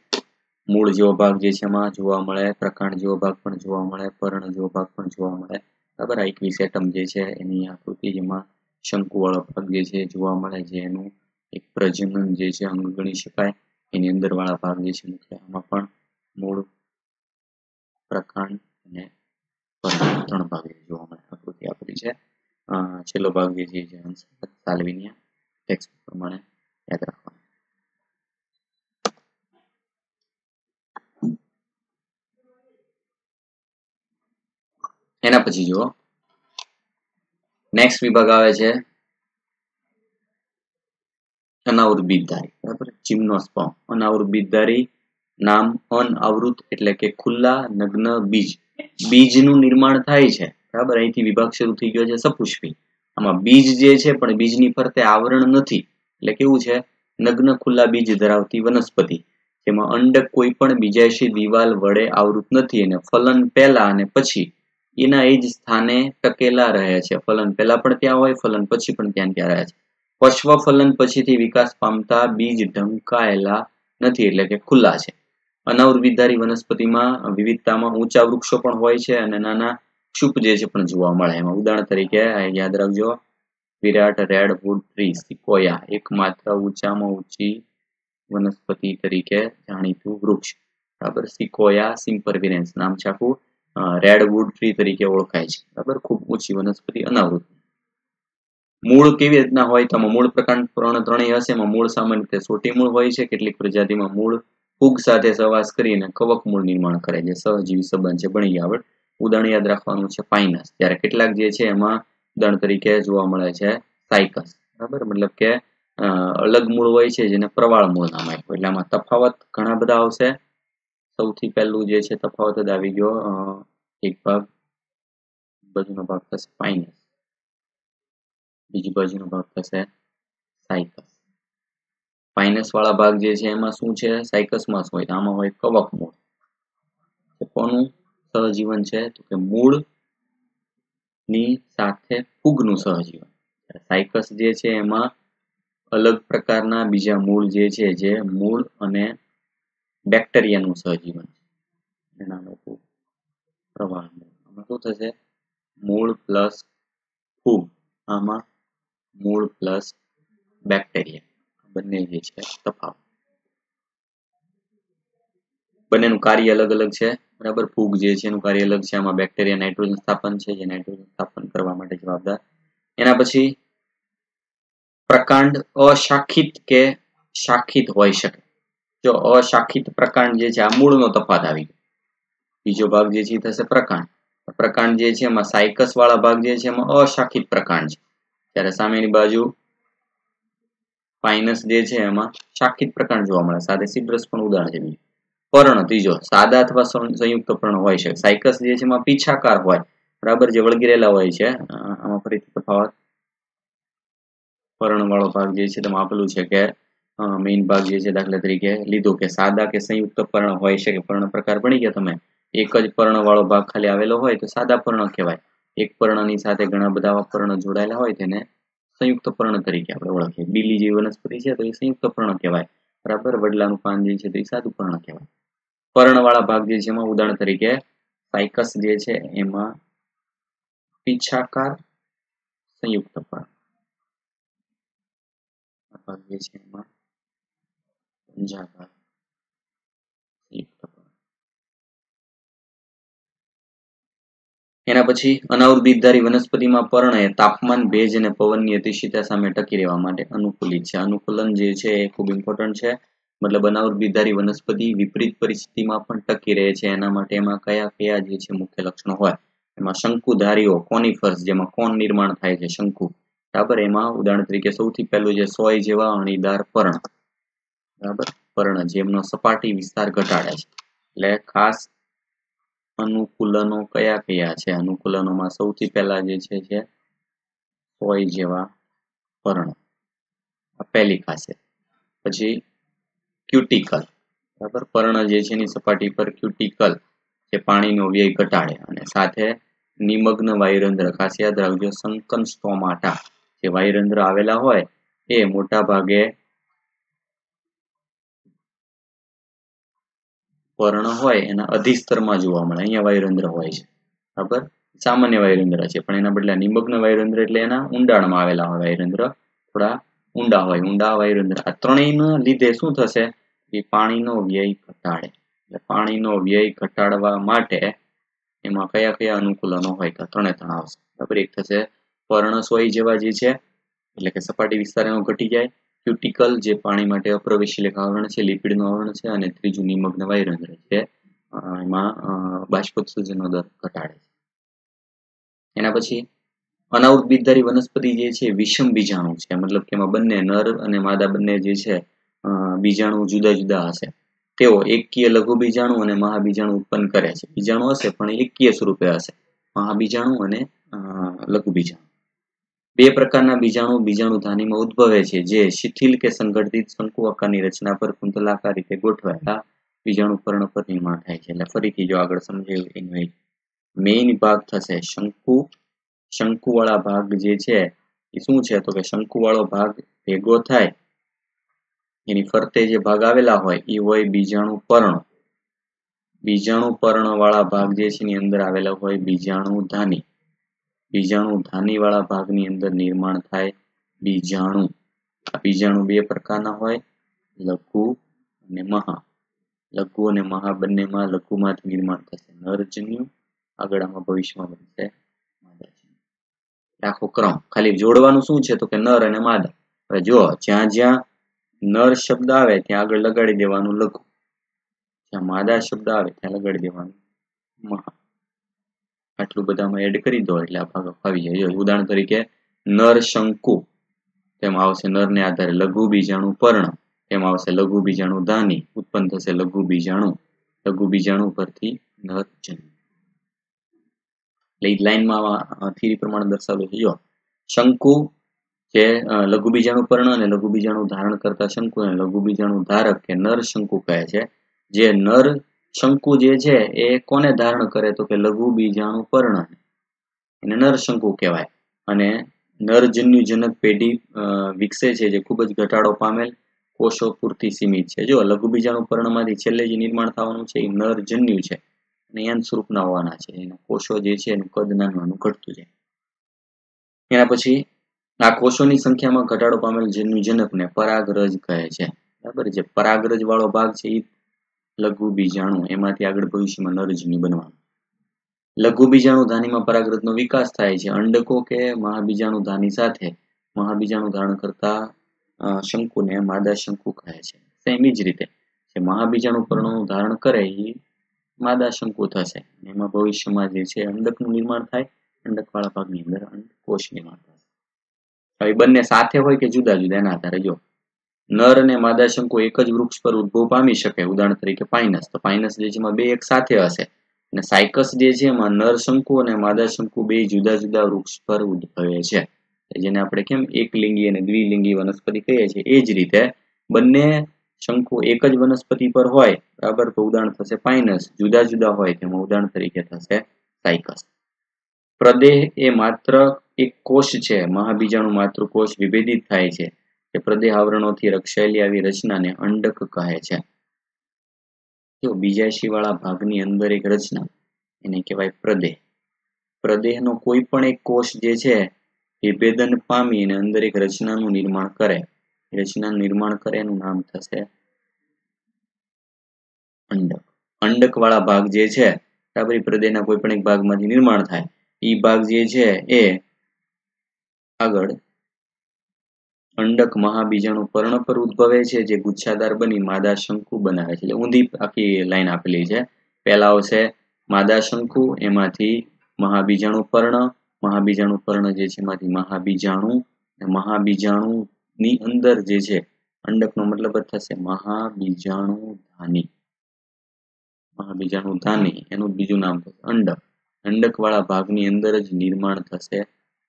A: મૂળ જેવો ભાગ જે છે એમાં જોવા મળે, પ્રકાંડ જેવો ભાગ પણ જોવા મળે, પર્ણ જેવો ભાગ પણ જોવા મળે. બરાબર? આ એકવીસ એટમ જે છે એની આકૃતિ જેમાં શંકુવાળો જે છે જોવા મળે છે, એનું એક પ્રજનન જે છે અંગ ગણી શકાય. એની અંદર વાળા ભાગ જે છે મુખ્ય, આમાં પણ મૂળ પ્રકાંડ અને ત્રણ ભાગ જોવા મળે. આકૃતિ આપેલી છે. છેલ્લો ભાગ જે છે સાલવીનિયા ટેક્સ્ટ પ્રમાણે યાદ રાખવાનું. એના પછી જુઓ નેક્સ્ટ વિભાગ આવે છે અનાવૃત બીજધારી બરાબર? જીમ્નોસ્પર્મ અનાવૃત બીજધારી નામ અનઆવૃત એટલે કે ખુલ્લા નગ્ન બીજ. બીજનું નિર્માણ થાય છે, બરાબર? અહીંથી વિભાગ શરૂ થઈ ગયો છે સપુષ્પી. આમાં બીજ જે છે, પણ બીજની ફરતે આવરણ નથી. એટલે કેવું છે? નગ્ન ખુલ્લા બીજ ધરાવતી વનસ્પતિ, જેમાં અંડક કોઈ પણ બીજાશી દિવાલ વડે આવૃત નથી અને ફલન પહેલા અને પછી એના એ જ સ્થાને ટકેલા રહે છે ફલન. પહેલા પણ ત્યાં હોય, ફલન પછી પણ ત્યાં ત્યાં રહે છે? પશ્વ ફલન પછીથી વિકાસ પામતા બીજ ઢંકાયેલા નથી, એટલે કે ખુલ્લા છે. અનાવૃદ્ધારી વનસ્પતિમાં વિવિધતામાં ઊંચા વૃક્ષો પણ હોય છે અને નાના ક્ષુપ જે છે પણ જોવા મળે. એમાં ઉદાહરણ તરીકે યાદ રાખજો, વિરાટ રેડ વુડ ટ્રી, સિકોયા, એકમાત્ર ઊંચામાં ઊંચી વનસ્પતિ તરીકે જાણીતું વૃક્ષ. બરાબર? સિકોયા સિમ્પરવિરેન્સ નામ છે રેડવુડ ટ્રી તરીકે ઓળખાય છે. બરાબર? ખૂબ ઊંચી વનસ્પતિ અનાવૃત. મૂળ કેવી રીતના હોય તો મૂળ પ્રકાર ત્રણેય હશે. એમાં મૂળ સામાન્ય રીતે સોટી મૂળ હોય છે. કેટલીક પ્રજાતિમાં મૂળ ફૂગ સાથે સહવાસ કરીને કવક મૂળ નિર્માણ કરે છે. સહજીવી સંબંધ છે. ભણી આવડ ઉદાહરણ યાદ રાખવાનું છે પાઇનસ. ત્યારે કેટલાક જે છે એમાં ઉદાહરણ તરીકે જોવા મળે છે સાયકસ બરાબર? મતલબ કે અલગ મૂળ હોય છે જેને પ્રવાળ મૂળ નામ આપ્યું. એટલે આમાં તફાવત ઘણા બધા આવશે. સૌથી પહેલું જે છે તફાવત જ આવી ગયો એક ભાગ, બાજુનો ભાગ થશે પાઇનસ બીજી બાજુનો ભાગ થશે સાયકસ ફાઇનસ વાળા ભાગ જે છે એમાં શું છે? સાયકસમાં શું હોય? આમાં હોય કવક મૂળ. કોનું સહજીવન છે? તો કે મૂળની સાથે ફૂગનું સહજીવન. સાયકસ જે છે એમાં અલગ પ્રકારના બીજા મૂળ જે છે, જે મૂળ અને બેક્ટેરિયાનું સહજીવન એના લોકો પ્રવાહ આમાં શું થશે? મૂળ પ્લસ ફૂગ. આમાં મૂળ પ્લસ બેક્ટેરિયા. બંને જે છે, તફાવત. બંનેનું કાર્ય અલગ અલગ છે. બરાબર, ફૂગ જે છે, એનું કાર્ય અલગ છે. આમાં બેક્ટેરિયા નાઇટ્રોજન સ્થાપન છે, જે નાઇટ્રોજન સ્થાપન કરવા માટે જવાબદાર. એના પછી પ્રકાંડ અશાખિત કે શાખિત હોઈ શકે. જો અશાખિત પ્રકાંડ જે છે, આ મૂળનો તફાત આવી ગયો. બીજો ભાગ જે છે થશે પ્રકાંડ. પ્રકાંડ જે છે, એમાં સાયકસ વાળા ભાગ જે છે, એમાં અશાખિત પ્રકાંડ છે. ત્યારે સામેની બાજુ પાઇનસ જે છે, એમાં શાખિત પ્રકાંડ જોવા મળે. સાથે સિટ્રસ પણ ઉદાહરણ છે પર્ણ, ત્રીજો, સાદા અથવા સંયુક્ત પર્ણ હોય છે. સાયકસ જે છે, એમાં પીછાકાર હોય. બરાબર, જે વળગી રહેલા હોય છે. આમાં ફરીથી તફાવત. પર્ણ વાળો ભાગ જે છે, તેમાં આપેલું છે કે મેઇન ભાગ જે છે દાખલા તરીકે લીધું કે સાદા કે સંયુક્ત પર્ણ હોય છે કે પર્ણ પ્રકાર ભણી ગયા તમે. એક જ પર્ણ વાળો ભાગ ખાલી આવેલો હોય તો સાદા પર્ણ કહેવાય. એક પર્ણની સાથે ઘણા બધા પર્ણ જોડાયેલા હોય તેને સંયુક્ત પર્ણ તરીકે આપણે ઓળખીએ. બીલી જે વનસ્પતિ છે તો એ સંયુક્ત પર્ણ કહેવાય. બરાબર? વડલાનું પાન જે છે તો એ સાદું પર્ણ કહેવાય. પર્ણવાળા ભાગ જે છે એમાં ઉદાહરણ તરીકે સાયકસ જે છે એમાં પીછાકાર સંયુક્ત પર્ણ. ભાગ જે છે એમાં સંયુક્ત એના પછી અનાવૃત વનસ્પતિમાં પર્ણ એ તાપમાન, ભેજ અને પવનની અતિશીતા સામે ટકી રહેવા માટે અનુકૂલિત છે. અનુકૂલન જે છે એ ખૂબ ઇમ્પોર્ટન્ટ છે. મતલબ અનાવૃત વનસ્પતિ વિપરીત પરિસ્થિતિમાં પણ ટકી રહે છે. એના માટે એમાં કયા કયા જે છે મુખ્ય લક્ષણો હોય? એમાં શંકુધારીઓ, કોનિફર્સ, જેમાં કોન નિર્માણ થાય છે? શંકુ. બરાબર? એમાં ઉદાહરણ તરીકે સૌથી પહેલું જે સોય જેવા અણીદાર પર્ણ. બરાબર? પર્ણ જેમનો સપાટી વિસ્તાર ઘટાડે છે. એટલે ખાસ અનુકૂલનો કયા કયા છે? અનુકૂલનોમાં સૌથી પહેલા જે છે સોય જેવા પર્ણ. પહેલી ખાસિયત. પછી ક્યુટિકલ. બરાબર? પર્ણ જે છે, એની સપાટી પર ક્યુટિકલ, જે પાણીનો વ્યય ઘટાડે. અને સાથે નિમગ્ન વાયુરંધ્ર. ખાસ યાદ રાખજો સંકન સ્ટોમાટા જે વાયુરંધ્ર આવેલા હોય, એ મોટા ભાગે પર્ણ હોય એના અધિસ્તરમાં જોવા મળે. અહીંયા વાયુરંધ્ર હોય છે. બરાબર? સામાન્ય વાયુરંધ્ર છે. પણ એના બદલે નિમગ્ન વાયુરંધ્ર એટલે એના ઊંડાણમાં આવેલા હોય વાયુરંધ્ર. થોડા ઊંડા હોય. ઊંડા વાયુરંધ્ર. આ ત્રણેયના લીધે શું થશે? કે પાણીનો વ્યય ઘટાડે. એટલે પાણીનો વ્યય ઘટાડવા માટે એમાં કયા કયા અનુકૂલનો હોય તો ત્રણે ત્રણ આવશે. બરાબર? એક થશે પર્ણસોય જેવા જે છે, એટલે કે સપાટી વિસ્તાર એનો ઘટી જાય. ક્યુટિકલ જે પાણી માટે અપ્રવેશી આવરણ છે, લિપિડનું આવરણ છે અને ત્રીજું નિમગ્ન વાયુરંધ્ર છે. એમાં બાષ્પોત્સર્જનનો દર ઘટાડે છે. એના પછી અનાવૃત બીજધારી વનસ્પતિ જે છે, વિષમ બીજાણુ છે. મતલબ કે એમાં બંને નર અને માદા બંને જે છે બીજાણુ જુદા જુદા હશે. તેઓ એકકીય લઘુ બીજાણુ અને મહાબીજાણુ ઉત્પન્ન કરે છે. બીજાણુ હશે, પણ એકકીય સ્વરૂપે હશે. મહાબીજાણુ અને લઘુ બીજાણુ. બે પ્રકારના બીજાણુ બીજાણુ ધાનીમાં ઉદ્ભવે છે, જે શિથિલ કે સંગઠિત શંકુ આકારની રચના પર કુંતલાકાર રીતે ગોઠવાયેલા બીજાણુ પર્ણ પર નિર્માણ થાય છે. એટલે ફરીથી જો આગળ સમજાયું એનો એક મેઇન ભાગ થશે શંકુ. શંકુવાળા ભાગ જે છે એ શું છે? તો કે શંકુવાળો ભાગ ભેગો થાય, એની ફરતે જે ભાગ આવેલા હોય એ હોય બીજાણુ પર્ણ બીજાણુ પર્ણ વાળા ભાગ જે છે એની અંદર આવેલા હોય બીજાણુ ધાની. બીજાણુ ધાનીવાળા ભાગની અંદર નિર્માણ થાય, બીજાણુ. આ બીજાણુ બે પ્રકારના હોય, લઘુ અને મહા. લઘુ અને મહા બંનેમાં લઘુમાંથી નિર્માણ થશે. નરજન્યુ આગળ આમાં ભવિષ્યમાં બનશે આખો ક્રમ. ખાલી જોડવાનું શું છે? તો કે નર અને માદા હવે જો જ્યાં જ્યાં નર શબ્દ આવે, ત્યાં આગળ લગાડી દેવાનું લઘુ. જ્યાં માદા શબ્દ આવે, ત્યાં લગાડી દેવાનું મહા. આટલું બધામાં એડ કરી દો એટલે ફાવી જાય. ઉદાહરણ તરીકે નર શંકુ, તેમાં આવશે નરને આધારે લઘુ બીજાણુ પર્ણ, તેમાં આવશે લઘુ બીજાણુ ધાની ઉત્પન્ન થશે લઘુ બીજાણુ લઘુ બીજાણુ પરથી નર જન્મ. એટલે લાઈનમાં થીરી પ્રમાણે દર્શાવેલું છે. જો શંકુ જે લઘુ બીજાણુ પર્ણ અને લઘુ બીજાણુ ધારણ કરતા શંકુ અને લઘુ બીજાણુ ધારક કે નર શંકુ કહે છે, જે નર શંકુ જે છે, એ કોને ધારણ કરે તો કે લઘુ બીજાણુ પર્ણ એને નરશંકુ કહેવાય. અને નરજન્યુજનક પેઢી વિકસે છે, જે ખૂબ જ ઘટાડો પામેલ કોષો પૂરતી સીમિત છે. જો, લઘુ બીજાણુ પર્ણમાંથી છેલ્લે જે નિર્માણ થવાનું છે, એ નરજન્યુ છે. અને યન સ્વરૂપના હોવાના છે. એના કોષો જે છે, એનું કદ નાનું ઘટતું જાય. એના પછી, આ કોષોની સંખ્યામાં ઘટાડો પામેલ જન્યુજનકને પરાગરજ કહે છે. બરાબર? જે પરાગરજ વાળો ભાગ છે એ લઘુ બીજાણુ, એમાંથી આગળ ભવિષ્યમાં નરજન્યુ બનવાનું. લઘુ બીજાણુ ધાનીમાં પરાગરજનો વિકાસ થાય છે. અંડકો કે મહાબીજાણુ ધાની સાથે મહાબીજાણુ ધારણ કરતા શંકુને માદા શંકુ કહે છે. સેમ જ રીતે. જે મહાબીજાણુ પર્ણોનું ધારણ કરે એ માદા શંકુ થશે. એમાં ભવિષ્યમાં જે છે અંડકનું નિર્માણ થાય, અંડકવાળા ભાગની અંદર અંડકોષ નિર્માણ થશે. હવે બંને સાથે હોય કે જુદા જુદા, એના આધારે જો નર અને માદા શંકુ એક જ વૃક્ષ પર ઉદ્ભવ પામી શકે. ઉદાહરણ તરીકે પાઇનસ. તો પાઇનસ જે છે એમાં બે એક સાથે હશે. અને સાયકસ જે છે એમાં નર શંકુ અને માદા શંકુ બે જુદા જુદા વૃક્ષ પર ઉદ્ભવે છે. જેને આપણે કેમ એકલિંગી અને દ્વિલિંગી વનસ્પતિ કહીએ છીએ? એ જ રીતે બંને શંકુ એક જ વનસ્પતિ પર હોય, બરાબર? તો ઉદાહરણ થશે પાઇનસ. જુદા જુદા હોય તેમાં ઉદાહરણ તરીકે થશે સાયકસ. પ્રદેહ એ માત્ર એક કોષ છે. મહાબીજાણુ માતૃકોષ વિભેદિત થાય છે. કે પ્રદેહ આવરણોથી રક્ષાયેલી આવી રચનાને અંડક કહે છે. તો બીજાશી વાળા ભાગની અંદર એક રચના, એને કહેવાય પ્રદેહ. પ્રદેહનો કોઈ પણ એક કોષ જે છે વિભેદન પામી અને અંદર એક રચનાનું નિર્માણ કરે. રચનાનું નિર્માણ કરે, એનું નામ થશે અંડક. અંડક વાળા ભાગ જે છે બરાબર પ્રદેહના કોઈ પણ એક ભાગમાંથી નિર્માણ થાય. એ ભાગ જે છે, એ આગળ અંડક મહાબીજાણુ પર્ણ પર ઉદ્ભવે છે, જે ગુચ્છાદાર બની માદા શંકુ બનાવે છે. એટલે ઊંધી આખી લાઈન આપેલી છે. પહેલા આવશે માદા શંકુ, એમાંથી મહાબીજાણુ પર્ણ. મહાબીજાણુ પર્ણ જે છે, એમાંથી મહાબીજાણુ. મહાબીજાણુ ની અંદર જે છે, અંડકનો મતલબ જ થશે મહાબીજાણુ ધાની. મહાબીજાણુ ધાની, એનું બીજું નામ થશે અંડક. અંડક વાળા ભાગની અંદર જ નિર્માણ થશે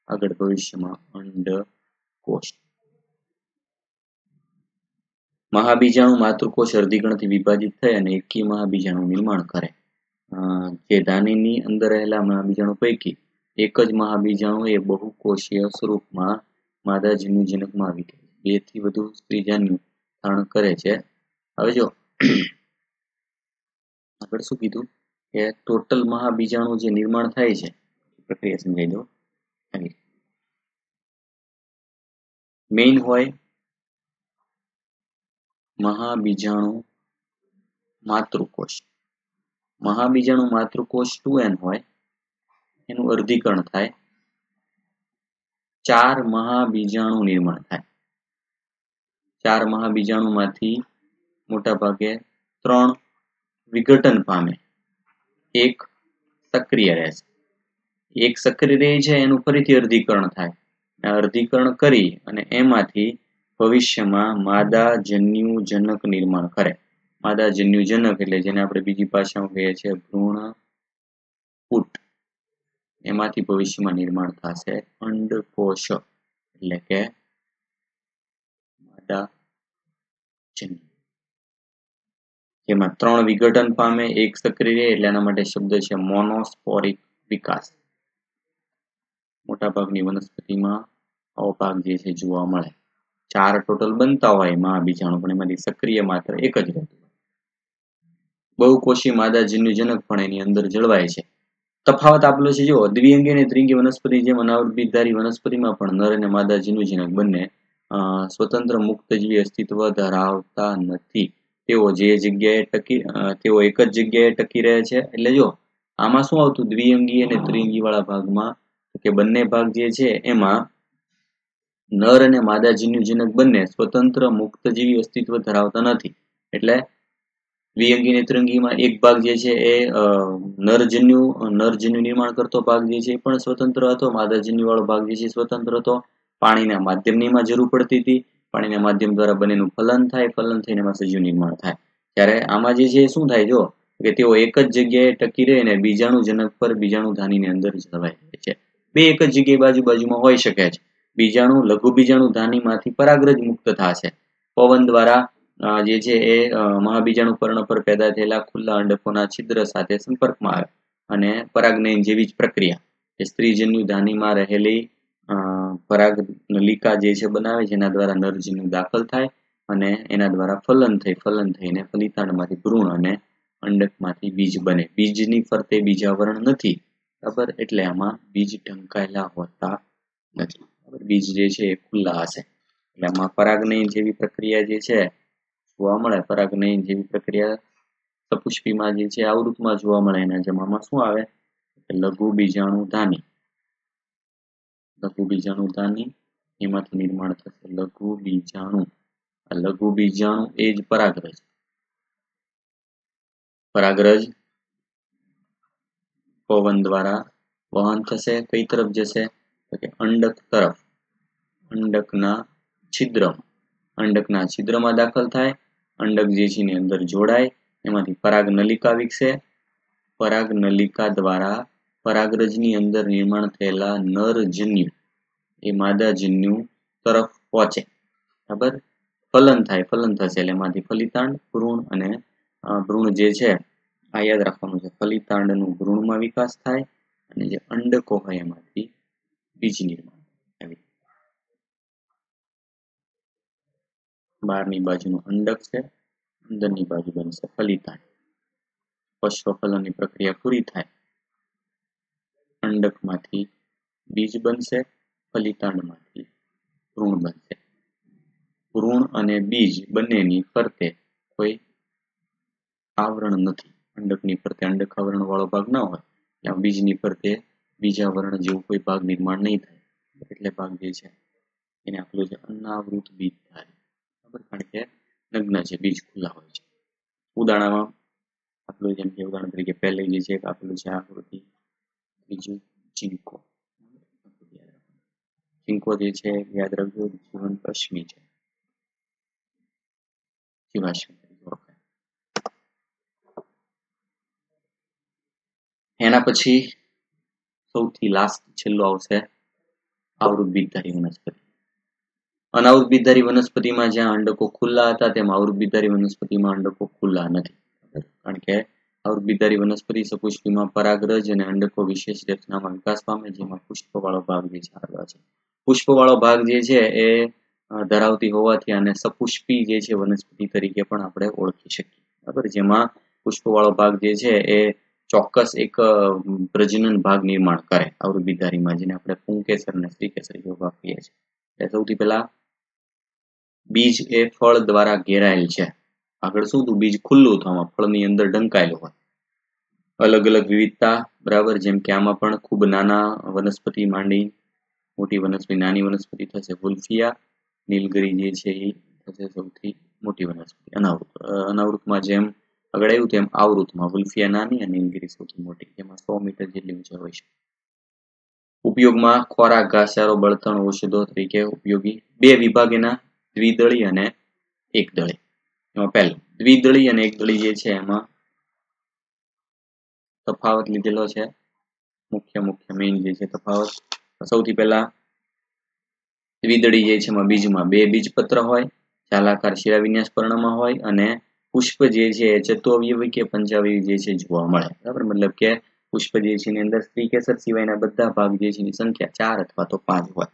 A: આગળ ભવિષ્યમાં અંડ અંડકોષ. મહાબીજાણુ માતૃકોષ અર્ધીગણથી વિભાજિત થઈ અને એકી મહાબીજાણુ નિર્માણ કરે. જે દાનીની અંદર રહેલા મહાબીજાણુ પૈકી એક જ મહાબીજાણુ એ બહુકોષીય સ્વરૂપમાં માદા જન્યુજનકમાં આવી ગયું બેથી વધુ સ્ત્રીજન્યુ ધારણ કરે છે. હવે જો આગળ શું કીધું? કે ટોટલ મહાબીજાણુ જે નિર્માણ થાય છે, પ્રક્રિયા સમજાવી દો. મેઇન હોય મહાબીજાણુ માતૃકોષ. મહાબીજાણુ માતૃકોષ ટુ એન હોય, એનું અર્ધીકરણ થાય. ચાર મહાબીજાણુ નિર્માણ થાય. ચાર મહાબીજાણુમાંથી મોટા ભાગે ત્રણ વિઘટન પામે. એક સક્રિય રહેશે. એક સક્રિય રહે છે, એનું ફરીથી અર્ધીકરણ થાય. અર્ધીકરણ કરી અને એમાંથી ભવિષ્યમાં માદા જન્યુજનક નિર્માણ કરે. માદા જન્યુજનક એટલે જેને આપણે બીજી ભાષામાં કહીએ છીએ ભ્રૂણ પુટ એમાંથી ભવિષ્યમાં નિર્માણ થશે અંડકોષ એટલે કે માદા જન્યુ જેમાં ત્રણ વિઘટન પામે એક સક્રિય રહે એટલે એના માટે શબ્દ છે મોનોસ્પોરિક વિકાસ. મોટાભાગની વનસ્પતિમાં આવો ભાગ જે છે જોવા મળે. ચાર ટોટલ બનતા હોય એમાં બીજાણુ, પણ એમાંથી સક્રિય માત્ર એક જ રહેતું બહુકોષી માદા જન્યુજનક પણ એની અંદર જળવાય છે. તફાવત આપેલો છે જો દ્વિઅંગી અને ત્રિંગી વનસ્પતિ જેમ અનાવૃત વનસ્પતિમાં પણ નર અને માદા જન્યુજનક બંને સ્વતંત્ર મુક્ત જેવી અસ્તિત્વ ધરાવતા નથી. તેઓ જે જગ્યાએ ટકી તેઓ એક જ જગ્યાએ ટકી રહે છે. એટલે જો આમાં શું આવતું? દ્વિઅંગી અને ત્રિંગી વાળા ભાગમાં, કે બંને ભાગ જે છે, એમાં નર અને માદા જન્યુજનક બંને સ્વતંત્ર મુક્ત જેવી અસ્તિત્વ ધરાવતા નથી. એટલે દ્વિઅંગી નેત્રંગીમાં એક ભાગ જે છે એ નરજન્યુ નરજન્યુ નિર્માણ કરતો ભાગ જે છે પણ સ્વતંત્ર હતો. માદાજન્યુ વાળો ભાગ જે છે સ્વતંત્ર હતો. પાણીના માધ્યમનીમાં જરૂર પડતી હતી. પાણીના માધ્યમ દ્વારા બંનેનું ફલન થાય, ફલન થઈને એમાં સજીવ નિર્માણ થાય. ત્યારે આમાં જે છે શું થાય? જો કે તેઓ એક જ જગ્યાએ ટકી રહે અને બીજાણુ જનક પર બીજાણુ ધાનીની અંદર રહે છે. બે એક જ જગ્યાએ બાજુ બાજુમાં હોઈ શકે છે. બીજાણુ, લઘુ બીજાણુ ધાનીમાંથી પરાગરજ મુક્ત થશે. પવન દ્વારા જે છે એ મહાબીજાણુ પર્ણ પર પેદા થયેલા ખુલ્લા અંડકોના છિદ્ર સાથે સંપર્કમાં આવે અને પરાગનયન જેવી જ પ્રક્રિયા. એ સ્ત્રીજન્યુ ધાનીમાં રહેલી પરાગ નલિકા જે છે બનાવે જેના દ્વારા નરજન્યુ દાખલ થાય અને એના દ્વારા ફલન થઈ, ફલન થઈને ફલિતાંડમાંથી ભ્રૂણ અને અંડકમાંથી બીજ બને. બીજની ફરતે બીજાવરણ નથી, બરાબર? એટલે આમાં બીજ ઢંકાયેલા હોતા નથી. બીજ જે છે એ ખુલ્લા હશે. એટલે આમાં પરાગનયન જેવી પ્રક્રિયા જે છે, જોવા મળે પરાગનયન જેવી પ્રક્રિયા સપુષ્પીમાં જે છે, આવૃતમાં જોવા મળે એના જમામાં શું આવે? લઘુ બીજાણુ ધાની. લઘુ બીજાણુ ધાની એમાંથી નિર્માણ થશે લઘુ બીજાણુ. આ લઘુ બીજાણુ એ જ પરાગરજ પરાગરજ પવન દ્વારા વહન થશે, કઈ તરફ જશે? કે અંડક તરફ. અંડકના છિદ્રમાં. અંડકના છિદ્રમાં દાખલ થાય. અંડક જે છે એની અંદર જોડાય. એમાંથી પરાગ નલિકા વિકસે. પરાગ નલિકા દ્વારા પરાગરજની અંદર નિર્માણ થયેલા નર જન્યુ એ માદા જન્યુ તરફ પહોંચે. બરાબર? ફલન થાય. ફલન થશે એટલે એમાંથી ફલિતાંડ, ભ્રૂણ અને ભ્રૂણ જે છે, આ યાદ રાખવાનું છે. ફલિતાંડનું ભ્રૂણમાં વિકાસ થાય અને જે અંડકો હોય એમાંથી બીજ નિર્માણ આવી બહારની બાજુનું અંડક છે, અંદરની બાજુ બનશે ફલિતાંડ પશ્વફલનની પ્રક્રિયા પૂરી થાય. અંડકમાંથી બીજ બનશે ફલિતાંડમાંથી ભ્રૂણ બનશે. ભ્રૂણ અને બીજ બંનેની ફરતે કોઈ આવરણ નથી. અંડકની ફરતે અંડક આવરણ વાળો ભાગ ન હોય. ત્યાં બીજની ફરતે બીજાવરણ જેવું કોઈ ભાગ નિર્માણ નહીં થાય. એટલે ભાગ જે છે, એને આપેલું છે અનાવૃત બીજ ધારી બરાબર? કારણ કે નગ્ન છે, બીજ ખુલ્લા હોય છે. ઉદાહરણમાં આપેલું જેમ કે ઉદાહરણ તરીકે પહેલે જે છે આપેલું છે આકૃતિ, બીજું ચિંકો. ચિંકો જે છે, યાદ રાખજો, જીવન અશ્મિ છે. જીવાશ્મી એના પછી સૌથી લાસ્ટ છેલ્લો આવશે આવૃતબીજધારી વનસ્પતિ. અનાવૃતબીજધારી વનસ્પતિમાં જ્યાં અંડકો ખુલ્લા હતા તેમ આવૃતબીજધારી વનસ્પતિમાં અંડકો ખુલ્લા નથી. કારણ કે આવૃતબીજધારી વનસ્પતિ સપુષ્પીમાં પરાગરજ અને અંડકો વિશેષ રચનામાં વિકાસ પામે જેમાં પુષ્પવાળો ભાગ જે આવ્યો છે. પુષ્પવાળો ભાગ જે છે એ ધરાવતી હોવાથી આને સપુષ્પી જે છે વનસ્પતિ તરીકે પણ આપણે ઓળખી શકીએ. બરાબર? જેમાં પુષ્પવાળો ભાગ જે છે એ ચોક્કસ એક પ્રજનન ભાગ નિર્માણ કરે આવૃત ધારીમાં, જેને આપણે પુંકેસર અને સ્ત્રીકેસર ભાગ કહીએ છીએ. સૌથી પહેલા બીજ એ ફળ દ્વારા ઘેરાયેલ છે. આગળ શું હતું? બીજ ખુલ્લું હતું, આમાં ફળની અંદર ઢંકાયેલું હોય. અલગ અલગ વિવિધતા, બરાબર? જેમ કે આમાં પણ ખૂબ નાના વનસ્પતિ માંડી, મોટી વનસ્પતિ, નાની વનસ્પતિ થશે ગુલ્ફિયા નીલગરી જે છે એ થશે સૌથી મોટી વનસ્પતિ, અનાવૃત અનાવૃતમાં જેમ આગળ તેમ આવૃતમાં વુલ્ફિયા નાની અને નીલગિરી સૌથી મોટી, જેમાં સો મીટર જેટલી ઊંચાઈ હોય છે. ઉપયોગમાં ખોરાક, ઘાસચારો, બળતણ, ઔષધો તરીકે ઉપયોગી બે વિભાગ દ્વિદળી અને એકદળી. એમાં પહેલું, દ્વિદળી અને એકદળી જે છે એમાં તફાવત લીધેલો છે. મુખ્ય મુખ્ય મેઇન જે છે તફાવત. સૌથી પહેલા દ્વિદળી જે છે એમાં બીજમાં બે બીજપત્ર હોય, ચાલાકાર શિરાવિન્યાસ પર્ણમાં હોય અને પુષ્પ જે છે એ ચતુઅવયવી કે પંચાવયવી જે છે, જોવા મળે. બરાબર? મતલબ કે પુષ્પ જે છે, એની અંદર સ્ત્રી કેસર સિવાયના બધા ભાગ જે છે, એની સંખ્યા ચાર અથવા તો પાંચ હોય.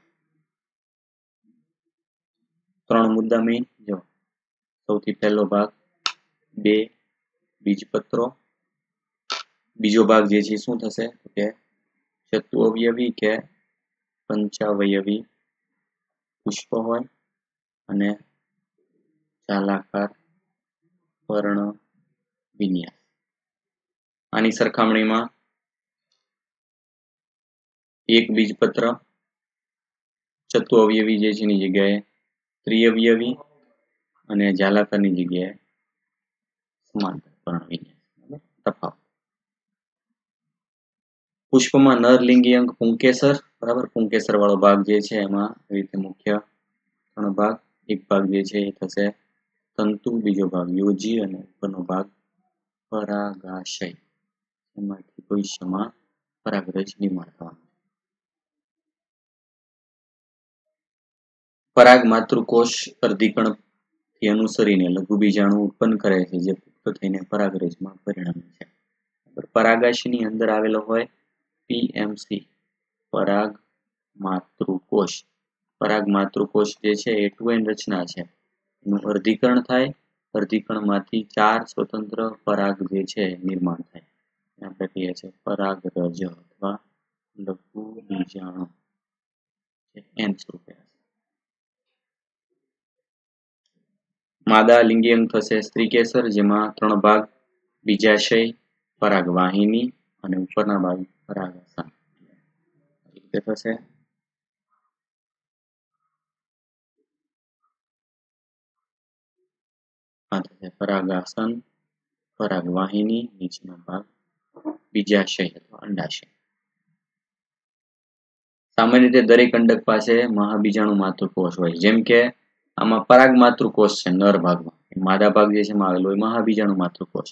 A: ત્રણ મુદ્દા મેં જો, સૌથી પહેલો ભાગ, બે, બીજપત્રો. બીજો ભાગ જે છે, શું થશે? કે ચતુઅવયવી કે પંચાવયવી પુષ્પ હોય અને ચાલાકાર પર્ણ વિન્યાસ આની સરખામણીમાં એક બીજપત્ર, ચતુ અવયવી જે છે એની જગ્યાએ, ત્રિઅવયવી અને જાલાકરની જગ્યાએ સમાંતર પર્ણ વિન્યાસ તફાવત. પુષ્પમાં નરલિંગી અંગ પુંકેસર, બરાબર? પુંકેસર વાળો ભાગ જે છે એમાં એવી રીતે મુખ્ય ત્રણ ભાગ. એક ભાગ જે છે એ થશે તંતુ બીજો ભાગ, યોજી અને ઉપરનો ભાગ, પરાગાશય. એમાંથી ભવિષ્યમાં પરાગરજ નિર્માણ થવાનું પરાગ માતૃકોષ અર્ધીકણથી અનુસરીને લઘુ બીજાણુ ઉત્પન્ન કરે છે, જે પુખ્ત થઈને પરાગરજમાં પરિણમે છે. પરાગાશયની અંદર આવેલો હોય પીએમસી પરાગ માતૃકોષ. પરાગ માતૃકોષ જે છે, એ ટુ રચના છે. એનું અર્ધીકરણ થાય, અર્ધીકરણમાંથી ચાર સ્વતંત્ર પરાગ જે છે નિર્માણ થાય. આપણે કહીએ છીએ પરાગરજ અથવા લઘુ બીજાણુ એન સ્વરૂપે માદા લિંગિયંગ થશે સ્ત્રીકેસર જેમાં ત્રણ ભાગ બીજાશય પરાગવાહિની અને ઉપરના ભાગ પરાગ રીતે થશે. આ થશે પરાગાસન પરાગવાહિની નીચેનો ભાગ બીજાશય અથવા અંડાશય સામાન્ય રીતે દરેક અંડક પાસે મહાબીજાણુ માતૃકોષ હોય જેમ કે આમાં પરાગ માતૃકોષ છે નર ભાગમાં માદા ભાગ જે છે એમાં આવેલો હોય મહાબીજાણુ માતૃકોષ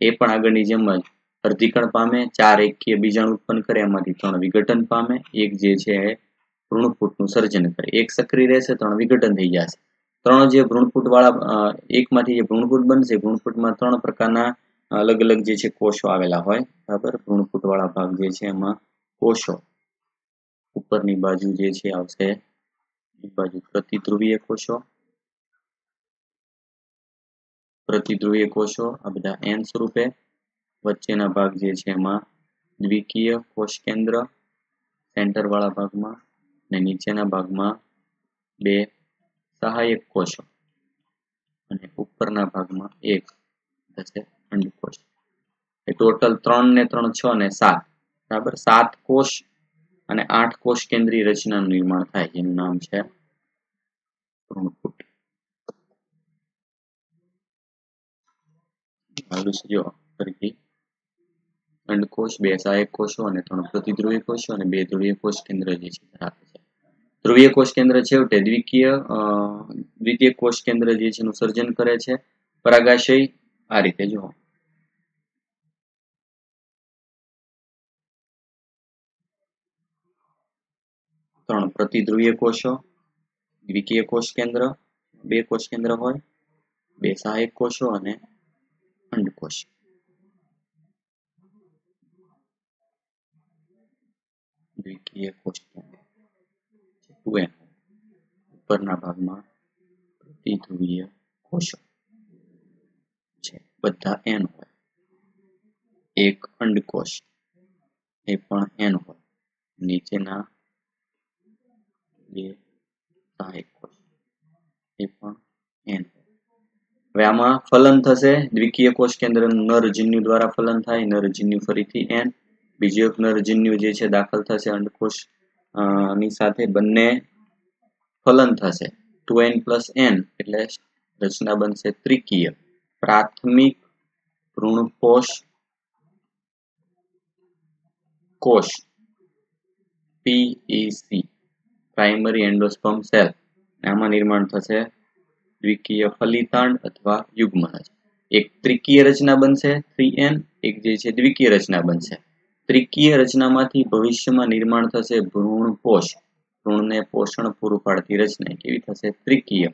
A: એ પણ આગળની જેમ જ અર્ધીકરણ પામે ચાર એકકીય બીજાણુ ઉત્પન્ન કરે એમાંથી ત્રણ વિઘટન પામે એક જે છે એ સર્જન કરે એક સક્રિય રહેશે ત્રણ વિઘટન થઈ જશે ત્રણ જે ભ્રૂણફૂટ વાળા એકમાંથી જે ભ્રૂણફૂટ બનશે, ભ્રૂણફૂટમાં ત્રણ પ્રકારના અલગ અલગ જે છે કોષો આવેલા હોય, બરાબર? ભ્રૂણફૂટ વાળા ભાગ જે છે એમાં કોષો. ઉપરની બાજુ જે છે આવશે એક બાજુ પ્રતિધ્રુવીય કોષો. પ્રતિધ્રુવીય કોષો, આ બધા એન સ્વરૂપે. વચ્ચેના ભાગ જે છે એમાં દ્વિકીય કોષ કેન્દ્ર સેન્ટર વાળા ભાગમાં અને નીચેના ભાગમાં બે સહાયક કોષો. અને ઉપરના ભાગમાં એક થશે અંડકોષ એ ટોટલ ત્રણ ને ત્રણ છ ને સાત. બરાબર? સાત કોષ અને આઠ કોષ કેન્દ્રીય રચનાનું નિર્માણ થાય. જેનું નામ છે ભ્રૂણપુટ જો અંડકોષ બે સહાયક કોષો અને ત્રણ પ્રતિધ્રુવી કોષો અને બે ધ્રુવીય કોષ કેન્દ્ર જે છે ધરાવે છે. ધ્રુવીય કોષ કેન્દ્ર છેવટે દ્વિકીય દ્વિતીય કોષ કેન્દ્ર જે છે એનું સર્જન કરે છે. પરાગાશય આ રીતે, જુઓ. ત્રણ પ્રતિધ્રુવીય કોષો, દ્વિકીય કોષ કેન્દ્ર, બે કોષ કેન્દ્ર હોય, બે સહાયક કોષો અને અંડકોષ દ્વિકીય કોષ કેન્દ્ર. ટુ ઉપરના ભાગમાં પ્રતિધ્રુવીય કોષો છે. બધા એન હોય. એક અંડકોષ એ પણ એન હોય. નીચેના બે સહાયક કોષ એ પણ એન હવે આમાં ફલન થશે. દ્વિકીય કોષ કેન્દ્ર નરજન્યુ દ્વારા ફલન થાય. નરજન્યુ ફરીથી એન બીજો એક નરજન્યુ જે છે, દાખલ થશે અંડકોષ ની સાથે બંને ફલન થશે. ટુ એન પ્લસ એન એટલે રચના બનશે ત્રિકીય. પ્રાથમિક ભૃણકોષ કોષ પીઈસી પ્રાઇમરી એન્ડોસ્પર્મ સેલ આમાં નિર્માણ થશે દ્વિકીય ફલિતાંડ અથવા યુગ્મનજ એક ત્રિકીય રચના બનશે થ્રી એન એક જે છે દ્વિકીય રચના બનશે. ત્રિકીય રચનામાંથી ભવિષ્યમાં નિર્માણ થશે ભ્રૂણ કોષ. ભ્રૂણને પોષણ પૂરું પાડતી રચના કેવી થશે? ત્રિકીય.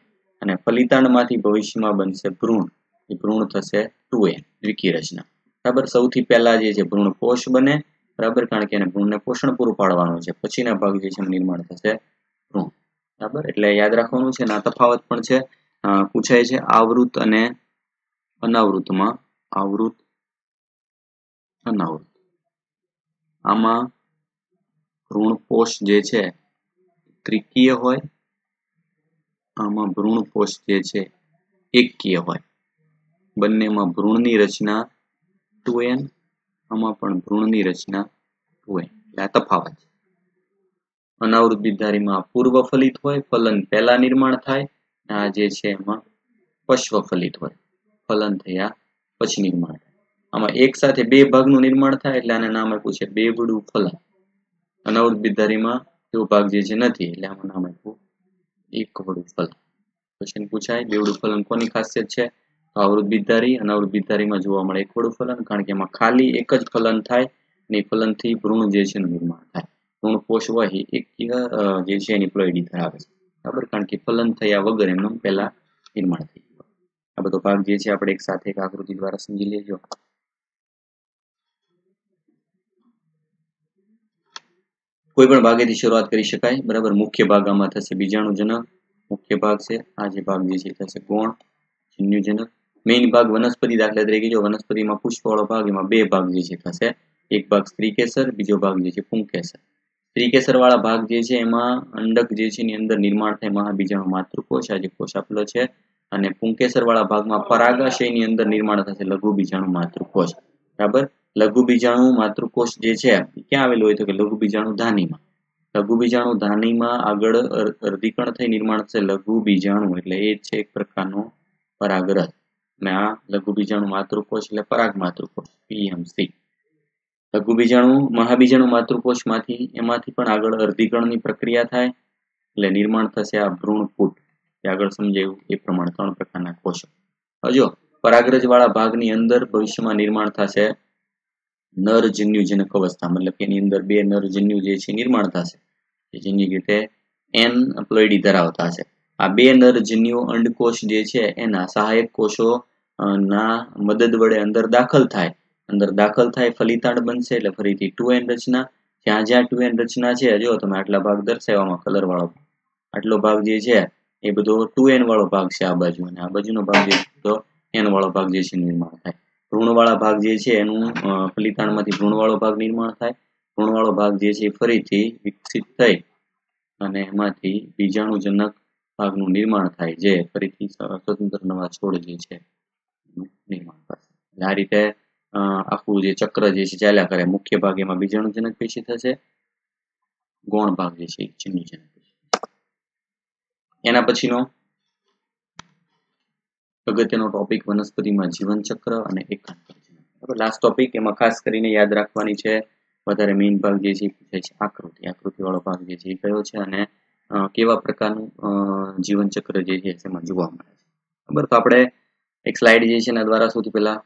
A: અને ફલિતાંડમાંથી ભવિષ્યમાં બનશે ભ્રૂણ. એ ભ્રૂણ થશે ટુ એ દ્વિકીય રચના. બરાબર? સૌથી પહેલા જે છે ભ્રૂણ કોષ બને. બરાબર? કારણ કે એને ભ્રૂણને પોષણ પૂરું પાડવાનું છે. પછીના ભાગ જે છે નિર્માણ થશે ભ્રૂણ. બરાબર? એટલે યાદ રાખવાનું છે ના તફાવત પણ છે. પૂછાય છે આવૃત અને અનાવૃતમાં. આવૃત, અનાવૃત. આમાં ભ્રૂણકોષ જે છે, ત્રિકીય હોય, આમાં ભ્રૂણપોષ જે છે, એકકીય હોય. બંનેમાં ભ્રૂણની રચના ટુ એન, આમાં પણ ભ્રૂણની રચના ટુ એન. એટલે આ તફાવત છે. અનાવૃત પૂર્વ ફલિત હોય, ફલન પહેલા નિર્માણ થાય આ જે છે એમાં પશ્વ ફલિત હોય. ફલન થયા પછી નિર્માણ આમાં એક સાથે બે ભાગનું નિર્માણ થાય એટલે આને નામ આપ્યું છે બેવડું ફલન અનાવૃત બિધારીમાં એવો ભાગ જે છે નથી એટલે આમાં નામ આપ્યું એકવડું ફલન ક્વેશ્ચન પૂછાય, બેવડું ફલન કોની ખાસિયત છે? તો આવૃત બિધારી અનાવૃત બિધારીમાં જોવા મળે એકવડું ફલન, કારણ કે એમાં ખાલી એક જ ફલન થાય અને ફલનથી ભ્રૂણ જે છે નિર્માણ થાય. ભ્રૂણ પોષ વહી એક જે છે એની પ્લોઈડી ધરાવે છે. બરાબર? કારણ કે ફલન થયા વગર એમનું પહેલા નિર્માણ થઈ ગયું. આ બધો ભાગ જે છે આપણે એક સાથે એક આકૃતિ દ્વારા સમજી લેજો. કોઈ પણ ભાગેથી શરૂઆત કરી શકાય. બરાબર? મુખ્ય ભાગ આમાં થશે બીજાણુજનક. મુખ્ય ભાગ છે, આ જે ભાગ જે છે, થશે ગૌણ, જન્યુજનક. મેઇન ભાગ વનસ્પતિ દાખલા તરીકે જો વનસ્પતિમાં પુષ્પવાળો ભાગ, એમાં બે ભાગ જે છે, થશે. એક ભાગ સ્ત્રીકેસર બીજો ભાગ જે છે પુંકેસર સ્ત્રીકેસર વાળા ભાગ જે છે, એમાં અંડક જે છે, એની અંદર નિર્માણ થાય મહાબીજાણુ માતૃકોષ. આ જે કોષ આપેલો છે, અને પુંકેસર વાળા ભાગમાં પરાગાશયની અંદર નિર્માણ થશે લઘુ બીજાણુ માતૃકોષ. બરાબર? લઘુ બીજાણુ માતૃકોષ જે છે, ક્યાં આવેલું હોય તો કે લઘુ બીજાણુ ધાનીમાં. લઘુ બીજાણુ ધાનીમાં આગળ અર્ધિકણ થઈ નિર્માણ થશે લઘુ બીજાણુ એટલે એ છે એક પ્રકારનો પરાગરથ. અને આ લઘુ બીજાણુ માતૃકોષ એટલે પરાગ માતૃકોષ પીએમસી લઘુ બીજાણુ મહાબીજાણુ માતૃકોષમાંથી એમાંથી પણ આગળ અર્ધીકરણની પ્રક્રિયા થાય, એટલે નિર્માણ થશે આ ભ્રૂણપુટ એ આગળ સમજાયું, એ પ્રમાણે ત્રણ પ્રકારના કોષો. હજો પરાગરજ વાળા ભાગની અંદર ભવિષ્યમાં નિર્માણ થશે નરજન્યુજનક અવસ્થા, મતલબ કે એની અંદર બે નરજન્યુ જે છે નિર્માણ થશે. જેની રીતે એન પ્લોઇડી ધરાવતા છે આ બે નરજન્યુ અંડકોષ જે છે એના સહાયક કોષો ના મદદ વડે અંદર દાખલ થાય. અંદર દાખલ થાય ફલિતાંડ બનશે એટલે ફરીથી ટુ એન રચના. જ્યાં જ્યાં ટુ એન રચના છે, જો તમે આટલા ભાગ દર્શાવવામાં કલર વાળો આટલો ભાગ જે છે એ બધો ટુ એન વાળો ભાગ છે આ બાજુ. અને આ બાજુનો ભાગ જે તો એન વાળો ભાગ જે છે નિર્માણ થાય. ભ્રૂણવાળા ભાગ જે છે એનું ફલિતાંડમાંથી ભ્રૂણવાળો ભાગ નિર્માણ થાય. ભ્રૂણવાળો ભાગ જે છે ફરીથી વિકસિત થઈ અને એમાંથી બીજાણુજનક ભાગનું નિર્માણ થાય જે ફરીથી સ્વતંત્ર નવા છોડ જે છે નિર્માણ થશે આ રીતે આખું જે ચક્ર જે છે ચાલ્યા કરે, મુખ્ય ભાગ એમાં બીજાણુજનક પેશી થશે, ગૌણ ભાગ જે છે જન્યુજનક એના પછીનો અગત્યનો ટોપિક વનસ્પતિમાં જીવન ચક્ર અને એકાંતર લાસ્ટ ટોપિક એમાં ખાસ કરીને યાદ રાખવાની છે, વધારે મેઇન ભાગ જે છે પૂછાય છે આકૃતિ. આકૃતિવાળો ભાગ જે છે એ કયો છે અને કેવા પ્રકારનું જીવન ચક્ર જે છે એમાં જોવા મળે છે. બરાબર? તો આપણે એક સ્લાઇડ જે છે એના દ્વારા સૌથી પહેલા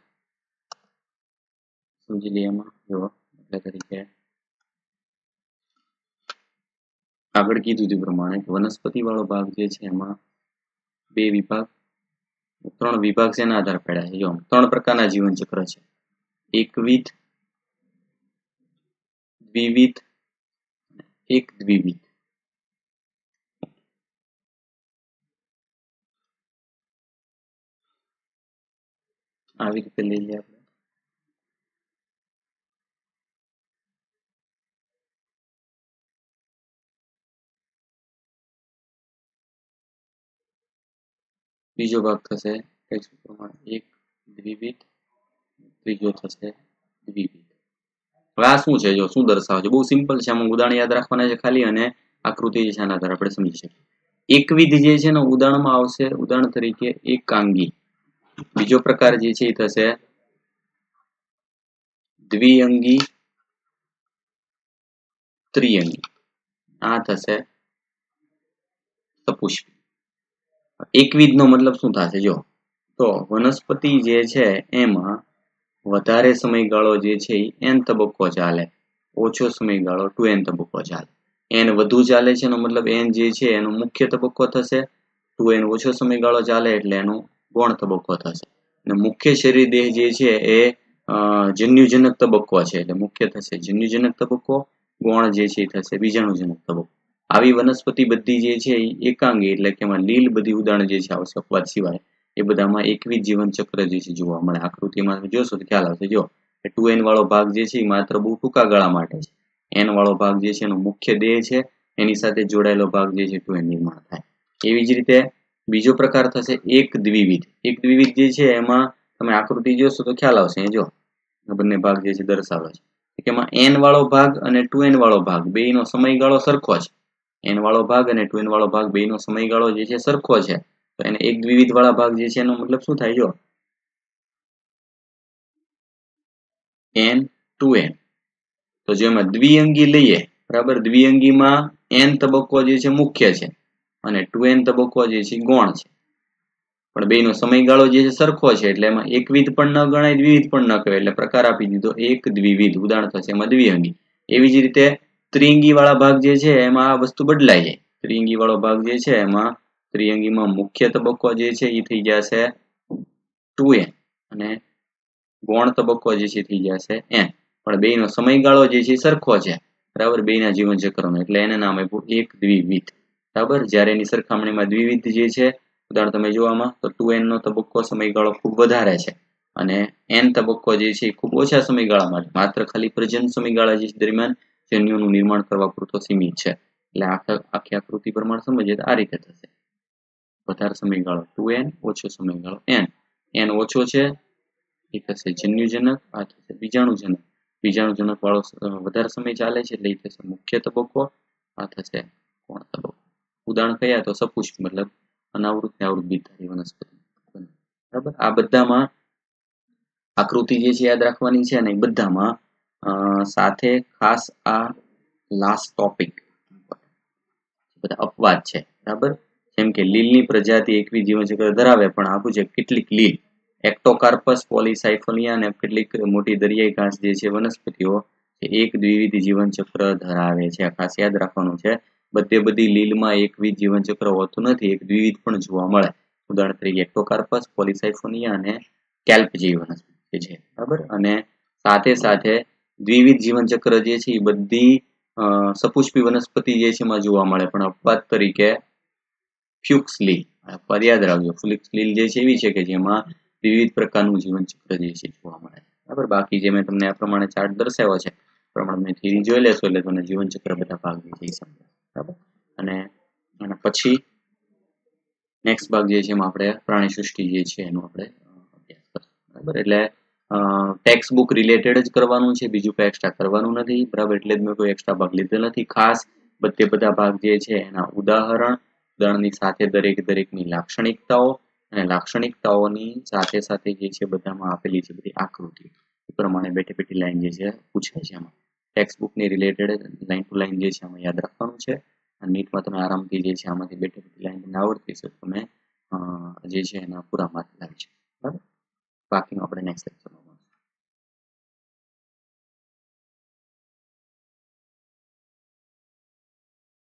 A: સમજી લઈએ એમાં. જો એટલે તરીકે આગળ કીધું તે પ્રમાણે વનસ્પતિ વાળો ભાગ જે છે એમાં બે વિભાગ ત્રણ વિભાગ એના આધાર પડ્યા છે? ત્રણ પ્રકારના જીવન ચક્ર છે. એકવિધ દ્વિવિધ, એક દ્વિવિધ. આવી રીતે લઈ લઈએ બીજો ભાગ થશે, કઈ સૂત્રમાં એક દ્વિવિધ, ત્રીજો થશે દ્વિવિધ. હવે આ શું છે? જો શું દર્શાવે છે? બહુ સિમ્પલ છે. આમાં ઉદાહરણ યાદ રાખવાના છે ખાલી અને આકૃતિ જે છે આના આધારે આપણે સમજી શકીએ. એકવિધ જે છે ને ઉદાહરણમાં આવશે. ઉદાહરણ તરીકે એકાંગી. બીજો પ્રકાર જે છે એ થશે દ્વિઅંગી, ત્રિઅંગી. આ થશે સપુષ્પી એકવિધ નો મતલબ શું થશે? જો, તો વનસ્પતિ જે છે એમાં વધારે સમયગાળો જે છે એ એન તબક્કો ચાલે. ઓછો સમયગાળો ટુ એન તબક્કો ચાલે. એન વધુ ચાલે છે એનો મતલબ એન જે છે એનો મુખ્ય તબક્કો થશે. ટુ એન ઓછો સમયગાળો ચાલે એટલે એનો ગૌણ તબક્કો થશે. અને મુખ્ય શરીર દેહ જે છે એ જન્યુજનક તબક્કો છે. એટલે મુખ્ય થશે જન્યુજનક તબક્કો, ગૌણ જે છે એ થશે બીજાણુજનક તબક્કો. આવી વનસ્પતિ બધી જે છે એકાંગી એટલે કે એમાં લીલ બધી ઉદાહરણ જે છે આવશે અપવાદ સિવાય, એ બધામાં એકવીસ જીવન ચક્ર જે છે જોવા મળે. આકૃતિમાં જોશો તો ખ્યાલ આવશે. જો ટુ એન વાળો ભાગ જે છે એ માત્ર બહુ ટૂંકા ગાળા માટે છે. એન વાળો ભાગ જે છે એનો મુખ્ય દેહ છે, એની સાથે જોડાયેલો ભાગ જે છે ટુ એન નિર્માણ થાય. એવી જ રીતે બીજો પ્રકાર થશે એક દ્વિવિધ. એક દ્વિવિધ જે છે એમાં તમે આકૃતિ જોશો તો ખ્યાલ આવશે. એ જો બંને ભાગ જે છે દર્શાવે છે. એમાં એન વાળો ભાગ અને ટુ એન વાળો ભાગ. બેનો સમયગાળો સરખો છે. એન વાળો ભાગ અને ટુ એન વાળો ભાગ બેનો સમયગાળો જે છે સરખો છે. તો એને એક દ્વિવિધ વાળા ભાગ જે છે એનો મતલબ શું થાય જો? એન ટુ એન તો જેમાં દ્વિઅંગી લઈએ, બરાબર? દ્વિઅંગીમાં એન તબક્કો જે છે મુખ્ય છે અને ટુ એન તબક્કો જે છે ગૌણ છે. પણ બેનો સમયગાળો જે છે સરખો છે, એટલે એમાં એકવિધ પણ ન ગણાય, દ્વિવિધ પણ ન કહેવાય. એટલે પ્રકાર આપી દીધો, એક દ્વિવિધ. ઉદાહરણ થશે એમાં દ્વિઅંગી. એવી જ રીતે ત્રિઅંગી વાળા ભાગ જે છે, એમાં આ વસ્તુ બદલાઈ જાય. ત્રિઅંગી વાળો ભાગ જે છે, એમાં ત્રિઅંગીમાં મુખ્ય તબક્કો જે છે એ થઈ જશે ટુ એન. અને ગૌણ તબક્કો જે છે થઈ જશે એન. પણ બેનો સમયગાળો જે છે સરખો છે. બરાબર? બેના જીવન ચક્રનો એટલે એને નામ આપ્યું એક દ્વિવિધ. બરાબર? જ્યારે એની સરખામણીમાં દ્વિવિધ જે છે, ઉદાહરણ તમે જોવામાં તો ટુ એનનો તબક્કો સમયગાળો ખૂબ વધારે છે. અને એન તબક્કો જે છે ખૂબ ઓછા સમયગાળા માટે. માત્ર ખાલી પ્રજન સમયગાળા જે દરમિયાન જન્યુનું નિર્માણ કરવા પૂરતો સીમિત છે. એટલે આખી આકૃતિ પ્રમાણે સમજીએ તો આ રીતે થશે. વધારે સમયગાળો ટુ એન ઓછો સમયગાળો એન એન ઓછો છે, એ થશે જન્યુજનક આ થશે બીજાણુજનક. બીજાણુજનક વાળો વધારે સમય ચાલે છે એટલે એ થશે મુખ્ય તબક્કો, આ થશે કોણ તબક્કો? ઉદાહરણ કયા તો સપુષ્પ મતલબ અનાવૃત ને આવૃત બીજધારી વનસ્પતિ. બરાબર? આ બધામાં આકૃતિ જે છે યાદ રાખવાની છે અને બધામાં સાથે ખાસ આ લાસ્ટ ટોપિક બધા અપવાદ છે, બરાબર? જેમ કે લીલની પ્રજાતિ એકવી જીવનચક્ર ધરાવે, પણ આપું છે કેટલીક લીલ એક્ટોકાર્પસ પોલિસાઇફોલિયા અને કેટલીક મોટી દરિયાઈ ઘાસ જે છે, વનસ્પતિઓ એક દ્વિવિધ જીવનચક્ર ધરાવે છે. ખાસ યાદ રાખવાનું છે, બધે બધી લીલમાં એકવિધ જીવનચક્ર હોતું નથી, એક દ્વિવિધ પણ જોવા મળે. ઉદાહરણ તરીકે એક્ટોકાર્પસ પોલિસાઇફોનિયા અને કેલ્પ જેવી વનસ્પતિ છે, બરાબર? અને સાથે સાથે દ્વિવિધ જીવનચક્ર જે છે એ બધી સપુષ્પી વનસ્પતિ જે છે એમાં જોવા મળે. પણ અપવાદ તરીકે ફ્યુક્સ લીલ. અપવાદ યાદ રાખજો. ફ્યુક્સ લીલ જે છે એવી છે કે જેમાં વિવિધ પ્રકારનું જીવનચક્ર જે છે જોવા મળે. બરાબર? બાકી જે મેં તમને આ પ્રમાણે ચાર્ટ દર્શાવ્યો છે પ્રમાણે મેં થિયરી જોઈ લેશો એટલે તમને જીવનચક્ર બધા ભાગ જે છે બરાબર? અને અને પછી નેક્સ્ટ ભાગ જે છે એમાં આપણે પ્રાણી સૃષ્ટિ જે છે એનો આપણે અભ્યાસ કરશું. બરાબર? એટલે ટેક્સ્ટ બુક રિલેટેડ જ કરવાનું છે, બીજું કંઈ એક્સ્ટ્રા કરવાનું નથી, બરાબર? એટલે જ મેં કોઈ એક્સ્ટ્રા ભાગ લીધેલ નથી. ખાસ બધે બધા ભાગ જે છે, એના ઉદાહરણ, ઉદાહરણની સાથે દરેક દરેકની લાક્ષણિકતાઓ અને લાક્ષણિકતાઓની સાથે સાથે જે છે, બધામાં આપેલી છે બધી આકૃતિ. એ પ્રમાણે બેઠી બેઠી લાઈન જે છે, પૂછે છે એમાં ટેક્સ્ટ બુકની રિલેટેડ લાઈન ટુ લાઈન જે છે એમાં યાદ રાખવાનું છે. અને નીટમાં તમે આરામથી જે છે, આમાંથી બેઠી બેઠી લાઈન તમને આવડતી છે તમે જે છે, એના પૂરા માર્ક લાવી શકો.